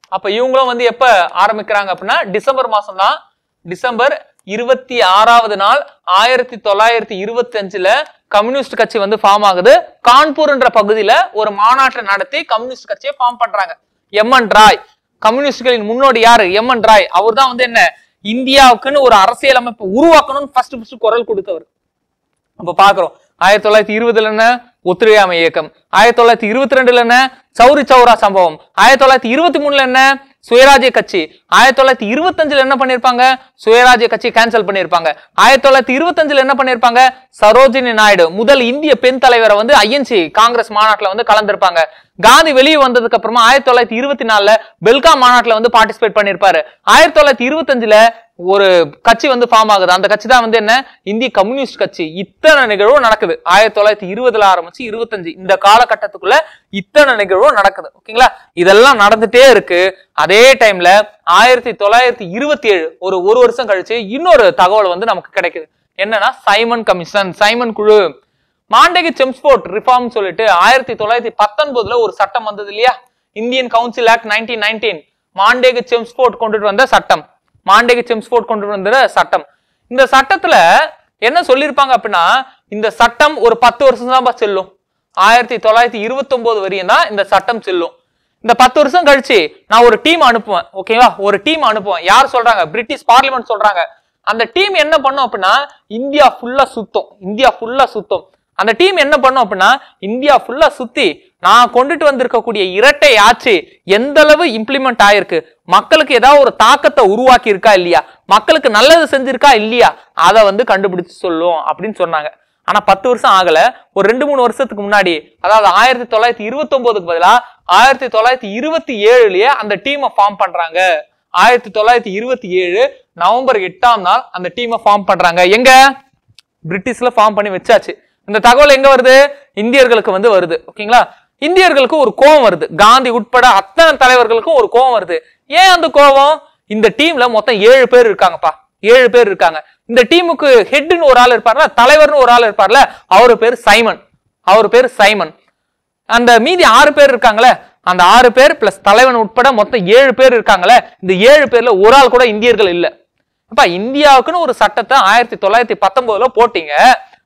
அப்ப இவங்களும் வந்து எப்ப ஆரம்பிக்கிறாங்க அப்படின்னா டிசம்பர் மாசம் தான் டிசம்பர் இருபத்தி ஆறாவது நாள் ஆயிரத்தி தொள்ளாயிரத்தி இருபத்தி அஞ்சுல கம்யூனிஸ்ட் கட்சி வந்து ஃபார்ம் ஆகுது. கான்பூர்ன்ற பகுதியில ஒரு மாநாட்டை நடத்தி கம்யூனிஸ்ட் கட்சியை ஃபார்ம் பண்றாங்க. M N Roy. கம்யூனிஸ்டுகளின் முன்னோடி யாரு? M N Rai. அவர் தான் வந்து என்ன? இந்தியாவுக்குன்னு ஒரு அரசியல் அமைப்பு உருவாக்கணும்னு ஃபர்ஸ்ட் ஃபர்ஸ்ட் குரல் கொடுத்தவர். அப்ப பாக்குறோம் ஆயிரத்தி தொள்ளாயிரத்தி இருபதுல என்ன? ஒத்துழையாமை இயக்கம். ஆயிரத்தி தொள்ளாயிரத்தி இருபத்தி ரெண்டுல என்ன? சௌரி சௌரா சம்பவம். ஆயிரத்தி தொள்ளாயிரத்தி இருபத்தி மூணுல என்ன? சுயராஜ்ய கட்சி. ஆயிரத்தி தொள்ளாயிரத்தி இருபத்தஞ்சில் என்ன பண்ணிருப்பாங்க? சுயராஜ்ய கட்சி கேன்சல் பண்ணிருப்பாங்க. ஆயிரத்தி தொள்ளாயிரத்தி இருபத்தஞ்சில் என்ன பண்ணிருப்பாங்க? சரோஜினி நாயுடு முதல் இந்திய பெண் தலைவரை வந்து ஐஎன்சி காங்கிரஸ் மாநாட்டில் வந்து கலந்திருப்பாங்க. காந்தி வெளியே வந்ததுக்கு அப்புறமா ஆயிரத்தி தொள்ளாயிரத்தி இருபத்தி நாலுல பெல்கா மாநாட்டில் வந்து பார்ட்டிசிபேட் பண்ணிருப்பாரு. ஆயிரத்தி தொள்ளாயிரத்தி இருபத்தஞ்சுல ஒரு கட்சி வந்து ஃபார்ம் ஆகுது. அந்த கட்சி தான் வந்து என்ன? இந்திய கம்யூனிஸ்ட் கட்சி. இத்தனை நிகழ்வும் நடக்குது. ஆயிரத்தி தொள்ளாயிரத்தி இருபதுல ஆரம்பிச்சு இருபத்தஞ்சு. இந்த காலகட்டத்துக்குள்ள இத்தனை நிகழ்வும் நடக்குது. ஓகேங்களா? இதெல்லாம் நடந்துட்டே இருக்கு. அதே டைம்ல ஆயிரத்தி தொள்ளாயிரத்தி இருபத்தி ஏழு ஒரு ஒரு வருஷம் கழிச்சு இன்னொரு தகவல் வந்து நமக்கு கிடைக்குது. என்னன்னா சைமன் கமிஷன் சைமன் குழு. மாண்டகி செம்ஸ்போர்ட் ரிஃபார்ம் சொல்லிட்டு ஆயிரத்தி தொள்ளாயிரத்தி பத்தொன்பதுல ஒரு சட்டம் வந்தது இல்லையா? Indian council act nineteen nineteen. Montagu Chelmsford கொண்டுட்டு வந்த சட்டம். மாண்டேகி செம்ஸ்போர்ட் கொண்டு வந்த சட்டம். இந்த சட்டத்துல என்ன சொல்லியிருப்பாங்க அப்படின்னா இந்த சட்டம் ஒரு பத்து வருஷம் தான் செல்லும். ஆயிரத்தி தொள்ளாயிரத்தி இருபத்தி ஒன்பது வரையும் தான் இந்த சட்டம் செல்லும். இந்த பத்து வருஷம் கழிச்சு நான் ஒரு டீம் அனுப்புவேன் ஓகேவா ஒரு டீம் அனுப்புவேன். யார் சொல்றாங்க? பிரிட்டிஷ் பார்லிமெண்ட் சொல்றாங்க. அந்த டீம் என்ன பண்ணும் அப்படின்னா இந்தியா ஃபுல்லா சுத்தம். இந்தியா ஃபுல்லா சுத்தம். அந்த டீம் என்ன பண்ணும் அப்படின்னா இந்தியா ஃபுல்லா சுத்தி நான் கொண்டுட்டு வந்திருக்கக்கூடிய இரட்டை ஆட்சி எந்த அளவு இம்ப்ளிமெண்ட் ஆயிருக்கு? மக்களுக்கு ஏதாவது ஒரு தாக்கத்தை உருவாக்கி இருக்கா இல்லையா? மக்களுக்கு நல்லது செஞ்சிருக்கா இல்லையா? அதை வந்து கண்டுபிடிச்சு சொல்லும் அப்படின்னு சொன்னாங்க. ஆனா பத்து வருஷம் ஆகல. ஒரு ரெண்டு மூணு வருஷத்துக்கு முன்னாடி அதாவது ஆயிரத்தி தொள்ளாயிரத்தி இருபத்தி ஒன்பதுக்கு பதிலாக ஆயிரத்தி தொள்ளாயிரத்தி இருபத்தி ஏழுலயே அந்த டீமை ஃபார்ம் பண்றாங்க. ஆயிரத்தி தொள்ளாயிரத்தி இருபத்தி ஏழு நவம்பர் எட்டாம் நாள் அந்த டீமை ஃபார்ம் பண்றாங்க. எங்க? பிரிட்டிஷ்ல ஃபார்ம் பண்ணி வச்சாச்சு. இந்த தகவல் எங்க வருது? இந்தியர்களுக்கு வந்து வருது. ஓகேங்களா? இந்தியர்களுக்கு ஒரு கோவம் வருது. காந்தி உட்பட அத்தனை தலைவர்களுக்கும் ஒரு கோவம் வருது. ஏன் அந்த கோவம்? இந்த டீம்ல மொத்தம் ஏழு பேர் இருக்காங்கப்பா. ஏழு பேர் இருக்காங்க. இந்த டீமுக்கு ஹெட்னு ஒரு ஆள் இருப்பார்ல தலைவர்னு ஒரு ஆள் இருப்பார்ல அவர் பேர் சைமன். அவர் பேர் சைமன். அந்த மீதி ஆறு பேர் இருக்காங்களே அந்த ஆறு பேர் பிளஸ் தலைவன் உட்பட மொத்தம் ஏழு பேர் இருக்காங்களே இந்த ஏழு பேர்ல ஒரு ஆள் கூட இந்தியர்கள் இல்லை. அப்ப இந்தியாவுக்குன்னு ஒரு சட்டத்தை ஆயிரத்தி தொள்ளாயிரத்தி பத்தொன்பதுல போட்டீங்க.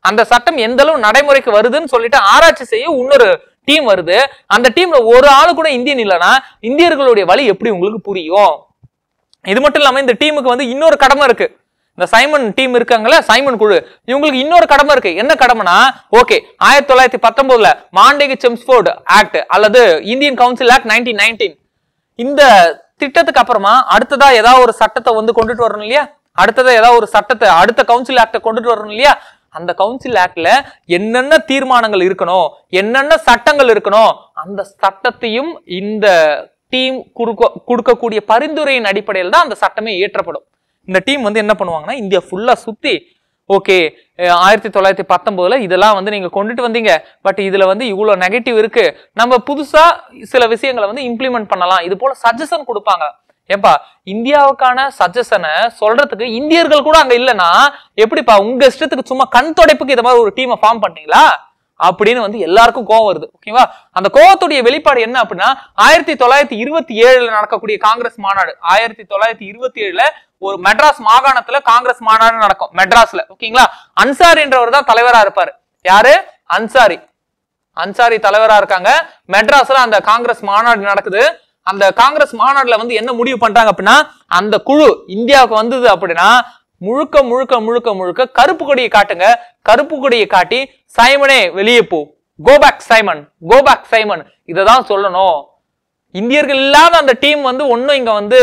அந்த சட்டம் எந்த அளவு நடைமுறைக்கு வருதுன்னு சொல்லிட்டு ஆராய்ச்சி செய்ய இன்னொரு டீம் வருது. அந்த டீம்ல ஒரு ஆளு கூட இந்தியன் இல்லைன்னா இந்தியர்களுடைய வழி எப்படி உங்களுக்கு புரியும்? இது மட்டும் இல்லாம இந்த டீமுக்கு வந்து இன்னொரு கடமை இருக்கு. இந்த சைமன் டீம் இருக்காங்களே சைமன் குழு. இவங்களுக்கு இன்னொரு கடமை இருக்கு. என்ன கடமைனா ஓகே ஆயிரத்தி தொள்ளாயிரத்தி பத்தொன்பதுல மாண்டேகி செம்ஸ்போர்ட் ஆக்ட் அல்லது Indian council act nineteen nineteen இந்த திட்டத்துக்கு அப்புறமா அடுத்ததா ஏதாவது ஒரு சட்டத்தை வந்து கொண்டுட்டு வரணும் இல்லையா? அடுத்ததா ஏதாவது ஒரு சட்டத்தை அடுத்த கவுன்சில் ஆக்டை கொண்டுட்டு வரணும் இல்லையா? அந்த கவுன்சில் ஆக்ட்ல என்னென்ன தீர்மானங்கள் இருக்கணும் என்னென்ன சட்டங்கள் இருக்கணும் அந்த சட்டத்தையும் இந்த டீம் கொடுக்க கொடுக்கக்கூடிய பரிந்துரையின் அடிப்படையில் தான் அந்த சட்டமே இயற்றப்படும். இந்த டீம் வந்து என்ன பண்ணுவாங்கன்னா இந்தியா ஃபுல்லாக சுற்றி ஓகே ஆயிரத்தி தொள்ளாயிரத்தி பத்தொம்போதில் இதெல்லாம் வந்து நீங்கள் கொண்டுட்டு வந்தீங்க. பட் இதில் வந்து இவ்வளோ நெகட்டிவ் இருக்குது நம்ம புதுசாக சில விஷயங்களை வந்து இம்ப்ளிமெண்ட் பண்ணலாம். இது போல சஜஷன் கொடுப்பாங்க. ஏப்பா இந்தியாவுக்கான சஜஷனை சொல்றதுக்கு இந்தியர்கள் கூட அங்க இல்லைன்னா எப்படிப்பா உங்க இஷ்டத்துக்கு சும்மா கண் தொடைப்புக்கு இதை மாதிரி ஒரு டீமை ஃபார்ம் பண்ணீங்களா? அப்படின்னு வந்து எல்லாருக்கும் கோவம் வருது. ஓகேவா அந்த கோவத்துடைய வெளிப்பாடு என்ன அப்படின்னா ஆயிரத்தி தொள்ளாயிரத்தி இருபத்தி ஏழுல நடக்கக்கூடிய காங்கிரஸ் மாநாடு ஆயிரத்தி தொள்ளாயிரத்தி இருபத்தி ஏழுல ஒரு மெட்ராஸ் மாகாணத்துல காங்கிரஸ் மாநாடு நடக்கும் மெட்ராஸ்ல. ஓகேங்களா? அன்சாரி என்றவர் தான் தலைவரா இருப்பாரு. யாரு? அன்சாரி. அன்சாரி தலைவரா இருக்காங்க. மெட்ராஸ்ல அந்த காங்கிரஸ் மாநாடு நடக்குது. அந்த காங்கிரஸ் மாநாடுல வந்து என்ன முடிவு பண்றாங்க அப்படின்னா அந்த குழு இந்தியாவுக்கு வந்தது அப்படின்னா முழுக்க முழுக்க முழுக்க முழுக்க கருப்பு கொடியை காட்டுங்க. கருப்பு கொடியை காட்டி சைமனே வெளியே போ. Go back Simon go back Simon இததான் சொல்லணும். இந்தியர்கள் இல்லாத அந்த டீம் வந்து ஒன்னும் இங்க வந்து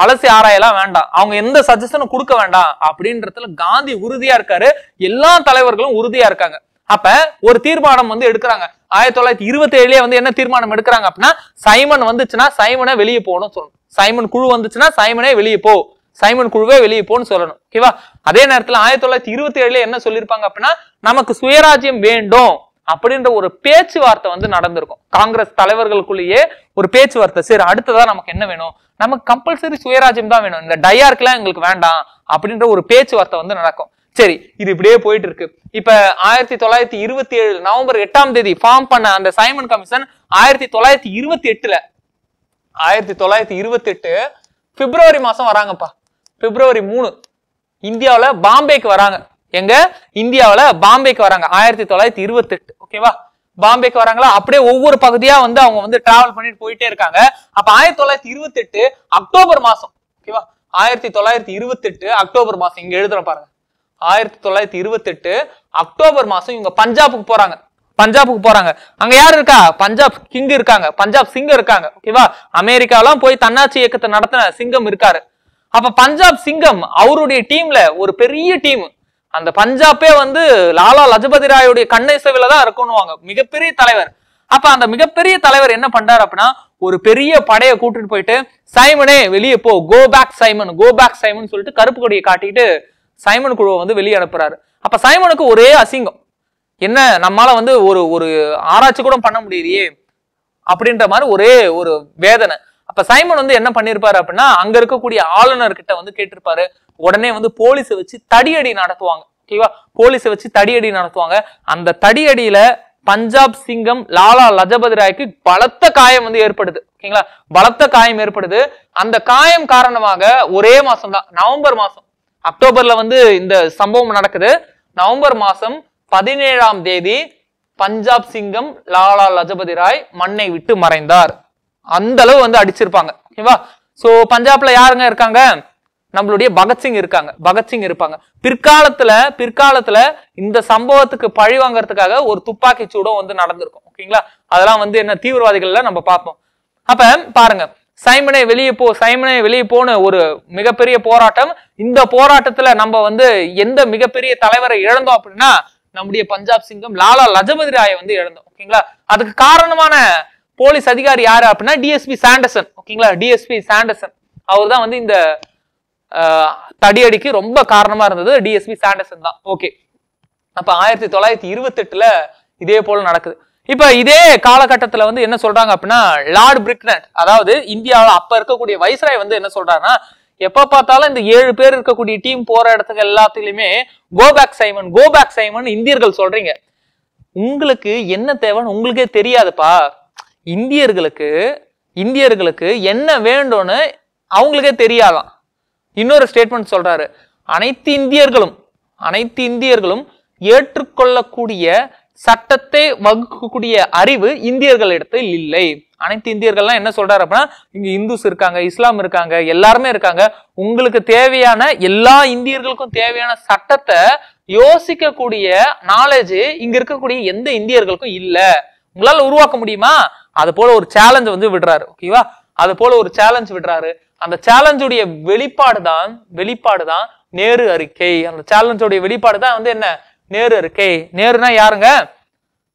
அலசி ஆராயலாம் வேண்டாம். அவங்க எந்த சஜஷனும் கொடுக்க வேண்டாம். அப்படின்றதுல காந்தி உறுதியா இருக்காரு. எல்லா தலைவர்களும் உறுதியா இருக்காங்க. அப்ப ஒரு தீர்மானம் வந்து எடுக்கிறாங்க. ஆயிரத்தி தொள்ளாயிரத்தி இருபத்தி ஏழுலயே வந்து என்ன தீர்மானம் எடுக்கிறாங்க அப்படின்னா சைமன் வந்துச்சுன்னா சைமனை வெளியே போகணும் சொல்லணும். சைமன் குழு வந்துச்சுன்னா சைமனே வெளியே போ. சைமன் குழுவே வெளியே போன்னு சொல்லணும். ஓகேவா? அதே நேரத்துல ஆயிரத்தி தொள்ளாயிரத்தி இருபத்தி ஏழுல என்ன சொல்லியிருப்பாங்க அப்படின்னா நமக்கு சுயராஜ்யம் வேண்டும். அப்படின்ற ஒரு பேச்சுவார்த்தை வந்து நடந்திருக்கும். காங்கிரஸ் தலைவர்களுக்குள்ளேயே ஒரு பேச்சுவார்த்தை. சரி அடுத்ததா நமக்கு என்ன வேணும்? நமக்கு கம்பல்சரி சுயராஜ்யம் தான் வேணும். இந்த டயார்க்லாம் எங்களுக்கு வேண்டாம் அப்படின்ற ஒரு பேச்சுவார்த்தை வந்து நடக்கும். சரி இது இப்படியே போயிட்டு இருக்கு இப்ப ஆயிரத்தி தொள்ளாயிரத்தி இருபத்தி ஏழு நவம்பர் எட்டாம் தேதி ஃபார்ம் பண்ண அந்த சைமன் கமிஷன் ஆயிரத்தி தொள்ளாயிரத்தி இருபத்தி எட்டுல ஆயிரத்தி தொள்ளாயிரத்தி இருபத்தி எட்டு பிப்ரவரி மாசம் வராங்கப்பா. பிப்ரவரி மூணு. இந்தியாவில் பாம்பேக்கு வராங்க. எங்க? இந்தியாவில் பாம்பேக்கு வராங்க. ஆயிரத்தி தொள்ளாயிரத்தி இருபத்தி எட்டு ஓகேவா? பாம்பேக்கு வராங்களா? அப்படியே ஒவ்வொரு பகுதியா வந்து அவங்க வந்து டிராவல் பண்ணிட்டு போயிட்டே இருக்காங்க. அப்ப ஆயிரத்தி தொள்ளாயிரத்தி இருபத்தி எட்டு அக்டோபர் மாசம் ஓகேவா? ஆயிரத்தி தொள்ளாயிரத்தி இருபத்தி எட்டு அக்டோபர் மாசம் இங்க எழுதுற பாருங்க. ஆயிரத்தி தொள்ளாயிரத்தி இருபத்தி எட்டு அக்டோபர் மாசம் இவங்க பஞ்சாபுக்கு போறாங்க. பஞ்சாபுக்கு போறாங்க. அங்க யார் இருக்கா? பஞ்சாப் கிங் இருக்காங்க. பஞ்சாப் சிங்கம் இருக்காங்க ஓகேவா? அமெரிக்காலாம் போய் தன்னாட்சி இயக்கத்தை நடத்தின சிங்கம் இருக்காரு. அப்ப பஞ்சாப் சிங்கம் அவருடைய டீம்ல ஒரு பெரிய டீம் அந்த பஞ்சாபே வந்து லாலா லஜபதி ராயுடைய கண்ணை தான் இருக்கும்னுவாங்க மிகப்பெரிய தலைவர். அப்ப அந்த மிகப்பெரிய தலைவர் என்ன பண்றாரு அப்படின்னா ஒரு பெரிய படையை கூட்டிட்டு போயிட்டு சைமனே வெளியே போ go back Simon go back Simon சொல்லிட்டு கருப்பு கொடியை காட்டிட்டு சைமன் குழுவை வந்து வெளியே அனுப்புறாரு. அப்ப சைமனுக்கு ஒரே அசிங்கம். என்ன நம்மால வந்து ஒரு ஒரு ஆராய்ச்சி கூட பண்ண முடியலையே அப்படின்ற மாதிரி ஒரே ஒரு வேதனை. அப்ப சைமன் வந்து என்ன பண்ணிருப்பாரு அப்படின்னா அங்க இருக்கக்கூடிய ஆளுநர் கிட்ட வந்து கேட்டிருப்பாரு. உடனே வந்து போலீஸை வச்சு தடியடி நடத்துவாங்க. ஓகேவா? போலீஸை வச்சு தடியடி நடத்துவாங்க. அந்த தடியடியில பஞ்சாப் சிங்கம் லாலா லஜபதி ராய்க்கு பலத்த காயம் வந்து ஏற்படுது. ஓகேங்களா? பலத்த காயம் ஏற்படுது. அந்த காயம் காரணமாக ஒரே மாசம் தான் நவம்பர் மாசம். அக்டோபர்ல வந்து இந்த சம்பவம் நடக்குது. நவம்பர் மாசம் பதினேழாம் தேதி பஞ்சாப் சிங்கம் லாலா லஜபதி ராய் மண்ணை விட்டு மறைந்தார். அந்த அளவு வந்து அடிச்சிருப்பாங்க. ஓகேவா? ஸோ பஞ்சாப்ல யாருங்க இருக்காங்க? நம்மளுடைய பகத்சிங் இருக்காங்க. பகத்சிங் இருப்பாங்க. பிற்காலத்துல பிற்காலத்துல இந்த சம்பவத்துக்கு பழி வாங்குறதுக்காக ஒரு துப்பாக்கி சூடும் வந்து நடந்திருக்கும். ஓகேங்களா? அதெல்லாம் வந்து என்ன தீவிரவாதிகள்ல நம்ம பார்ப்போம். அப்ப பாருங்க. சைமனை வெளியே போ சைமனை வெளியே போன ஒரு மிகப்பெரிய போராட்டம். இந்த போராட்டத்துல நம்ம வந்து எந்த மிகப்பெரிய தலைவரை இழந்தோம் அப்படின்னா நம்முடைய பஞ்சாப் சிங்கம் லாலா லஜபதி ராயை வந்து இழந்தோம். ஓகேங்களா? அதுக்கு காரணமான போலீஸ் அதிகாரி யார் அப்படின்னா டிஎஸ்பி சாண்டசன் ஓகேங்களா? டிஎஸ்பி சாண்டசன் அவர் தான் வந்து இந்த தடியடிக்கு ரொம்ப காரணமா இருந்தது டிஎஸ்பி சாண்டசன் தான். ஓகே. அப்ப ஆயிரத்தி தொள்ளாயிரத்தி இருபத்தெட்டில் இதே போல நடக்குது. இப்ப இதே காலகட்டத்துல வந்து என்ன சொல்றாங்க அப்படின்னா லார்ட் பிரிக்னட் அதாவது இந்தியாவில் அப்ப இருக்கக்கூடிய வைஸ்ராய் வந்து என்ன சொல்றாருன்னா எப்ப பார்த்தாலும் இந்த ஏழு பேர் இருக்கக்கூடிய டீம் போற இடத்துக்கு எல்லாத்துலயுமே கோபேக் சைமன் கோபேக் சைமன் இந்தியர்கள் சொல்றீங்க. உங்களுக்கு என்ன தேவைன்னு உங்களுக்கே தெரியாதுப்பா. இந்தியர்களுக்கு இந்தியர்களுக்கு என்ன வேண்டும்னு அவங்களுக்கே தெரியாதாம் இன்னொரு ஸ்டேட்மெண்ட் சொல்றாரு. அனைத்து இந்தியர்களும் அனைத்து இந்தியர்களும் ஏற்றுக்கொள்ளக்கூடிய சட்டத்தை வகுக்கக்கூடிய அறிவு இந்தியர்களிடத்தில் இல்லை. அனைத்து இந்தியர்கள்லாம் என்ன சொல்றாரு அப்படின்னா இங்க இந்துஸ் இருக்காங்க இஸ்லாம் இருக்காங்க எல்லாருமே இருக்காங்க. உங்களுக்கு தேவையான எல்லா இந்தியர்களுக்கும் தேவையான சட்டத்தை யோசிக்கக்கூடிய நாலேஜ் இங்க இருக்கக்கூடிய எந்த இந்தியர்களுக்கும் இல்லை. உங்களால உருவாக்க முடியுமா? அது போல ஒரு சேலஞ்ச் வந்து விடுறாரு ஓகேவா அது போல ஒரு சேலஞ்ச் விடுறாரு. அந்த சேலஞ்சுடைய வெளிப்பாடு தான் வெளிப்பாடு தான் நேரு அறிக்கை. அந்த சேலஞ்சோடைய வெளிப்பாடு தான் வந்து என்ன? நேரு அறிக்கை. நேருனா யாருங்க?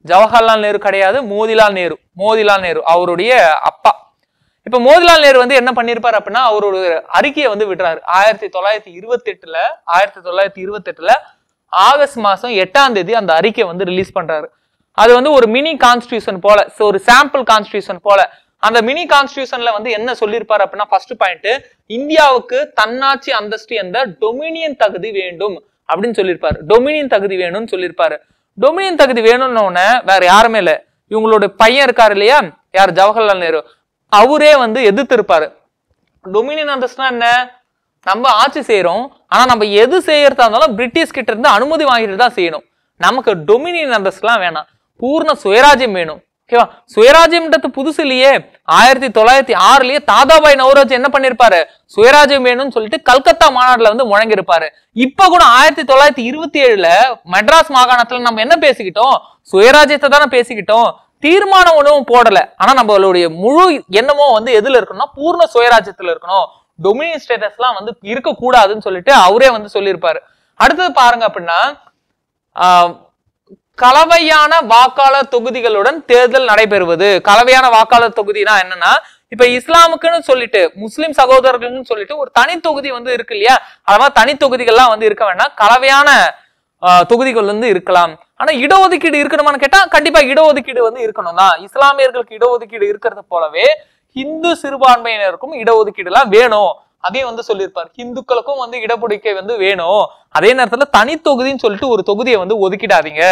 ஜவஹர்லால் நேரு கிடையாது மோதிலால் நேரு. மோதிலால் நேரு அவருடைய அப்பா. இப்ப மோதிலால் நேரு வந்து என்ன பண்ணிருப்பாரு அப்படின்னா அவரோட அறிக்கையை வந்து விடுறாரு. ஆயிரத்தி தொள்ளாயிரத்தி இருபத்தி எட்டுல ஆயிரத்தி தொள்ளாயிரத்தி இருபத்தி எட்டுல ஆகஸ்ட் மாசம் எட்டாம் தேதி அந்த அறிக்கை வந்து ரிலீஸ் பண்றாரு. அது வந்து ஒரு மினி கான்ஸ்டியூஷன் போல ஸோ ஒரு சாம்பிள் கான்ஸ்டியூஷன் போல. அந்த மினி கான்ஸ்டியூஷன்ல வந்து என்ன சொல்லியிருப்பாரு அப்படின்னா ஃபர்ஸ்ட் பாயிண்ட் இந்தியாவுக்கு தன்னாட்சி அந்தஸ்து என்ற டொமினியன் தகுதி வேண்டும் அப்படின்னு சொல்லியிருப்பாரு. டொமினியன் தகுதி வேணும்னு சொல்லியிருப்பாரு. டொமினியன் தகுதி வேணும்னு உடனே வேற யாருமே இல்லை. இவங்களோட பையன் இருக்காரு இல்லையா? யார்? ஜவஹர்லால் நேரு. அவரே வந்து எதிர்த்து இருப்பாரு டொமினியன் அந்தஸ்துனா என்ன? நம்ம ஆட்சி செய்யறோம் ஆனா நம்ம எது செய்யறதா இருந்தாலும் பிரிட்டிஷ் கிட்ட இருந்து அனுமதி வாங்கிட்டு தான் செய்யணும். நமக்கு டொமினியன் அந்தஸ்துலாம் வேணாம். பூர்ண சுயராஜ்யம் வேணும். ஓகேவா? சுயராஜ்யம்ன்றது புதுசு இல்லையே. ஆயிரத்தி தொள்ளாயிரத்தி ஆறுலயே தாதாபாய் நவரோஜ் என்ன பண்ணிருப்பாரு? சுயராஜ்யம் வேணும்னு சொல்லிட்டு கல்கத்தா மாநாடுல வந்து முழங்கிருப்பாரு இப்ப கூட ஆயிரத்தி தொள்ளாயிரத்தி இருபத்தி ஏழுல மெட்ராஸ் மாகாணத்துல நம்ம என்ன பேசிக்கிட்டோம்? சுயராஜ்யத்தை தானே பேசிக்கிட்டோம். தீர்மானம் ஒன்றும் போடல. ஆனா நம்மளுடைய முழு எண்ணமோ வந்து எதுல இருக்கணும்னா பூர்ண சுயராஜ்யத்துல இருக்கணும். டொமினியன் ஸ்டேட்டஸ்லாம் வந்து இருக்கக்கூடாதுன்னு சொல்லிட்டு அவரே வந்து சொல்லியிருப்பாரு. அடுத்தது பாருங்க அப்படின்னா கலவையான வாக்காளர் தொகுதிகளுடன் தேர்தல் நடைபெறுவது. கலவையான வாக்காளர் தொகுதினா என்னன்னா இப்ப இஸ்லாமுக்குன்னு சொல்லிட்டு முஸ்லிம் சகோதரர்கள்னு சொல்லிட்டு ஒரு தனி தொகுதி வந்து இருக்கு இல்லையா? அதனால தனி தொகுதிகள்லாம் வந்து இருக்க வேண்டாம் கலவையான ஆஹ், தொகுதிகள் வந்து இருக்கலாம். ஆனா இடஒதுக்கீடு இருக்கணுமான்னு கேட்டா கண்டிப்பா இடஒதுக்கீடு வந்து இருக்கணும் தான். இஸ்லாமியர்களுக்கு இடஒதுக்கீடு இருக்கிறது போலவே இந்து சிறுபான்மையினருக்கும் இடஒதுக்கீடு எல்லாம் வேணும். அதையும் வந்து சொல்லியிருப்பார். இந்துக்களுக்கும் வந்து இடஒதுக்கீடு வந்து வேணும். அதே நேரத்துல தனித்தொகுதின்னு சொல்லிட்டு ஒரு தொகுதியை வந்து ஒதுக்கிடாதீங்க.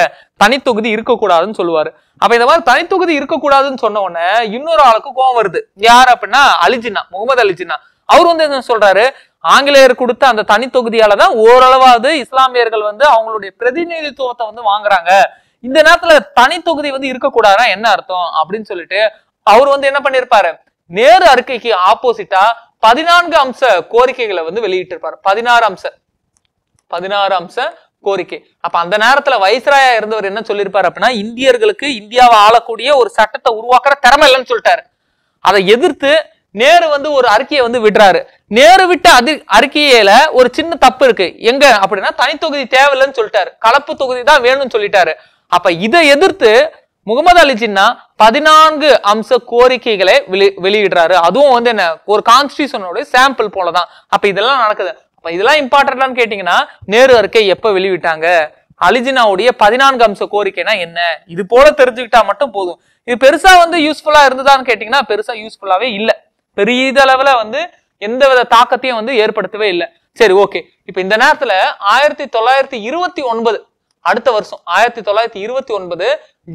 தனித்தொகுதி இருக்கக்கூடாதுன்னு சொல்லுவாரு. அப்ப இந்த மாதிரி தனித்தொகுதி இருக்கக்கூடாதுன்னு சொன்ன உடனே இன்னொரு ஆளுக்கு கோவம் வருது. யார் அப்படின்னா அலிஜின்னா முகமது அலிஜின்னா அவர் வந்து என்ன சொல்றாரு? ஆங்கிலேயர் கொடுத்த அந்த தனித்தொகுதியால தான் ஓரளவாவது இஸ்லாமியர்கள் வந்து அவங்களுடைய பிரதிநிதித்துவத்தை வந்து வாங்குறாங்க. இந்த நேரத்துல தனித்தொகுதி வந்து இருக்கக்கூடாதுன்னா என்ன அர்த்தம்? அப்படின்னு சொல்லிட்டு அவர் வந்து என்ன பண்ணிருப்பாரு? நேரு அறிக்கைக்கு ஆப்போசிட்டா பதினான்கு அம்ச கோரிக்கைகளை வந்து வெளியிட்டிருப்பாரு. பதினாறு அம்ச. பதினாறு அம்ச கோரிக்கை. அப்ப அந்த நேரத்துல வைஸ்ராயா இருந்தவர் என்ன சொல்லியிருப்பாரு அப்படின்னா இந்தியர்களுக்கு இந்தியாவை ஆளக்கூடிய ஒரு சட்டத்தை உருவாக்குற திறமை இல்லைன்னு சொல்லிட்டாரு. அதை எதிர்த்து நேரு வந்து ஒரு அறிக்கையை வந்து விடுறாரு. நேரு விட்ட அதி அறிக்கையில ஒரு சின்ன தப்பு இருக்கு. எங்க அப்படின்னா தனித்தொகுதி தேவையில்லைன்னு சொல்லிட்டாரு. கலப்பு தொகுதி தான் வேணும்னு சொல்லிட்டாரு. அப்ப இதை எதிர்த்து முகமது அலி ஜின்னா பதினான்கு அம்ச கோரிக்கைகளை வெளி வெளியிடுறாரு. அதுவும் வந்து என்ன ஒரு கான்ஸ்டியூஷனோட சாம்பிள் போலதான். அப்ப இதெல்லாம் நடக்குது. அப்ப இதெல்லாம் இம்பார்ட்டன்டான்னு கேட்டீங்கன்னா நேரு அறிக்கை எப்ப வெளியிட்டாங்க? அலிஜினாவுடைய பதினான்கு அம்ச கோரிக்கைனா என்ன? இது போல தெரிஞ்சுக்கிட்டா மட்டும் போதும். இது பெருசா வந்து யூஸ்ஃபுல்லா இருந்ததான்னு கேட்டீங்கன்னா பெருசா யூஸ்ஃபுல்லாவே இல்ல. பெரிய அளவுல வந்து எந்த வித தாக்கத்தையும் வந்து ஏற்படுத்தவே இல்லை. சரி ஓகே இப்ப இந்த நேரத்துல ஆயிரத்தி தொள்ளாயிரத்தி இருபத்தி ஒன்பது அடுத்த வருஷம் ஆயிரத்தி தொள்ளாயிரத்தி இருபத்தி ஒன்பது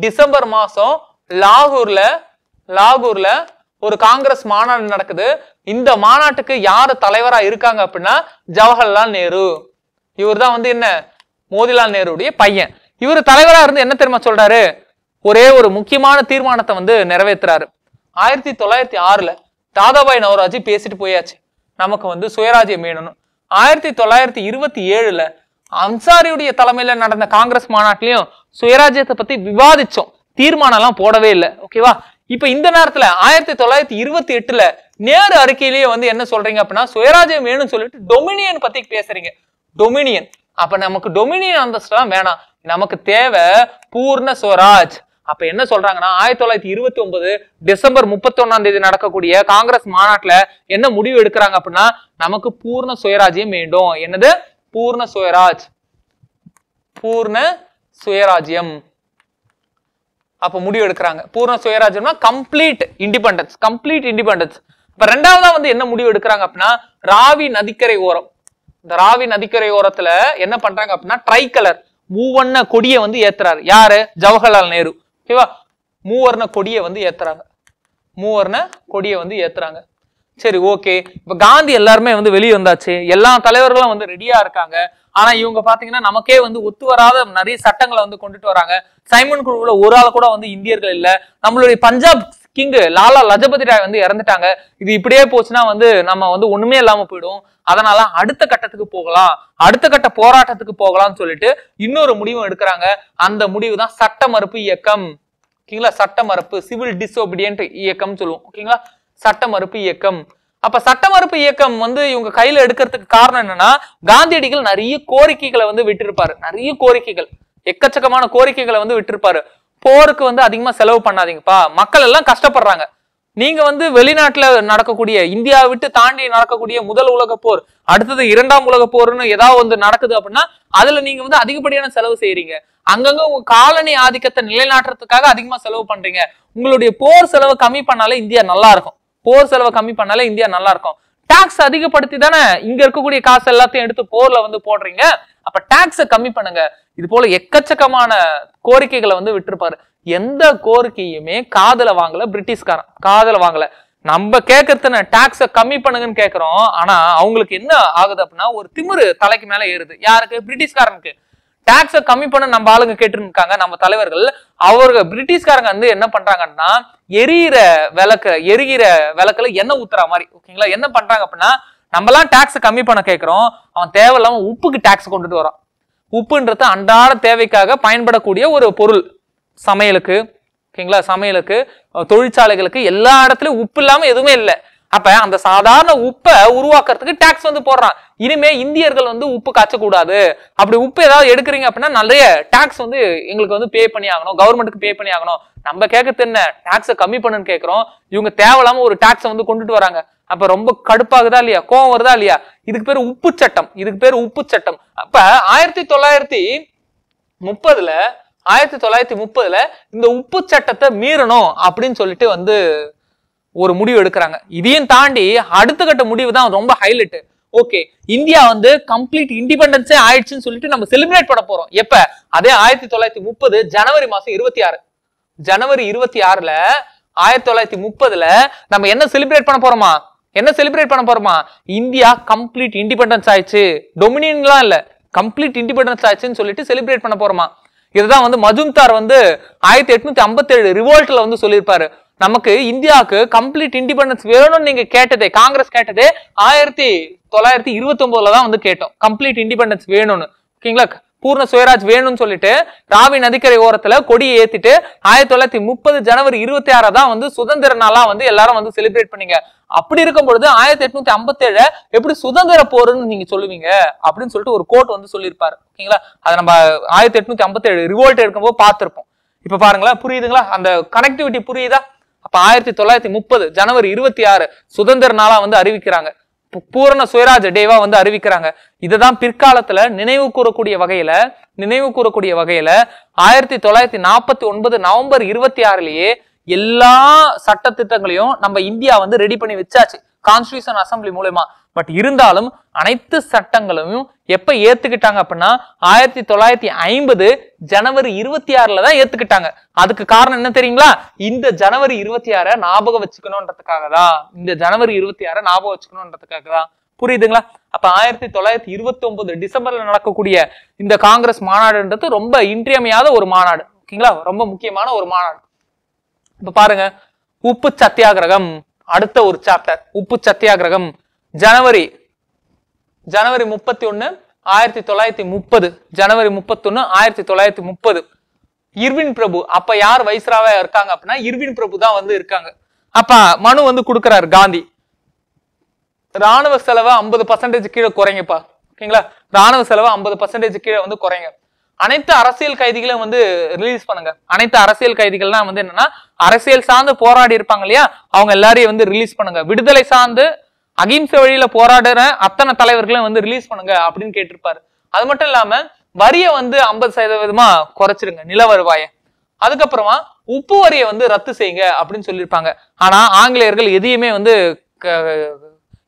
டிசம்பர் மாசம் லாகூர்ல லாகூர்ல ஒரு காங்கிரஸ் மாநாடு நடக்குது. இந்த மாநாட்டுக்கு யார் தலைவரா இருக்காங்க அப்படின்னா ஜவஹர்லால் நேரு. இவர் தான் வந்து என்ன? மோதிலால் நேருடைய பையன். இவர் தலைவரா இருந்து என்ன தெரியுமா சொல்றாரு? ஒரே ஒரு முக்கியமான தீர்மானத்தை வந்து நிறைவேற்றுறாரு ஆயிரத்தி தொள்ளாயிரத்தி ஆறுல தாதாபாய் நவராஜி பேசிட்டு போயாச்சு. நமக்கு வந்து சுயராஜ்யம் வேணும்னு. ஆயிரத்தி தொள்ளாயிரத்தி இருபத்தி ஏழுல அன்சாரியுடைய தலைமையில நடந்த காங்கிரஸ் மாநாட்டிலையும் சுயராஜ்யத்தை பத்தி விவாதிச்சோம். தீர்மானம் எல்லாம் போடவே இல்லை. ஓகேவா? இப்ப இந்த நேரத்துல ஆயிரத்தி தொள்ளாயிரத்தி இருபத்தி எட்டுல நேரு அறிக்கையிலேயே வந்து என்ன சொல்றீங்க அப்படின்னா சுயராஜ்யம் வேணும்னு சொல்லிட்டு டொமினியன் பத்தி பேசுறீங்க. டொமினியன். அப்ப நமக்கு டொமினியன் அந்தஸ்தெல்லாம் வேணாம். நமக்கு தேவை பூர்ண சுவராஜ். அப்ப என்ன சொல்றாங்கன்னா ஆயிரத்தி தொள்ளாயிரத்தி இருபத்தி ஒன்பது டிசம்பர் முப்பத்தி ஒன்னாம் தேதி நடக்கக்கூடிய காங்கிரஸ் மாநாட்டுல என்ன முடிவு எடுக்கிறாங்க அப்படின்னா நமக்கு பூர்ண சுயராஜ்யம் வேண்டும். என்னது? பூர்ண சுயராஜ். பூர்ண சுயராஜ்யம். அப்ப முடிவு எடுக்கிறாங்க. பூர்ண சுயராஜ்யம்னா கம்ப்ளீட் இண்டிபெண்டன்ஸ் கம்ப்ளீட் இண்டிபெண்டன்ஸ் இப்ப ரெண்டாவதா வந்து என்ன முடிவு எடுக்கிறாங்க அப்படின்னா ராவி நதிக்கரை ஓரம். இந்த ராவி நதிக்கரை ஓரத்துல என்ன பண்றாங்க அப்படின்னா ட்ரை கலர் மூவண்ண கொடியை வந்து ஏத்துறாரு. யாரு? ஜவஹர்லால் நேரு. ஓகேவா மூவர்ண கொடியை வந்து ஏத்துறாங்க. மூவர்ண கொடியை வந்து ஏத்துறாங்க. சரி ஓகே இப்போ காந்தி எல்லாருமே வந்து வெளியே வந்தாச்சு. எல்லா தலைவர்களும் வந்து ரெடியா இருக்காங்க. ஆனா இவங்க பாத்தீங்கன்னா நமக்கே வந்து ஒத்து வராத நிறைய சட்டங்களை வந்து கொண்டுட்டு வராங்க. சைமன் குழுவுல ஒரு ஆள் கூட வந்து இந்தியர்கள் இல்ல. நம்மளுடைய பஞ்சாப் கிங்கு லாலா லஜபதி ராய் வந்து இறந்துட்டாங்க. இது இப்படியே போச்சுன்னா வந்து நம்ம வந்து ஒண்ணுமே இல்லாம போயிடும். அதனால அடுத்த கட்டத்துக்கு போகலாம். அடுத்த கட்ட போராட்டத்துக்கு போகலாம்னு சொல்லிட்டு இன்னொரு முடிவும் எடுக்கிறாங்க. அந்த முடிவு தான் சட்ட மறுப்பு இயக்கம். ஓகேங்களா? சட்ட மறுப்பு சிவில் டிசோபிடியன்ட் இயக்கம்னு சொல்லுவோம். ஓகேங்களா? சட்ட மறுப்பு இயக்கம். அப்ப சட்ட மறுப்பு இயக்கம் வந்து இவங்க கையில எடுக்கிறதுக்கு காரணம் என்னன்னா காந்தியடிகள் நிறைய கோரிக்கைகளை வந்து விட்டிருப்பாரு. நிறைய கோரிக்கைகள் எக்கச்சக்கமான கோரிக்கைகளை வந்து விட்டிருப்பாரு. போருக்கு வந்து அதிகமா செலவு பண்ணாதீங்கப்பா. மக்கள் எல்லாம் கஷ்டப்படுறாங்க. நீங்க வந்து வெளிநாட்டுல நடக்கக்கூடிய இந்தியாவை விட்டு தாண்டி நடக்கக்கூடிய முதல் உலக போர் அடுத்தது இரண்டாம் உலக போர்னு ஏதாவது வந்து நடக்குது அப்படின்னா அதுல நீங்க வந்து அதிகப்படியான செலவு செய்யறீங்க அங்கங்க உங்க காலனி ஆதிக்கத்தை நிலைநாட்டுறதுக்காக அதிகமா செலவு பண்றீங்க. உங்களுடைய போர் செலவு கம்மி பண்ணாலே இந்தியா நல்லா இருக்கும். போர் செலவை கம்மி பண்ணாலே இந்தியா நல்லா இருக்கும் டாக்ஸ் அதிகப்படுத்தி தானே இங்க இருக்கக்கூடிய காசு எல்லாத்தையும் எடுத்து போர்ல வந்து போடுறீங்க. அப்ப டாக்ஸை கம்மி பண்ணுங்க. இது போல எக்கச்சக்கமான கோரிக்கைகளை வந்து விட்டுருப்பாரு. எந்த கோரிக்கையுமே காதல வாங்கல பிரிட்டிஷ்காரன். காதல வாங்கல. நம்ம கேட்கறதுன டாக்ஸை கம்மி பண்ணுங்கன்னு கேட்கிறோம் ஆனா அவங்களுக்கு என்ன ஆகுது அப்படின்னா ஒரு திமிரு தலைக்கு மேல ஏறுது. யாருக்கு? பிரிட்டிஷ்காரனுக்கு. டாக்ஸை கம்மி பண்ண நம்ம ஆளுங்க கேட்டுருக்காங்க நம்ம தலைவர்கள். அவர்கள் பிரிட்டிஷ்காரங்க வந்து என்ன பண்றாங்கன்னா எரியிற விளக்கு எரிகிற விளக்குல எண்ணெய் ஊத்துற மாதிரி ஓகேங்களா என்ன பண்றாங்க அப்படின்னா நம்மலாம் டாக்ஸ் கம்மி பண்ண கேட்கிறோம். அவன் தேவையில்லாம உப்புக்கு டாக்ஸ் கொண்டுட்டு வரான். உப்புன்றது அன்றாட தேவைக்காக பயன்படக்கூடிய ஒரு பொருள். சமையலுக்கு ஓகேங்களா சமையலுக்கு தொழிற்சாலைகளுக்கு எல்லா இடத்துலயும் உப்பு இல்லாம எதுவுமே இல்லை. அப்ப அந்த சாதாரண உப்பை உருவாக்குறதுக்கு டாக்ஸ் வந்து போடுறான். இனிமே இந்தியர்கள் வந்து உப்பு காய்ச்சக்கூடாது. அப்படி உப்பு ஏதாவது எடுக்கிறீங்க அப்படின்னா நிறைய டாக்ஸ் வந்து எங்களுக்கு வந்து பே பண்ணி ஆகணும். கவர்மெண்ட்டுக்கு பே பண்ணி ஆகணும். நம்ம கேட்கறது என்ன? டாக்ஸை கம்மி பண்ணுன்னு கேட்குறோம். இவங்க தேவையில்லாம ஒரு டாக்ஸை வந்து கொண்டுட்டு வராங்க. அப்ப ரொம்ப கடுப்பாகுதா இல்லையா? கோவம் வருதா இல்லையா? இதுக்கு பேர் உப்பு சட்டம். இதுக்கு பேர் உப்பு சட்டம். அப்ப ஆயிரத்தி தொள்ளாயிரத்தி முப்பதுல ஆயிரத்தி தொள்ளாயிரத்தி முப்பதுல இந்த உப்பு சட்டத்தை மீறணும் அப்படின்னு சொல்லிட்டு வந்து ஒரு முடிவு எடுக்கிறாங்க. இதையும் தாண்டி அடுத்த கட்ட முடிவு தான் ரொம்ப ஹைலைட்டு ஓகே இந்தியா வந்து கம்ப்ளீட் இண்டிபெண்டன்ஸே ஆயிடுச்சுன்னு சொல்லிட்டு நம்ம செலிப்ரேட் பண்ண போறோம். எப்ப? அதே ஆயிரத்தி தொள்ளாயிரத்தி முப்பது ஜனவரி மாசம் இருபத்தி ஆறு. ஜனவரி இருபத்தி ஆறுல ஆயிரத்தி தொள்ளாயிரத்தி முப்பதுல நம்ம என்ன செலிப்ரேட் பண்ண போறோமா? என்ன செலிப்ரேட் பண்ண போறோமா? இந்தியா கம்ப்ளீட் இண்டிபெண்டன்ஸ் ஆயிடுச்சு. டொமினியன்லாம் இல்ல. கம்ப்ளீட் இண்டிபெண்டன்ஸ் ஆயிடுச்சுன்னு சொல்லிட்டு செலிப்ரேட் பண்ண போறோமா? இதுதான் வந்து மஜும்தார் வந்து ஆயிரத்தி எட்நூத்தி ஐம்பத்தி ஏழு ரிவோல்ட்ல வந்து சொல்லியிருப்பாரு. நமக்கு இந்தியாவுக்கு கம்ப்ளீட் இண்டிபெண்டன்ஸ் வேணும்னு நீங்க கேட்டதே காங்கிரஸ் கேட்டதே ஆயிரத்தி தொள்ளாயிரத்தி இருபத்தி ஒன்பதுல தான் வந்து கேட்டோம். கம்ப்ளீட் இண்டிபெண்டன்ஸ் வேணும்னு. ஓகேங்களா? பூர்ண சுயராஜ் வேணும்னு சொல்லிட்டு ராவி நதிக்கரை ஓரத்துல கொடியை ஏத்திட்டு ஆயிரத்தி தொள்ளாயிரத்தி முப்பது ஜனவரி இருபத்தி ஆறா தான் வந்து சுதந்திர நாளா வந்து எல்லாரும் வந்து செலிப்ரேட் பண்ணீங்க. அப்படி இருக்கும் பொழுது ஆயிரத்தி எட்நூத்தி ஐம்பத்தி ஏழு எப்படி சுதந்திர போருன்னு நீங்க சொல்லுவீங்க அப்படின்னு சொல்லிட்டு ஒரு கோட் வந்து சொல்லியிருப்பாரு. ஓகேங்களா? அதை நம்ம ஆயிரத்தி எட்நூத்தி ஐம்பத்தி ஏழு ரிவோல்ட் இருக்கும்போது பார்த்திருப்போம். இப்ப பாருங்களா புரியுதுங்களா? அந்த கனெக்டிவிட்டி புரியுதா? அப்ப ஆயிரத்தி தொள்ளாயிரத்தி முப்பது ஜனவரி இருபத்தி ஆறு சுதந்திர நாளா வந்து அறிவிக்கிறாங்க. பூரண சுயராஜ டேவா வந்து அறிவிக்கிறாங்க. இதுதான் பிற்காலத்துல நினைவு கூறக்கூடிய வகையில நினைவு கூறக்கூடிய வகையில ஆயிரத்தி தொள்ளாயிரத்தி நாற்பத்தி ஒன்பது நவம்பர் இருபத்தி ஆறுலயே எல்லா சட்ட திட்டங்களையும் நம்ம இந்தியா வந்து ரெடி பண்ணி வச்சாச்சு. கான்ஸ்டியூஷன் அசம்பிளி மூலயமா பட் இருந்தாலும் அனைத்து சட்டங்களும் எப்ப ஏத்துக்கிட்டாங்க அப்படின்னா ஆயிரத்தி தொள்ளாயிரத்தி ஐம்பது ஜனவரி இருபத்தி ஆறுல தான் ஏத்துக்கிட்டாங்க. அதுக்கு காரணம் என்ன தெரியுங்களா? இந்த ஜனவரி இருபத்தி ஆறை ஞாபகம் வச்சுக்கணுன்றதுக்காக தான். இந்த ஜனவரி இருபத்தி ஆற ஞாபகம் வச்சுக்கணுன்றதுக்காக தான். புரியுதுங்களா? அப்ப ஆயிரத்தி தொள்ளாயிரத்தி இருபத்தி ஒன்பது டிசம்பர்ல நடக்கக்கூடிய இந்த காங்கிரஸ் மாநாடுன்றது ரொம்ப இன்றியமையாத ஒரு மாநாடு. ஓகேங்களா? ரொம்ப முக்கியமான ஒரு மாநாடு. இப்ப பாருங்க உப்பு சத்தியாகிரகம் அடுத்த ஒரு சாப்டர் உப்பு சத்தியாகிரகம் ஜனவரி ஜனவரி முப்பத்தி ஒன்று ஆயிரத்தி தொள்ளாயிரத்தி முப்பது. ஜனவரி முப்பத்தொன்னு ஆயிரத்தி தொள்ளாயிரத்தி முப்பது. இர்வின் பிரபு அப்ப யார் வைஸ்ராவா இருக்காங்க அப்படின்னா இர்வின் பிரபு தான் வந்து இருக்காங்க. அப்ப மனு வந்து கொடுக்குறாரு காந்தி. ராணுவ செலவை ஐம்பது பர்சன்டேஜ் கீழே குறைங்கப்பா. ஓகேங்களா? ராணுவ செலவை ஐம்பது பர்சன்டேஜ் கீழே வந்து குறைங்க. அனைத்து அரசியல் கைதிகளும் வந்து ரிலீஸ் பண்ணுங்க. அனைத்து அரசியல் கைதிகள்லாம் வந்து என்னன்னா அரசியல் சார்ந்து போராடி இருப்பாங்க இல்லையா? அவங்க எல்லாரையும் வந்து ரிலீஸ் பண்ணுங்க. விடுதலை சார்ந்து அகிம்சை வழியில போராடுற அத்தனை தலைவர்களையும் வந்து ரிலீஸ் பண்ணுங்க அப்படின்னு கேட்டிருப்பாரு. அது மட்டும் இல்லாம வரியை வந்து ஐம்பது சதவீதமா குறைச்சிருங்க நில வருவாய அதுக்கப்புறமா உப்பு வரியை வந்து ரத்து செய்யுங்க அப்படின்னு சொல்லியிருப்பாங்க. ஆனா ஆங்கிலேயர்கள் எதையுமே வந்து க-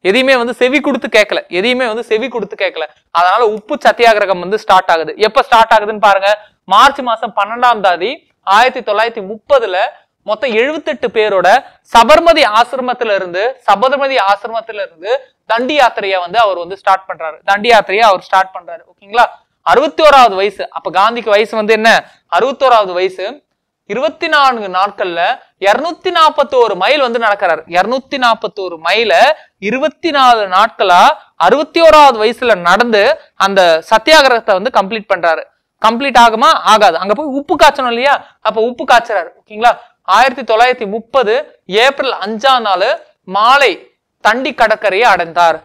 எதையுமே வந்து செவி கொடுத்து கேட்கல. எதையுமே வந்து செவி கொடுத்து கேட்கல. அதனால உப்பு சத்தியாகிரகம் வந்து ஸ்டார்ட் ஆகுது. எப்ப ஸ்டார்ட் ஆகுதுன்னு பாருங்க. மார்ச் மாசம் பன்னெண்டாம் தேதி ஆயிரத்தி தொள்ளாயிரத்தி முப்பதுல மொத்தம் 78 பேரோட சபர்மதி ஆசிரமத்துல இருந்து சபர்மதி ஆசிரமத்துல இருந்து தண்டி யாத்திரையை வந்து அவர் வந்து ஸ்டார்ட் பண்றாரு. தண்டி யாத்திரையை அவர் ஸ்டார்ட் பண்றாரு. ஓகேங்களா? அறுபத்தி ஓராவது வயசு. அப்ப காந்திக்கு வயசு வந்து என்ன? அறுபத்தோராவது வயசு. இருபத்தி நான்கு நாட்கள்ல இருநூத்தி நாற்பத்தோரு மைல் வந்து நடக்கிறாரு. இருநூத்தி நாற்பத்தோரு மைல இருபத்தி நாலு நாட்களா அறுபத்தி ஓராவது வயசுல நடந்து அந்த சத்தியாகிரகத்தை வந்து கம்ப்ளீட் பண்றாரு. கம்ப்ளீட் ஆகுமா? ஆகாது. அங்க போய் உப்பு காய்ச்சணும் இல்லையா? அப்ப உப்பு காய்ச்சறாரு. ஓகேங்களா? ஆயிரத்தி தொள்ளாயிரத்தி முப்பது ஏப்ரல் அஞ்சாம் நாள் மாலை தண்டி கடற்கரையை அடைந்தார்.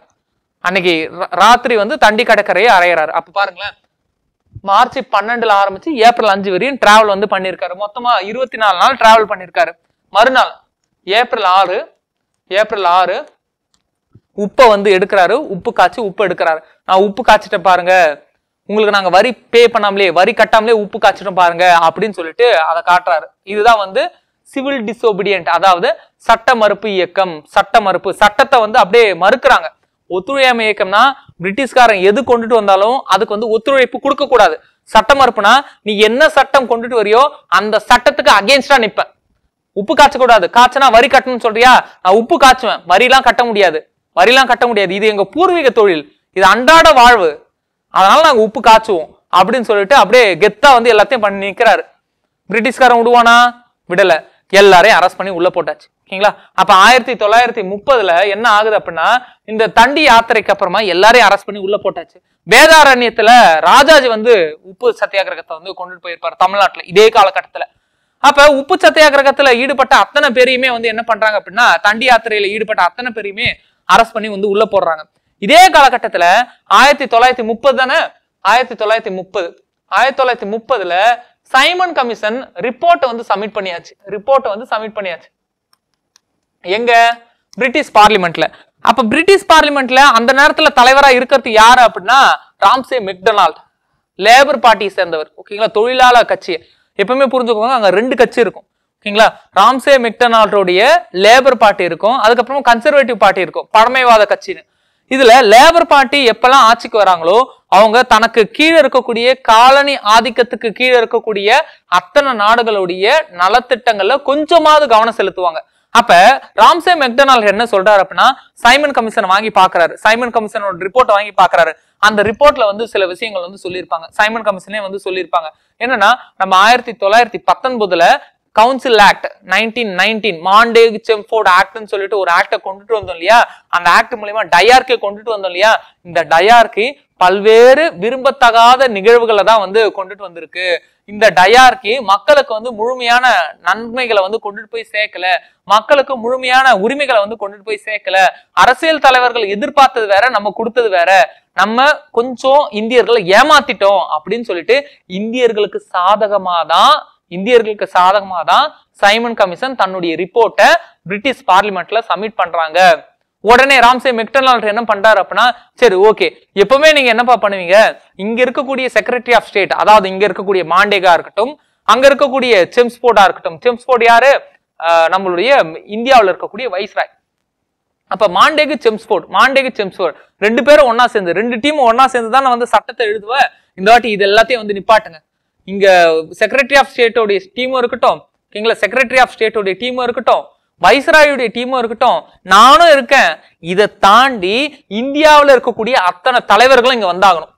அன்னைக்கு ரா- ராத்திரி வந்து தண்டி கடற்கரையை அடையிறாரு அப்ப பாருங்களேன். மார்ச் பன்னெண்டுல ஆரம்பிச்சு ஏப்ரல் அஞ்சு வரையும் டிராவல் வந்து பண்ணியிருக்காரு. மொத்தமா இருபத்தி நாலு நாள் டிராவல் பண்ணியிருக்காரு. மறுநாள் ஏப்ரல் ஆறு ஏப்ரல் ஆறு உப்பை வந்து எடுக்கிறாரு. உப்பு காய்ச்சி உப்பு எடுக்கிறாரு. நான் உப்பு காய்ச்சிட்டேன் பாருங்க. உங்களுக்கு நாங்க வரி பே பண்ணாமலே வரி கட்டாமலே உப்பு காய்ச்சிட்டோம் பாருங்க. அப்படின்னு சொல்லிட்டு அதை காட்டுறாரு. இதுதான் வந்து சிவில் டிசோபிடியன்ட் அதாவது சட்ட மறுப்பு இயக்கம் சட்ட மறுப்பு சட்டத்தை வந்து அப்படியே மறுக்கிறாங்க. ஒத்துழையாமை இயக்கம்னா பிரிட்டிஷ்காரன் எது கொண்டுட்டு வந்தாலும் அதுக்கு வந்து ஒத்துழைப்பு கொடுக்க கூடாது சட்ட மறுப்புனா நீ என்ன சட்டம் கொண்டுட்டு வரியோ அந்த சட்டத்துக்கு அகேன்ஸ்டா நிப்ப. உப்பு காய்ச்ச கூடாது காய்ச்சனா வரி கட்டணும்னு சொல்றியா? நான் உப்பு காய்ச்சுவேன். வரிலாம் கட்ட முடியாது. வரிலாம் கட்ட முடியாது. இது எங்க பூர்வீக தொழில். இது அன்றாட வாழ்வு. அதனால நாங்க உப்பு காய்ச்சுவோம். அப்படின்னு சொல்லிட்டு அப்படியே கெத்தா வந்து எல்லாத்தையும் பண்ணி நிற்கிறாரு பிரிட்டிஷ்காரன் விடுவானா விடல. எல்லாரையும் அரெஸ்ட் பண்ணி உள்ள போட்டாச்சு. ஓகேங்களா? அப்ப ஆயிரத்தி தொள்ளாயிரத்தி முப்பதுல என்ன ஆகுது அப்படின்னா இந்த தண்டி யாத்திரைக்கு அப்புறமா எல்லாரையும் அரெஸ்ட் பண்ணி உள்ள போட்டாச்சு. வேதாரண்யத்துல ராஜாஜி வந்து உப்பு சத்தியாகிரகத்தை வந்து கொண்டுட்டு போயிருப்பாரு தமிழ்நாட்டுல இதே காலகட்டத்துல. அப்ப உப்பு சத்தியாகிரகத்துல ஈடுபட்ட அத்தனை பேரையுமே வந்து என்ன பண்றாங்க அப்படின்னா தண்டி யாத்திரையில ஈடுபட்ட அத்தனை பேரையுமே அரெஸ்ட் பண்ணி வந்து உள்ள போடுறாங்க. இதே காலகட்டத்துல ஆயிரத்தி தொள்ளாயிரத்தி முப்பது தானே? ஆயிரத்தி தொள்ளாயிரத்தி முப்பது. ஆயிரத்தி தொள்ளாயிரத்தி முப்பதுல சைமன் கமிஷன் ரிப்போர்ட்டை வந்து சப்மிட் பண்ணியாச்சு. ரிப்போர்ட்டை வந்து சப்மிட் பண்ணியாச்சு. எங்க? பிரிட்டிஷ் பார்லிமெண்ட்ல. அப்ப பிரிட்டிஷ் பார்லிமெண்ட்ல அந்த நேரத்துல தலைவரா இருக்கிறது யாரு அப்படின்னா ராம்சே மெக்டொனால்ட். லேபர் பார்ட்டியை சேர்ந்தவர். ஓகேங்களா? தொழிலாளர் கட்சி எப்பவுமே புரிஞ்சுக்கோங்க அங்க ரெண்டு கட்சி இருக்கும். ஓகேங்களா? ராம்சே மெக்டொனால்டோடைய லேபர் பார்ட்டி இருக்கும். அதுக்கப்புறமா கன்சர்வேட்டிவ் பார்ட்டி இருக்கும். பழமைவாத கட்சின்னு. இதுல லேபர் பார்ட்டி எப்பெல்லாம் ஆட்சிக்கு வராங்களோ அவங்க தனக்கு கீழே இருக்கக்கூடிய காலனி ஆதிக்கத்துக்கு கீழே இருக்கக்கூடிய அத்தனை நாடுகளுடைய நலத்திட்டங்கள்ல கொஞ்சமாவது கவனம் செலுத்துவாங்க. அப்ப ராம்சே மெக்டனால் என்ன சொல்றாரு அப்படின்னா சைமன் கமிஷன் வாங்கி பாக்குறாரு. சைமன் கமிஷனோட ரிப்போர்ட் வாங்கி பாக்குறாரு. அந்த ரிப்போர்ட்ல வந்து சில விஷயங்கள் வந்து சொல்லியிருப்பாங்க. சைமன் கமிஷனே வந்து சொல்லியிருப்பாங்க. என்னன்னா நம்ம ஆயிரத்தி தொள்ளாயிரத்தி பத்தொன்பதுல council act nineteen nineteen Montagu Chelmsford ஆக்ட்னு சொல்லிட்டு ஒரு ஆக்டை கொண்டுட்டு வந்தோம் இல்லையா? அந்த ஆக்ட் மூலியமா டயார்க்கை கொண்டுட்டு வந்தோம் இல்லையா? இந்த டயார்க்கு பல்வேறு விரும்பத்தகாத நிகழ்வுகளை தான் வந்து கொண்டுட்டு வந்திருக்கு. இந்த டயார்க்கு மக்களுக்கு வந்து முழுமையான நன்மைகளை வந்து கொண்டுட்டு போய் சேர்க்கல. மக்களுக்கு முழுமையான உரிமைகளை வந்து கொண்டுட்டு போய் சேர்க்கல. அரசியல் தலைவர்கள் எதிர்பார்த்தது வேற நம்ம கொடுத்தது வேற. நம்ம கொஞ்சம் இந்தியர்களை ஏமாத்திட்டோம் அப்படின்னு சொல்லிட்டு இந்தியர்களுக்கு சாதகமா தான் இந்தியர்களுக்கு சாதகமாக தான் சைமன் கமிஷன் தன்னுடைய ரிப்போர்ட்டை பிரிட்டிஷ் பார்லிமெண்ட்ல சப்மிட் பண்றாங்க. உடனே ராம்சே மெக்டனால்ட் என்ன பண்றாரு அப்படின்னா சரி ஓகே. எப்பவுமே நீங்க என்னப்பா பண்ணுவீங்க? இங்க இருக்கக்கூடிய செக்ரட்டரி ஆஃப் ஸ்டேட் அதாவது இங்க இருக்கக்கூடிய மாண்டேகா இருக்கட்டும் அங்க இருக்கக்கூடிய செம்ஸ்போர்டா இருக்கட்டும். செம்ஸ்போர்ட் யாரு? நம்மளுடைய இந்தியாவில் இருக்கக்கூடிய வைஸ்ராய். அப்ப மாண்டேகு செம்ஸ்போர்ட் மாண்டேகு செம்ஸ்போர்ட் ரெண்டு பேரும் ஒன்னா சேர்ந்து ரெண்டு டீமும் ஒன்னா சேர்ந்து தான் நான் வந்து சட்டத்தை எழுதுவேன் இந்த வாட்டி இது எல்லாத்தையும் வந்து நிப்பாட்டுங்க. இங்கே செக்ரட்டரி ஆஃப் ஸ்டேட்டோடைய டீமும் இருக்கட்டும். ஓகேங்களா செக்ரட்டரி ஆஃப் ஸ்டேட்டோடைய டீமும் இருக்கட்டும். வைஸ்ராயுடைய டீமும் இருக்கட்டும். நானும் இருக்கேன். இதை தாண்டி இந்தியாவில் இருக்கக்கூடிய அத்தனை தலைவர்களும் இங்கே வந்தாகணும்.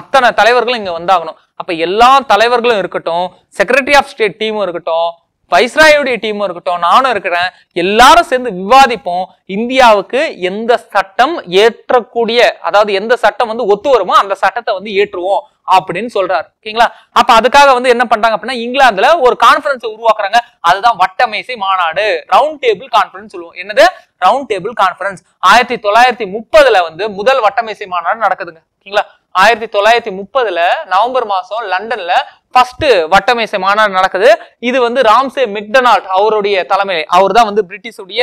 அத்தனை தலைவர்களும் இங்கே வந்தாகணும். அப்போ எல்லா தலைவர்களும் இருக்கட்டும் செக்ரட்டரி ஆஃப் ஸ்டேட் டீமும் இருக்கட்டும் வைஸ்ராயுடைய டீமும் இருக்கட்டும் நானும் இருக்கிறேன். எல்லாரும் சேர்ந்து விவாதிப்போம் இந்தியாவுக்கு எந்த சட்டம் ஏற்றக்கூடிய அதாவது எந்த சட்டம் வந்து ஒத்து வருமோ அந்த சட்டத்தை வந்து ஏற்றுவோம். அப்படின்னு சொல்றாரு. ஓகேங்களா? அப்ப அதுக்காக வந்து என்ன பண்றாங்க அப்படின்னா இங்கிலாந்துல ஒரு கான்பரன்ஸ் உருவாக்குறாங்க. அதுதான் வட்டமேசை மாநாடு. ரவுண்ட் டேபிள் கான்பரன்ஸ் சொல்லுவோம். என்னது? ரவுண்ட் டேபிள் கான்ஃபரன்ஸ் ஆயிரத்தி தொள்ளாயிரத்தி முப்பதுல வந்து முதல் வட்டமேசை மாநாடு நடக்குதுங்க. ஓகேங்களா? ஆயிரத்தி தொள்ளாயிரத்தி முப்பதுல நவம்பர் மாசம் லண்டன்ல ஃபர்ஸ்ட் வட்டமேசை மாநாடு நடக்குது. இது வந்து ராம்சே மெக்டனால்ட் அவருடைய தலைமையில அவர் தான் வந்து பிரிட்டிஷுடைய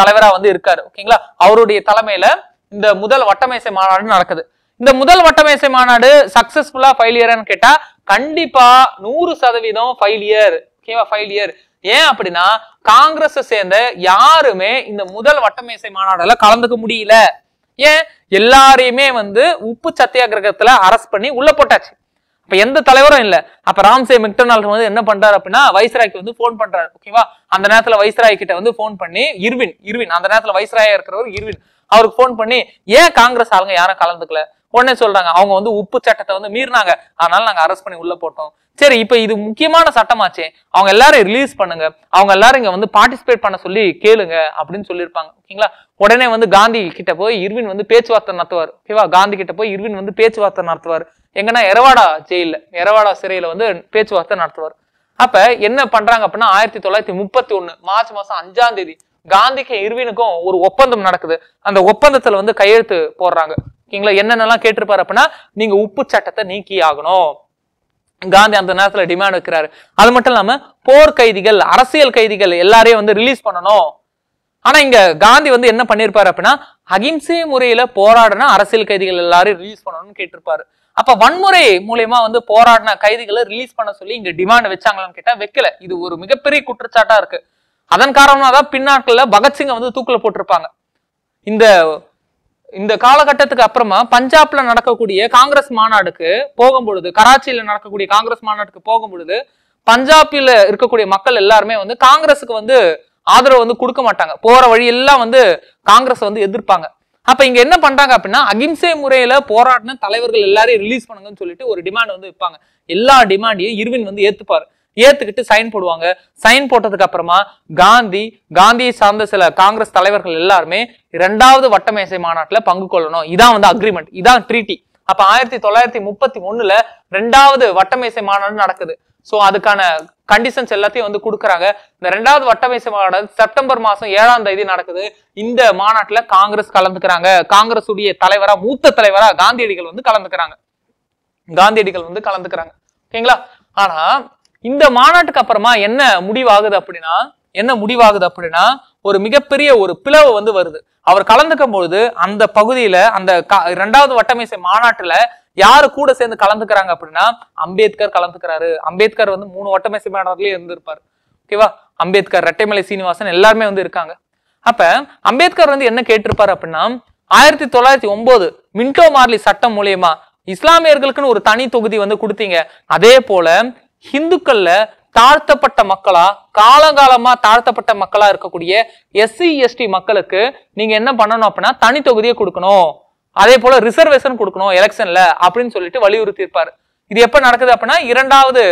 தலைவரா வந்து இருக்காரு. ஓகேங்களா? அவருடைய தலைமையில இந்த முதல் வட்டமேசை மாநாடு நடக்குது. இந்த முதல் வட்டமேசை மாநாடு சக்சஸ்ஃபுல்லா ஃபெயிலியர்னு கேட்டா கண்டிப்பா நூறு சதவீதம் ஃபெயிலியர் ஓகேவா ஃபெயிலியர் ஏன் அப்படின்னா காங்கிரஸ் சேர்ந்த யாருமே இந்த முதல் வட்டமேசை மாநாடுல கலந்துக்க முடியல. ஏன்? எல்லாரையுமே வந்து உப்பு சத்தியாகிரகத்துல அரெஸ்ட் பண்ணி உள்ள போட்டாச்சு. அப்ப எந்த தலைவரும் இல்ல. அப்ப ராம்சே மெக்டொனால்ட் வந்து என்ன பண்றாரு அப்படின்னா வைஸ்ராய்க்கு வந்து ஃபோன் பண்றாரு ஓகேவா அந்த நேரத்துல வைஸ்ராய் கிட்ட வந்து ஃபோன் பண்ணி இருவின் இருவின் அந்த நேரத்துல வைஸ்ராயா இருக்கிறவர் இருவின் அவருக்கு ஃபோன் பண்ணி ஏன் காங்கிரஸ் ஆளுங்க யாரும் கலந்துக்கல? உடனே சொல்றாங்க. அவங்க வந்து உப்பு சட்டத்தை வந்து மீறினாங்க. அதனால நாங்க அரெஸ்ட் பண்ணி உள்ள போட்டோம். சரி இப்ப இது முக்கியமான சட்டமாச்சே. அவங்க எல்லாரும் ரிலீஸ் பண்ணுங்க. அவங்க எல்லாரும் இங்க வந்து பார்ட்டிசிபேட் பண்ண சொல்லி கேளுங்க அப்படின்னு சொல்லியிருப்பாங்க. ஓகேங்களா? உடனே வந்து காந்தி கிட்ட போய் இருவின் வந்து பேச்சுவார்த்தை நடத்துவார். ஓகேவா காந்தி கிட்ட போய் இருவின் வந்து பேச்சுவார்த்தை நடத்துவார். எங்கன்னா எரவாடா ஜெயில எரவாடா சிறையில வந்து பேச்சுவார்த்தை நடத்துவார். அப்ப என்ன பண்றாங்க அப்படின்னா ஆயிரத்தி தொள்ளாயிரத்தி முப்பத்தி ஒண்ணு மார்ச் மாசம் அஞ்சாம் தேதி காந்திக்கும் இருவினுக்கும் ஒரு ஒப்பந்தம் நடக்குது. அந்த ஒப்பந்தத்துல வந்து கையெழுத்து போடுறாங்க. ஓகேங்களா என்னென்னலாம் கேட்டிருப்பாரு அப்படின்னா நீங்க உப்பு சட்டத்தை நீக்கி ஆகணும். காந்தி அந்த நேரத்துல டிமாண்ட் வைக்கிறாரு. அது மட்டும் இல்லாம போர் கைதிகள் அரசியல் கைதிகள் எல்லாரையும் வந்து ரிலீஸ் பண்ணணும். ஆனா இங்க காந்தி வந்து என்ன பண்ணிருப்பாரு அப்படின்னா அகிம்சை முறையில போராடின அரசியல் கைதிகள் எல்லாரையும் ரிலீஸ் பண்ணணும்னு கேட்டிருப்பாரு. அப்ப வன்முறை மூலயமா வந்து போராடின கைதிகளை ரிலீஸ் பண்ண சொல்லி இங்க டிமாண்ட் வச்சாங்களான்னு கேட்டா வைக்கல. இது ஒரு மிகப்பெரிய குற்றச்சாட்டா இருக்கு. அதன் காரணமாக தான் பின்னாட்கள்ல பகத்சிங்கை வந்து தூக்கில் போட்டிருப்பாங்க. இந்த இந்த காலகட்டத்துக்கு அப்புறமா பஞ்சாப்ல நடக்கக்கூடிய காங்கிரஸ் மாநாடுக்கு போகும்பொழுது கராச்சியில நடக்கக்கூடிய காங்கிரஸ் மாநாட்டுக்கு போகும்பொழுது பஞ்சாபில இருக்கக்கூடிய மக்கள் எல்லாருமே வந்து காங்கிரஸுக்கு வந்து ஆதரவு வந்து கொடுக்க மாட்டாங்க. போற வழி எல்லாம் வந்து காங்கிரஸ் வந்து எதிர்ப்பாங்க. அப்ப இங்க என்ன பண்றாங்க அப்படின்னா அகிம்சை முறையில போராடின தலைவர்கள் எல்லாரையும் ரிலீஸ் பண்ணுங்கன்னு சொல்லிட்டு ஒரு டிமாண்ட் வந்து வைப்பாங்க எல்லா டிமாண்டையும் இருவின் வந்து ஏத்துப்பாரு. ஏத்துக்கிட்டு சைன் போடுவாங்க. சைன் போட்டதுக்கு அப்புறமா காந்தி காந்தியை சார்ந்த சில காங்கிரஸ் தலைவர்கள் எல்லாருமே இரண்டாவது வட்டமேசை மாநாட்டில் பங்கு கொள்ளணும். இதான் வந்து அக்ரிமெண்ட் இதான் ட்ரீட்டி அப்ப ஆயிரத்தி தொள்ளாயிரத்தி முப்பத்தி ஒண்ணுல ரெண்டாவது வட்டமேசை மாநாடு நடக்குது. சோ அதுக்கான கண்டிஷன்ஸ் எல்லாத்தையும் வந்து கொடுக்குறாங்க. இந்த ரெண்டாவது வட்டமேசை மாநாடு செப்டம்பர் மாசம் ஏழாம் தேதி நடக்குது. இந்த மாநாட்டுல காங்கிரஸ் கலந்துக்கிறாங்க. காங்கிரஸ் உடைய தலைவரா மூத்த தலைவரா காந்தியடிகள் வந்து கலந்துக்கிறாங்க. காந்தியடிகள் வந்து கலந்துக்கிறாங்க. ஓகேங்களா? ஆனா இந்த மாநாட்டுக்கு அப்புறமா என்ன முடிவாகுது அப்படின்னா என்ன முடிவாகுது அப்படின்னா ஒரு மிகப்பெரிய ஒரு பிளவு வந்து வருது. அவர் கலந்துக்கும் பொழுது அந்த பகுதியில அந்த க- இரண்டாவது வட்டமேசை மாநாட்டுல யாரு கூட சேர்ந்து கலந்துக்கிறாங்க அப்படின்னா அம்பேத்கர் கலந்துக்கிறாரு. அம்பேத்கர் வந்து மூணு வட்டமேசை மாநாட்டிலேயே இருந்திருப்பாரு. ஓகேவா அம்பேத்கர் ரெட்டைமலை சீனிவாசன் எல்லாருமே வந்து இருக்காங்க. அப்ப அம்பேத்கர் வந்து என்ன கேட்டிருப்பாரு அப்படின்னா ஆயிரத்தி தொள்ளாயிரத்தி ஒன்பது மின்டோ மார்லி சட்டம் மூலியமா இஸ்லாமியர்களுக்குன்னு ஒரு தனி தொகுதி வந்து கொடுத்தீங்க. அதே போல ஹிந்துக்கள்ல தாழ்த்தப்பட்ட மக்களா காலங்காலமா தாழ்த்தப்பட்ட மக்களா இருக்கக்கூடிய எஸ்சி எஸ்டி மக்களுக்கு நீங்க என்ன பண்ணணும் அப்படின்னா தனி தொகுதியை கொடுக்கணும். அதே போல ரிசர்வேஷன் கொடுக்கணும் எலெக்ஷன்ல அப்படின்னு சொல்லிட்டு வலியுறுத்தி இருப்பாரு இது எப்ப நடக்குது அப்படின்னா இரண்டாவது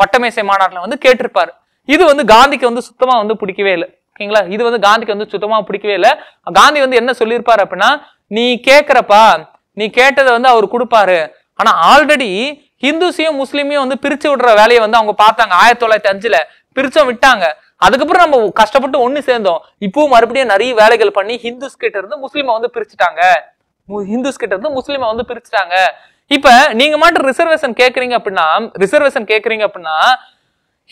வட்டமேசை மாநாட்டில் வந்து கேட்டிருப்பாரு. இது வந்து காந்திக்கு வந்து சுத்தமா வந்து பிடிக்கவே இல்லை. ஓகேங்களா? இது வந்து காந்திக்கு வந்து சுத்தமா பிடிக்கவே இல்லை. காந்தி வந்து என்ன சொல்லியிருப்பாரு அப்படின்னா நீ கேக்குறப்பா நீ கேட்டதை வந்து அவர் கொடுப்பாரு. ஆனா ஆல்ரெடி ஹிந்துஸையும் முஸ்லீமையும் வந்து பிரிச்சு விடுற வேலையை வந்து அவங்க பார்த்தாங்க. ஆயிரத்தி தொள்ளாயிரத்தி அஞ்சுல பிரிச்சும் விட்டாங்க. அதுக்கப்புறம் நம்ம கஷ்டப்பட்டு ஒண்ணு சேர்ந்தோம். இப்பவும் மறுபடியும் நிறைய வேலைகள் பண்ணி ஹிந்துஸ் கிட்ட இருந்து முஸ்லீமை வந்து பிரிச்சுட்டாங்க. மு- ஹிந்துஸ் கிட்ட இருந்து முஸ்லீமை வந்து பிரிச்சுட்டாங்க. இப்ப நீங்க மட்டும் ரிசர்வேஷன் கேக்குறீங்க அப்படின்னா ரிசர்வேஷன் கேக்குறீங்க அப்படின்னா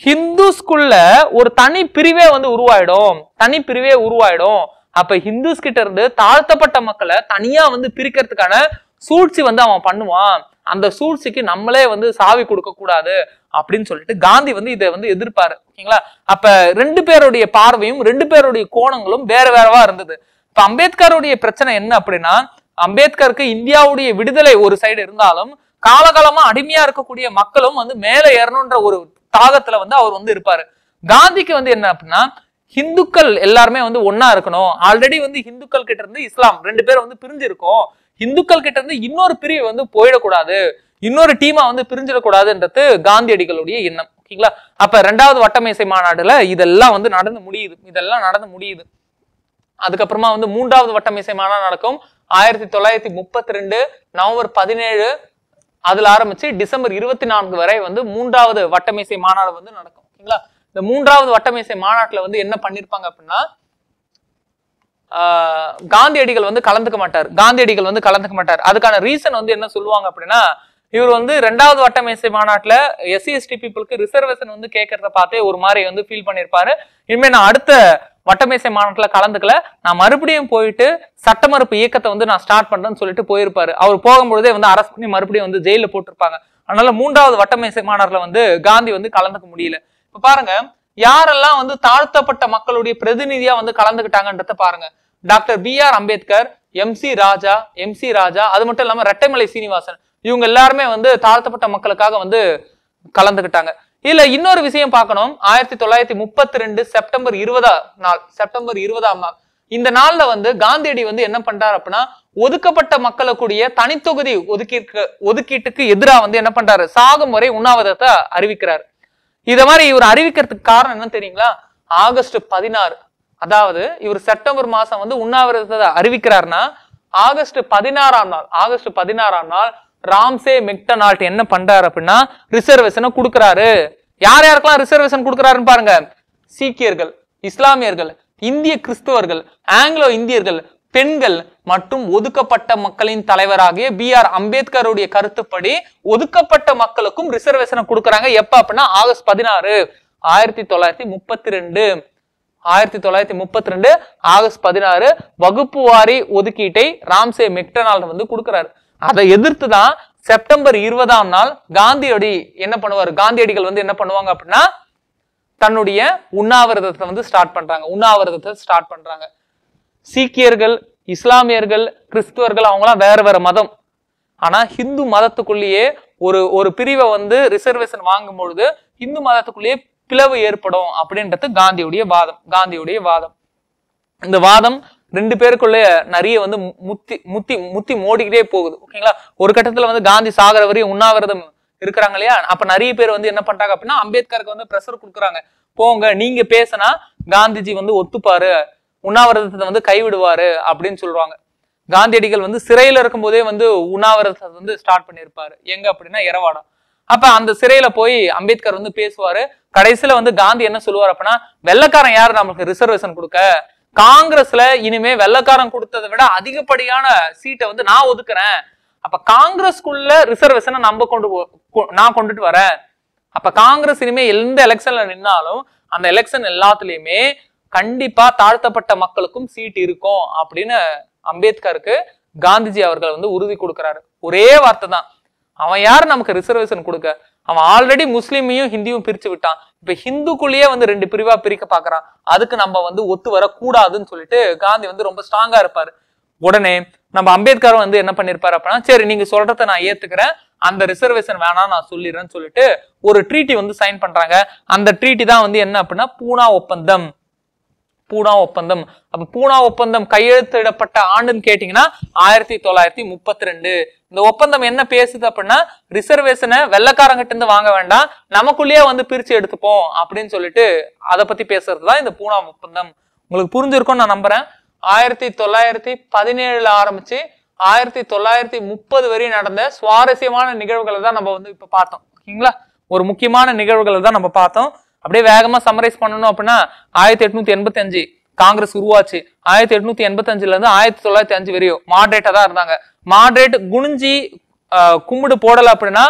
ஹிந்துஸ்குள்ள ஒரு தனி பிரிவே வந்து உருவாயிடும். தனி பிரிவே உருவாயிடும். அப்ப ஹிந்துஸ் கிட்ட இருந்து தாழ்த்தப்பட்ட மக்களை தனியா வந்து பிரிக்கிறதுக்கான சூழ்ச்சி வந்து அவன் பண்ணுவான். அந்த சூழ்ச்சிக்கு நம்மளே வந்து சாவி கொடுக்க கூடாது அப்படின்னு சொல்லிட்டு காந்தி வந்து இதை வந்து எதிர்ப்பாரு. ஓகேங்களா? அப்ப ரெண்டு பேருடைய பார்வையும் ரெண்டு பேருடைய கோணங்களும் வேற வேறவா இருந்தது. இப்ப அம்பேத்கருடைய பிரச்சனை என்ன அப்படின்னா அம்பேத்கருக்கு இந்தியாவுடைய விடுதலை ஒரு சைடு இருந்தாலும் காலகாலமா அடிமையா இருக்கக்கூடிய மக்களும் வந்து மேல ஏறணுன்ற ஒரு தாகத்துல வந்து அவர் வந்து இருப்பாரு. காந்திக்கு வந்து என்ன அப்படின்னா ஹிந்துக்கள் எல்லாருமே வந்து ஒன்னா இருக்கணும். ஆல்ரெடி வந்து ஹிந்துக்கள் கிட்ட இருந்து இஸ்லாம் ரெண்டு பேரும் வந்து பிரிஞ்சு இருக்கோம் இந்துக்கள் கிட்ட இருந்து இன்னொரு பிரிவு வந்து போயிடக்கூடாது. இன்னொரு டீமா வந்து பிரிஞ்சிடக்கூடாதுன்றது காந்தியடிகளுடைய எண்ணம். ஓகேங்களா? அப்ப ரெண்டாவது வட்டமேசை மாநாடுல இதெல்லாம் வந்து நடந்து முடியுது. இதெல்லாம் நடந்து முடியுது. அதுக்கப்புறமா வந்து மூன்றாவது வட்டமேசை மாநாடு நடக்கும். ஆயிரத்தி தொள்ளாயிரத்தி முப்பத்தி ரெண்டு நவம்பர் பதினேழு அதுல ஆரம்பிச்சு டிசம்பர் இருபத்தி நான்கு வரை வந்து மூன்றாவது வட்டமேசை மாநாடு வந்து நடக்கும். ஓகேங்களா? இந்த மூன்றாவது வட்டமேசை மாநாட்டுல வந்து என்ன பண்ணிருப்பாங்க அப்படின்னா காந்தியடிகள் வந்து கலந்துக்க மாட்டார். காந்தியடிகள் வந்து கலந்துக்க மாட்டார். அதுக்கான ரீசன் வந்து என்ன சொல்லுவாங்க அப்படின்னா இவர் வந்து ரெண்டாவது வட்டமேசை மாநாட்டில் எஸ்சி எஸ்டி பீப்புளுக்கு ரிசர்வேஷன் வந்து கேட்கறத பார்த்தே ஒரு மாதிரி வந்து ஃபீல் பண்ணியிருப்பாரு இனிமேல் நான் அடுத்த வட்டமேசை மாநாட்டில் கலந்துக்கல. நான் மறுபடியும் போயிட்டு சட்ட மறுப்பு இயக்கத்தை வந்து நான் ஸ்டார்ட் பண்ணுறேன்னு சொல்லிட்டு போயிருப்பாரு. அவர் போகும்பொழுதே வந்து அரசு பண்ணி மறுபடியும் வந்து ஜெயிலில் போட்டிருப்பாங்க. அதனால மூன்றாவது வட்டமேசை மாநாட்டில் வந்து காந்தி வந்து கலந்துக்க முடியல. இப்போ பாருங்க யாரெல்லாம் வந்து தாழ்த்தப்பட்ட மக்களுடைய பிரதிநிதியா வந்து கலந்துக்கிட்டாங்கன்றத பாருங்க. Doctor B R Ambedkar M C Raja M C Raja அது மட்டும் இல்லாம ரெட்டைமலை சீனிவாசன் இவங்க எல்லாருமே வந்து தாழ்த்தப்பட்ட மக்களுக்காக வந்து கலந்துகிட்டாங்க. இதுல இன்னொரு விஷயம் பார்க்கணும். ஆயிரத்தி தொள்ளாயிரத்தி முப்பத்தி ரெண்டு செப்டம்பர் இருபதா நாள் செப்டம்பர் இருபதாம் நாள். இந்த நாள்ல வந்து காந்தியடி வந்து என்ன பண்றாரு அப்படின்னா ஒதுக்கப்பட்ட மக்களுக்குரிய தனித்தொகுதி ஒதுக்கீட்டு ஒதுக்கீட்டுக்கு எதிராக வந்து என்ன பண்றாரு? சாகும் வரை உண்ணாவிரதத்தை அறிவிக்கிறார். இத மாதிரி இவர் அறிவிக்கிறதுக்கு காரணம் என்ன தெரியுங்களா? ஆகஸ்ட் பதினாறு. அதாவது இவர் செப்டம்பர் மாசம் வந்து உண்ணாவிரதத்தை அறிவிக்கிறாருன்னா ஆகஸ்ட் பதினாறாம் நாள் ஆகஸ்ட் பதினாறாம் நாள் ராம்சே மெக்டனால்ட் என்ன பண்றாரு அப்படின்னா ரிசர்வேஷனை கொடுக்கறாரு. யார் யாருக்கெல்லாம் ரிசர்வேஷன் கொடுக்கறாருன்னு பாருங்க. சீக்கியர்கள் இஸ்லாமியர்கள் இந்திய கிறிஸ்துவர்கள் ஆங்கிலோ இந்தியர்கள் பெண்கள் மற்றும் ஒதுக்கப்பட்ட மக்களின் தலைவராகிய பி ஆர் அம்பேத்கருடைய கருத்துப்படி ஒதுக்கப்பட்ட மக்களுக்கும் ரிசர்வேஷனை கொடுக்கறாங்க. எப்ப அப்படின்னா ஆகஸ்ட் பதினாறு ஆயிரத்தி தொள்ளாயிரத்தி முப்பத்தி ரெண்டு ஆயிரத்தி தொள்ளாயிரத்தி முப்பத்தி ரெண்டு ஆகஸ்ட் பதினாறு வகுப்பு வாரி ஒதுக்கீட்டை ராம்சே மெக்டனால் வந்து கொடுக்கறாரு. அதை எதிர்த்து தான் செப்டம்பர் இருபதாம் நாள் காந்தியடி என்ன பண்ணுவார்? காந்தியடிகள் வந்து என்ன பண்ணுவாங்க அப்படின்னா தன்னுடைய உண்ணாவிரதத்தை வந்து ஸ்டார்ட் பண்றாங்க. உண்ணாவிரதத்தை ஸ்டார்ட் பண்றாங்க. சீக்கியர்கள் இஸ்லாமியர்கள் கிறிஸ்துவர்கள் அவங்களாம் வேற வேற மதம். ஆனா ஹிந்து மதத்துக்குள்ளேயே ஒரு ஒரு பிரிவை வந்து ரிசர்வேஷன் வாங்கும் பொழுது இந்து மதத்துக்குள்ளேயே பிளவு ஏற்படும் அப்படின்றது காந்தியுடைய வாதம் காந்தியுடைய வாதம். இந்த வாதம் ரெண்டு பேருக்குள்ள நிறைய வந்து மு- முத்தி முத்தி முத்தி மோடிக்கிட்டே போகுது. ஓகேங்களா? ஒரு கட்டத்துல வந்து காந்தி சாகர வரையும் உண்ணாவிரதம் இருக்கிறாங்க இல்லையா? அப்ப நிறைய பேர் வந்து என்ன பண்றாங்க அப்படின்னா அம்பேத்கருக்கு வந்து ப்ரெஷர் கொடுக்குறாங்க. போங்க நீங்க பேசினா காந்திஜி வந்து ஒத்துப்பாரு. உண்ணாவிரதத்தை வந்து கைவிடுவாரு அப்படின்னு சொல்றாங்க காந்தியடிகள் வந்து சிறையில இருக்கும்போதே வந்து உண்ணாவிரதத்தை வந்து ஸ்டார்ட் பண்ணியிருப்பாரு. எங்க அப்படின்னா இரவாடம். அப்ப அந்த சிறையில போய் அம்பேத்கர் வந்து பேசுவாரு. கடைசியில வந்து காந்தி என்ன சொல்லுவார் அப்படின்னா வெள்ளைக்காரன் யாரு நம்மளுக்கு ரிசர்வேஷன் கொடுக்க? காங்கிரஸ்ல இனிமே வெள்ளக்காரன் கொடுத்ததை விட அதிகப்படியான சீட்டை வந்து நான் ஒதுக்குறேன். அப்ப காங்கிரஸ்க்குள்ள ரிசர்வேஷனை நம்ம கொண்டு கொ- நான் கொண்டுட்டு வரேன். அப்ப காங்கிரஸ் இனிமே எந்த எலெக்ஷன்ல நின்னாலும் அந்த எலெக்ஷன் எல்லாத்துலயுமே கண்டிப்பா தாழ்த்தப்பட்ட மக்களுக்கும் சீட் இருக்கும் அப்படின்னு அம்பேத்கருக்கு காந்திஜி அவர்கள் வந்து உறுதி கொடுக்கிறாரு. ஒரே வார்த்தை தான். அவன் யாரு? நமக்கு ரிசர்வேஷன் கொடுக்க. அவன் ஆல்ரெடி முஸ்லீமையும் ஹிந்தியும் பிரிச்சு விட்டான். இப்ப ஹிந்துக்குள்ளேயே வந்து ரெண்டு பிரிவா பிரிக்க பாக்குறான். அதுக்கு நம்ம வந்து ஒத்து வரக்கூடாதுன்னு சொல்லிட்டு காந்தி வந்து ரொம்ப ஸ்ட்ராங்கா இருப்பாரு. உடனே நம்ம அம்பேத்கர் வந்து என்ன பண்ணிருப்பாரு அப்படின்னா சரி நீங்க சொல்றத நான் ஏத்துக்கிறேன். அந்த ரிசர்வேஷன் வேணாம் நான் சொல்லிடுறேன்னு சொல்லிட்டு ஒரு ட்ரீட்டி வந்து சைன் பண்றாங்க. அந்த ட்ரீட்டி தான் வந்து என்ன அப்படின்னா பூனா ஒப்பந்தம். பூனா ஒப்பந்தம். அப்ப பூனா ஒப்பந்தம் கையெழுத்திடப்பட்ட ஆண்டுன்னு கேட்டீங்கன்னா ஆயிரத்தி தொள்ளாயிரத்தி முப்பத்தி ரெண்டு இந்த ஒப்பந்தம் என்ன பேசுது அப்படின்னா ரிசர்வேஷனை வெள்ளக்காரங்கிட்ட இருந்து வாங்க வேண்டாம் நமக்குள்ளேயே வந்து பிரிச்சு எடுத்துப்போம் அப்படின்னு சொல்லிட்டு அதை பத்தி பேசுறது தான் இந்த பூனா ஒப்பந்தம். உங்களுக்கு புரிஞ்சிருக்கும்னு நான் நம்புறேன். ஆயிரத்தி தொள்ளாயிரத்தி பதினேழுல ஆரம்பிச்சு ஆயிரத்தி தொள்ளாயிரத்தி முப்பது வரையும் நடந்த சுவாரஸ்யமான நிகழ்வுகளை தான் நம்ம வந்து இப்ப பார்த்தோம். ஓகேங்களா? ஒரு முக்கியமான நிகழ்வுகளை தான் நம்ம பார்த்தோம். அப்படியே வேகமா சம்மரைஸ் பண்ணணும் அப்படின்னா ஆயிரத்தி எட்நூத்தி எண்பத்தி அஞ்சு காங்கிரஸ் உருவாச்சு. ஆயிரத்தி எட்நூத்தி எண்பத்தி அஞ்சுல இருந்து ஆயிரத்தி தொள்ளாயிரத்தி அஞ்சு வரையும் மாட்ரேட்டா தான் இருந்தாங்க. மாட்ரேட் குனிஞ்சி ஆஹ், கும்பிடு போடல அப்படின்னா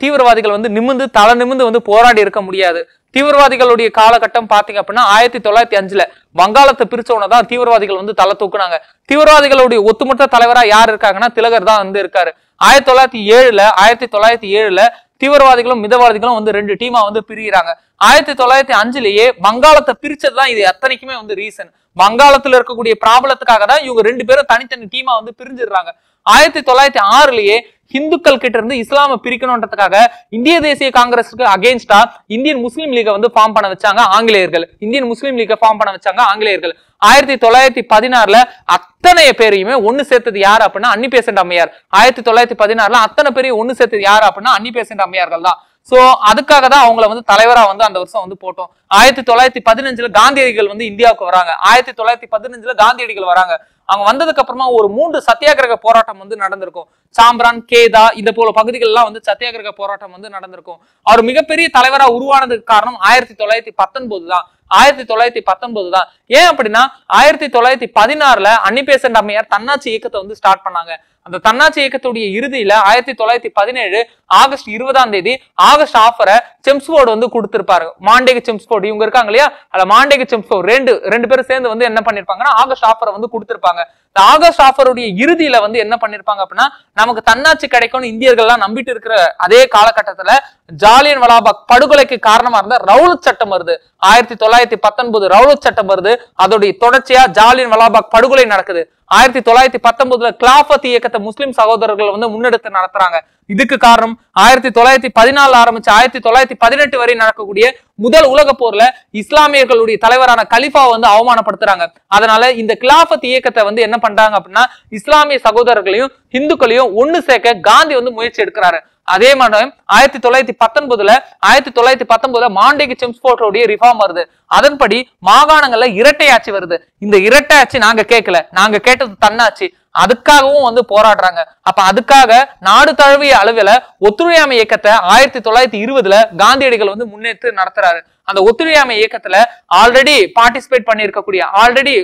தீவிரவாதிகள் வந்து நிமிந்து தலை நிமிந்து வந்து போராடி இருக்க முடியாது. தீவிரவாதிகளுடைய காலகட்டம் பாத்தீங்க அப்படின்னா ஆயிரத்தி தொள்ளாயிரத்தி அஞ்சுல வங்காளத்தை பிரிச்சவன தான் தீவிரவாதிகள் வந்து தலை தூக்குனாங்க. தீவிரவாதிகளுடைய ஒட்டுமொத்த தலைவரா யார் இருக்காங்கன்னா திலகர் தான் வந்து இருக்காரு. ஆயிரத்தி தொள்ளாயிரத்தி ஏழுல ஆயிரத்தி தொள்ளாயிரத்தி ஏழுல தீவிரவாதிகளும் மிதவாதிகளும் வந்து ரெண்டு டீமா வந்து பிரிகிறாங்க ஆயிரத்தி தொள்ளாயிரத்தி அஞ்சுலயே வங்காளத்தை பிரிச்சதுதான் இது அத்தனைக்குமே வந்து ரீசன் வங்காளத்துல இருக்கக்கூடிய ப்ராப்ளத்துக்காக தான் இவங்க ரெண்டு பேரும் தனித்தனி டீமா வந்து பிரிஞ்சிடுறாங்க. ஆயிரத்தி தொள்ளாயிரத்தி ஆறுலயே ஹிந்துக்கள் கிட்ட இருந்து இஸ்லாமை பிரிக்கணுன்றதுக்காக இந்திய தேசிய காங்கிரஸுக்கு அகேன்ஸ்டா இந்தியன் முஸ்லீம் லீகை வந்து ஃபார்ம் பண்ண வச்சாங்க ஆங்கிலேயர்கள். இந்தியன் முஸ்லீம் லீகை ஃபார்ம் பண்ண வச்சாங்க ஆங்கிலேயர்கள். ஆயிரத்தி தொள்ளாயிரத்தி பதினாறுல அத்தனை பேரையுமே ஒண்ணு சேர்த்தது யார் அப்படின்னா அன்னி பேசண்ட் அம்மையார். ஆயிரத்தி தொள்ளாயிரத்தி பதினாறுல அத்தனை பேரையும் ஒண்ணு சேர்த்தது யார் அப்படின்னா அன்னி பேசண்ட் அம்மையார்கள் தான் சோ அதுக்காக தான் அவங்கள வந்து தலைவரா வந்து அந்த வருஷம் வந்து போட்டோம். ஆயிரத்தி தொள்ளாயிரத்தி பதினஞ்சுல காந்தியடிகள் வந்து இந்தியாவுக்கு வராங்க. ஆயிரத்தி தொள்ளாயிரத்தி பதினஞ்சுல காந்தியடிகள் வராங்க. அவங்க வந்ததுக்கு அப்புறமா ஒரு மூன்று சத்தியாகிரக போராட்டம் வந்து நடந்திருக்கும். சாம்பிரான் கேதா இந்த போல பகுதிகள்லாம் வந்து சத்தியாகிரக போராட்டம் வந்து நடந்திருக்கும். அவர் மிகப்பெரிய தலைவரா உருவானதுக்கு காரணம் ஆயிரத்தி தொள்ளாயிரத்தி பத்தொன்பது தான். ஆயிரத்தி தொள்ளாயிரத்தி பத்தொன்பது தான். ஏன் அப்படின்னா ஆயிரத்தி தொள்ளாயிரத்தி பதினாறுல அன்னிபேசன்ட் அம்மையார் தன்னாட்சி இயக்கத்தை வந்து ஸ்டார்ட் பண்ணாங்க. அந்த தன்னாட்சி இயக்கத்துடைய இறுதியில ஆயிரத்தி தொள்ளாயிரத்தி பதினேழு ஆகஸ்ட் இருபதாம் தேதி ஆகஸ்ட் ஆஃபரை செம்ஸ்போர்டு வந்து கொடுத்திருப்பாரு. மாண்டேக செம்ஸ்போர்டு இவங்க இருக்காங்க இல்லையா? அதுல மாண்டேக செம்ஸ்போர்டு ரெண்டு ரெண்டு பேரும் சேர்ந்து வந்து என்ன பண்ணிருப்பாங்கன்னா ஆகஸ்ட் ஆஃபரை வந்து கொடுத்திருப்பாங்க. ஆகஸ்ட் ஆஃபருடைய இறுதியில வந்து என்ன பண்ணிருப்பாங்க அப்படின்னா நமக்கு தன்னாட்சி கிடைக்கும்னு இந்தியர்கள்லாம் நம்பிட்டு இருக்கிற அதே காலகட்டத்துல ஜாலியன் வலாபாக் படுகொலைக்கு காரணமா இருந்த ரவுலத் சட்டம் வருது. ஆயிரத்தி தொள்ளாயிரத்தி பத்தொன்பது ரவுலத் சட்டம் வருது. அதோடைய தொடர்ச்சியா ஜாலியன் வலாபாக் படுகொலை நடக்குது. ஆயிரத்தி தொள்ளாயிரத்தி பத்தொன்பதுல கிளாபத் இயக்கத்தை முஸ்லிம் சகோதரர்கள் வந்து முன்னெடுத்து நடத்துறாங்க. இதுக்கு காரணம் ஆயிரத்தி தொள்ளாயிரத்தி பதினாலு ஆரம்பிச்சு ஆயிரத்தி தொள்ளாயிரத்தி பதினெட்டு வரை நடக்கக்கூடிய முதல் உலக போர்ல இஸ்லாமியர்களுடைய தலைவரான கலிஃபாவை வந்து அவமானப்படுத்துறாங்க. அதனால இந்த கிலாபத் இயக்கத்தை வந்து என்ன பண்றாங்க அப்படின்னா இஸ்லாமிய சகோதரர்களையும் இந்துக்களையும் ஒண்ணு சேர்க்க காந்தி வந்து முயற்சி எடுக்கிறாரு. அதே மாதிரி ஆயிரத்தி தொள்ளாயிரத்தி பத்தொன்பதுல ஆயிரத்தி தொள்ளாயிரத்தி பத்தொன்பதுல மாண்டேகி செம்ஸ்போர்ட்டோடைய ரிஃபார்ம் வருது. அதன்படி மாகாணங்கள்ல இரட்டை ஆட்சி வருது. இந்த இரட்டை ஆட்சி நாங்க கேட்கல. நாங்க கேட்டது தன்னாட்சி. அதுக்காகவும் வந்து போராடுறாங்க. அப்ப அதுக்காக நாடு தழுவிய அளவுல ஒத்துழையாமை இயக்கத்தை ஆயிரத்தி தொள்ளாயிரத்தி இருபதுல காந்தியடிகள் வந்து முன்னேற்று நடத்துறாரு. அந்த ஒத்துழையாமை இயக்கத்துல ஆல்ரெடி பார்ட்டிசிபேட் பண்ணியிருக்கக்கூடிய ஆல்ரெடி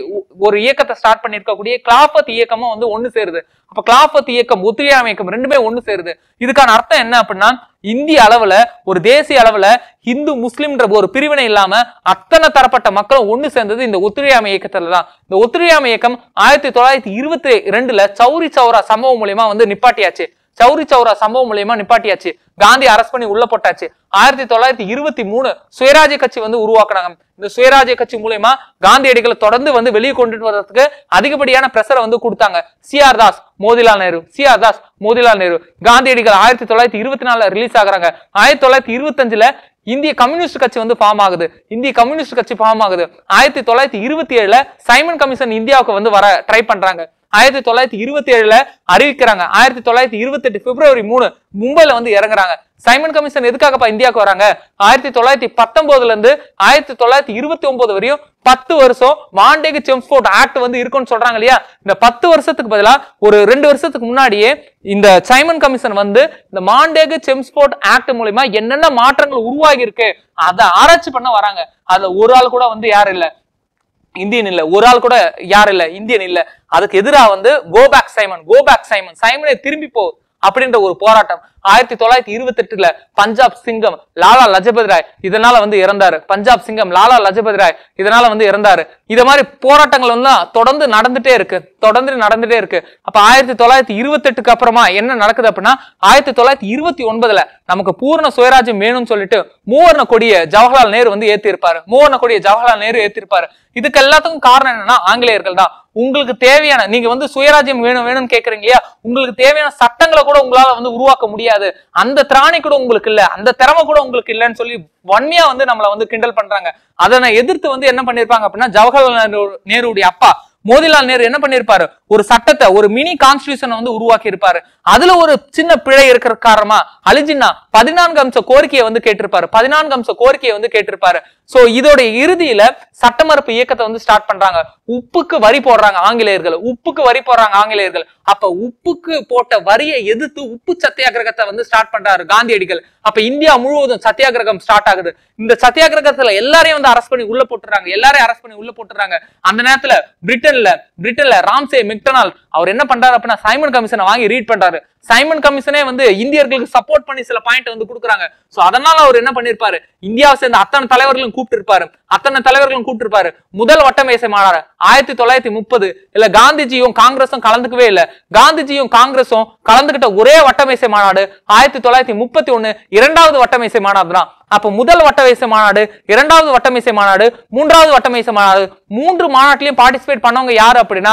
ஒரு இயக்கத்தை ஸ்டார்ட் பண்ணியிருக்கக்கூடிய கிளாபத் இயக்கமும் வந்து ஒண்ணு சேருது. அப்ப கிளாபத் இயக்கம் ஒத்துழையாமை இயக்கம் ரெண்டுமே ஒண்ணு சேருது. இதுக்கான அர்த்தம் என்ன அப்படின்னா இந்திய அளவுல ஒரு தேசிய அளவுல இந்து முஸ்லிம்ன்ற ஒரு பிரிவினை இல்லாம அத்தனை தரப்பட்ட மக்களும் ஒண்ணு சேர்ந்தது இந்த ஒத்துழையாமை இயக்கத்துல தான். இந்த ஒத்துழையாமை இயக்கம் ஆயிரத்தி தொள்ளாயிரத்தி இருபத்தி ரெண்டுல சௌரி சௌரா சம்பவம் மூலியமா வந்து நிப்பாட்டியாச்சு. சௌரி சௌரா சம்பவம் மூலியமா நிப்பாட்டியாச்சு. காந்தி அரெஸ்ட் பண்ணி உள்ள போட்டாச்சு. ஆயிரத்தி தொள்ளாயிரத்தி இருபத்தி மூணு சுயராஜ்ய கட்சி வந்து உருவாக்குனாங்க. இந்த சுயராஜ்ய கட்சி மூலியமா காந்தியடிகளை தொடர்ந்து வந்து வெளியே கொண்டுட்டு வர்றதுக்கு அதிகப்படியான பிரஷரை வந்து கொடுத்தாங்க. C R Das Motilal Nehru. C R Das Motilal Nehru. காந்தியடிகள் ஆயிரத்தி தொள்ளாயிரத்தி இருபத்தி நாலுல ரிலீஸ் ஆகுறாங்க. ஆயிரத்தி தொள்ளாயிரத்தி இருபத்தஞ்சுல இந்திய கம்யூனிஸ்ட் கட்சி வந்து ஃபார்ம் ஆகுது. இந்திய கம்யூனிஸ்ட் கட்சி ஃபார்ம் ஆகுது. ஆயிரத்தி தொள்ளாயிரத்தி இருபத்தி ஏழுல சைமன் கமிஷன் இந்தியாவுக்கு வந்து வர ட்ரை பண்றாங்க. ஆயிரத்தி தொள்ளாயிரத்தி இருபத்தி ஏழுல அறிவிக்கிறாங்க. ஆயிரத்தி தொள்ளாயிரத்தி இருபத்தி எட்டு பிப்ரவரி மூணு மும்பைல வந்து இறங்குறாங்க. சைமன் கமிஷன் எதுக்காகப்பா இந்தியாவுக்கு வராங்க? ஆயிரத்தி தொள்ளாயிரத்தி பத்தொன்பதுல இருந்து ஆயிரத்தி தொள்ளாயிரத்தி இருபத்தி ஒன்பது வரையும் பத்து வருஷம் மாண்டேகு செம்ஸ்போர்ட் ஆக்ட் வந்து இருக்கும்னு சொல்றாங்க இல்லையா? இந்த பத்து வருஷத்துக்கு பதிலா ஒரு ரெண்டு வருஷத்துக்கு முன்னாடியே இந்த சைமன் கமிஷன் வந்து இந்த மாண்டேகு செம்ஸ்போர்ட் ஆக்ட் மூலயமா என்னென்ன மாற்றங்கள் உருவாகி இருக்கு அதை ஆராய்ச்சி பண்ண வராங்க. அதுல ஒரு ஆள் கூட வந்து யாரும் இல்லை. இந்தியன் இல்லை ஒரு ஆள் கூட யார் இல்லை இந்தியன் இல்லை. அதுக்கு எதிராக வந்து go back Simon go back Simon சைமனே திரும்பி போ அப்படின்ற ஒரு போராட்டம். ஆயிரத்தி தொள்ளாயிரத்தி இருபத்தி எட்டுல பஞ்சாப் சிங்கம் லாலா லஜபதி ராய் இதனால வந்து இறந்தாரு. பஞ்சாப் சிங்கம் லாலா லஜபதி ராய் இதனால வந்து இறந்தாரு. இத மாதிரி போராட்டங்கள் வந்து தொடர்ந்து நடந்துட்டே இருக்கு. தொடர்ந்து நடந்துட்டே இருக்கு. அப்ப ஆயிரத்தி தொள்ளாயிரத்தி இருபத்தி எட்டுக்கு அப்புறமா என்ன நடக்குது அப்படின்னா ஆயிரத்தி தொள்ளாயிரத்தி இருபத்தி ஒன்பதுல நமக்கு பூர்ண சுயராஜ்யம் வேணும்னு சொல்லிட்டு மூவர்ண கொடியை ஜவஹர்லால் நேரு வந்து ஏத்திருப்பாரு மூவர்ண கொடியை ஜவஹர்லால் நேரு ஏத்திருப்பாரு இதுக்கு எல்லாத்துக்கும் காரணம் என்னன்னா ஆங்கிலேயர்கள் தான். உங்களுக்கு தேவையான நீங்க வந்து சுயராஜ்யம் வேணும் வேணும்னு கேக்குறீங்க இல்லையா? உங்களுக்கு தேவையான சட்டங்களை கூட உங்களால வந்து உருவாக்க முடியாது. அந்த திராணி கூட உங்களுக்கு இல்ல. அந்த திறமை கூட உங்களுக்கு இல்லைன்னு சொல்லி வன்மையா வந்து நம்மளை வந்து கிண்டல் பண்றாங்க. அதனை எதிர்த்து வந்து என்ன பண்ணிருப்பாங்க அப்படின்னா ஜவஹர்லால் நேரு நேருடைய அப்பா மோதிலால் நேரு என்ன பண்ணிருப்பாரு? ஒரு சட்டத்தை ஒரு மினி கான்ஸ்டியூஷனை வந்து உருவாக்கி இருப்பாரு அதுல ஒரு சின்ன பிழை இருக்கிற காரணமா அலிஜின்னா பதினான்கு அம்ச கோரிக்கையை வந்து கேட்டிருப்பாரு. பதினான்கு அம்ச கோரிக்கையை வந்து கேட்டிருப்பாரு. சோ இதோட இறுதியில சட்டமறுப்பு இயக்கத்தை வந்து ஸ்டார்ட் பண்றாங்க. உப்புக்கு வரி போடுறாங்க ஆங்கிலேயர்கள். உப்புக்கு வரி போடுறாங்க ஆங்கிலேயர்கள். அப்ப உப்புக்கு போட்ட வரியை எதிர்த்து உப்பு சத்தியாகிரகத்தை வந்து ஸ்டார்ட் பண்றாரு காந்தியடிகள். அப்ப இந்தியா முழுவதும் சத்தியாகிரகம் ஸ்டார்ட் ஆகுது. இந்த சத்தியாகிரகத்துல எல்லாரையும் வந்து அரெஸ்ட் பண்ணி உள்ள போட்டுறாங்க. எல்லாரையும் அரெஸ்ட் பண்ணி உள்ள போட்டுறாங்க. அந்த நேரத்துல பிரிட்டன் பிரிட்டன்ல பிரிட்டன்ல ராம்சே மிக்டனால் அவர் என்ன பண்றாரு அப்படின்னா சைமன் கமிஷனை வாங்கி ரீட் பண்றாரு. சைமன் கமிஷனே வந்து இந்தியர்களுக்கு சப்போர்ட் பண்ணி சில பாயிண்ட் வந்து கொடுக்குறாங்க. சோ அதனால அவர் என்ன பண்ணிருப்பாரு? இந்தியாவை சேர்ந்த அத்தனை தலைவர்களும் கூப்பிட்டு இருப்பாரு அத்தனை தலைவர்களும் கூப்பிட்டு இருப்பாரு முதல் வட்டமேசை மாநாடு ஆயிரத்தி தொள்ளாயிரத்தி முப்பது இல்ல காந்திஜியும் காங்கிரஸும் கலந்துக்கவே இல்ல. காந்திஜியும் காங்கிரஸும் கலந்துகிட்ட ஒரே வட்டமேசை மாநாடு ஆயிரத்தி தொள்ளாயிரத்தி முப்பத்தி ஒண்ணு இரண்டாவது வட்டமேசை மாநாடு தான் அப்ப முதல் வட்டமேசை மாநாடு இரண்டாவது வட்டமேசை மாநாடு மூன்றாவது வட்டமேசை மாநாடு மூன்று மாநாட்டிலையும் பார்ட்டிசிபேட் பண்ணவங்க யார் அப்படின்னா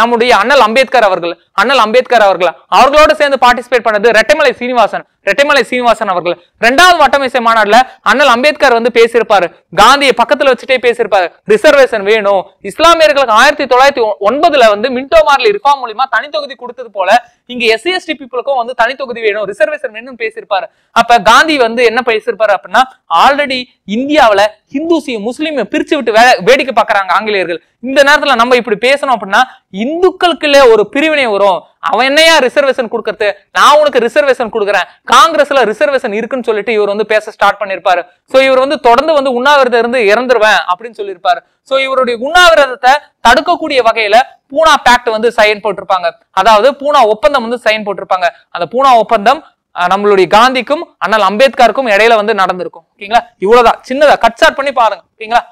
நம்முடைய அண்ணல் அம்பேத்கர் அவர்கள். அண்ணல் அம்பேத்கர் அவர்கள் அவர்களோட சேர்ந்து பார்ட்டிசிபேட் பண்ணது ரெட்டைமலை சீனிவாசன் ரெட்டைமலை சீனிவாசன் அவர்கள். ரெண்டாவது வட்டமேசை மாநாடுல அண்ணல் அம்பேத்கர் வந்து பேசியிருப்பாரு. காந்தியை பக்கத்துல வச்சுட்டே பேசியிருப்பாரு. ரிசர்வேஷன் வேணும். இஸ்லாமியர்களுக்கு ஆயிரத்தி தொள்ளாயிரத்தி ஒன்பதுல வந்து மின்டோ மார்லி ரிஃபார்ம் மூலியமா தனித்தொகுதி கொடுத்தது போல இங்க எஸ்சி எஸ்டி பீப்புளுக்கும் வந்து தனித்தொகுதி வேணும் ரிசர்வேஷன் வேணும்னு பேசியிருப்பாரு. அப்ப காந்தி வந்து என்ன பேசியிருப்பாரு அப்படின்னா ஆல்ரெடி இந்தியாவில் ஹிந்துஸையும் முஸ்லீமையும் பிரிச்சு விட்டு வே- வேடிக்கை பார்க்கறாங்க ஆங்கிலேயர்கள். இந்த நேரத்துல நம்ம இப்படி பேசணும் அப்படின்னா இந்துக்களுக்குள்ளே ஒரு பிரிவினை வரும். அவன் என்னையா ரிசர்வேஷன் கொடுக்கறது? நான் உனக்கு ரிசர்வேஷன் கொடுக்குறேன். காங்கிரஸ்ல ரிசர்வேஷன் இருக்குன்னு சொல்லிட்டு இவர் வந்து பேச ஸ்டார்ட் பண்ணிருப்பாரு. சோ இவர் வந்து தொடர்ந்து வந்து உண்ணாவிரதம் இருந்து இறந்துருவேன் அப்படின்னு சொல்லியிருப்பாரு. சோ இவருடைய உண்ணாவிரதத்தை தடுக்கக்கூடிய வகையில பூனா பேக்ட் வந்து சைன் போட்டிருப்பாங்க. அதாவது பூனா ஒப்பந்தம் வந்து சைன் போட்டிருப்பாங்க. அந்த பூனா ஒப்பந்தம் நம்மளுடைய காந்திக்கும் அண்ணல் அம்பேத்கருக்கும் இடையில வந்து நடந்திருக்கும். ஓகேங்களா? இவ்வளவுதான். சின்னதா கட் ஷார்ட் பண்ணி பாருங்க. ஓகேங்களா?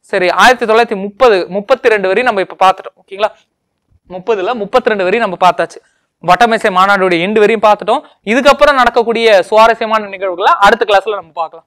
சரி ஆயிரத்தி தொள்ளாயிரத்தி முப்பது முப்பத்தி ரெண்டு வரையும் நம்ம இப்ப பார்த்துட்டோம். ஓகேங்களா? முப்பதுல முப்பத்தி ரெண்டு வரையும் நம்ம பார்த்தாச்சு. வட்டமேசை மாநாடுடைய எண்டு வரையும் பார்த்துட்டோம். இதுக்கப்புறம் நடக்கக்கூடிய சுவாரஸ்யமான நிகழ்வுகளை அடுத்த கிளாஸ்ல நம்ம பார்க்கலாம்.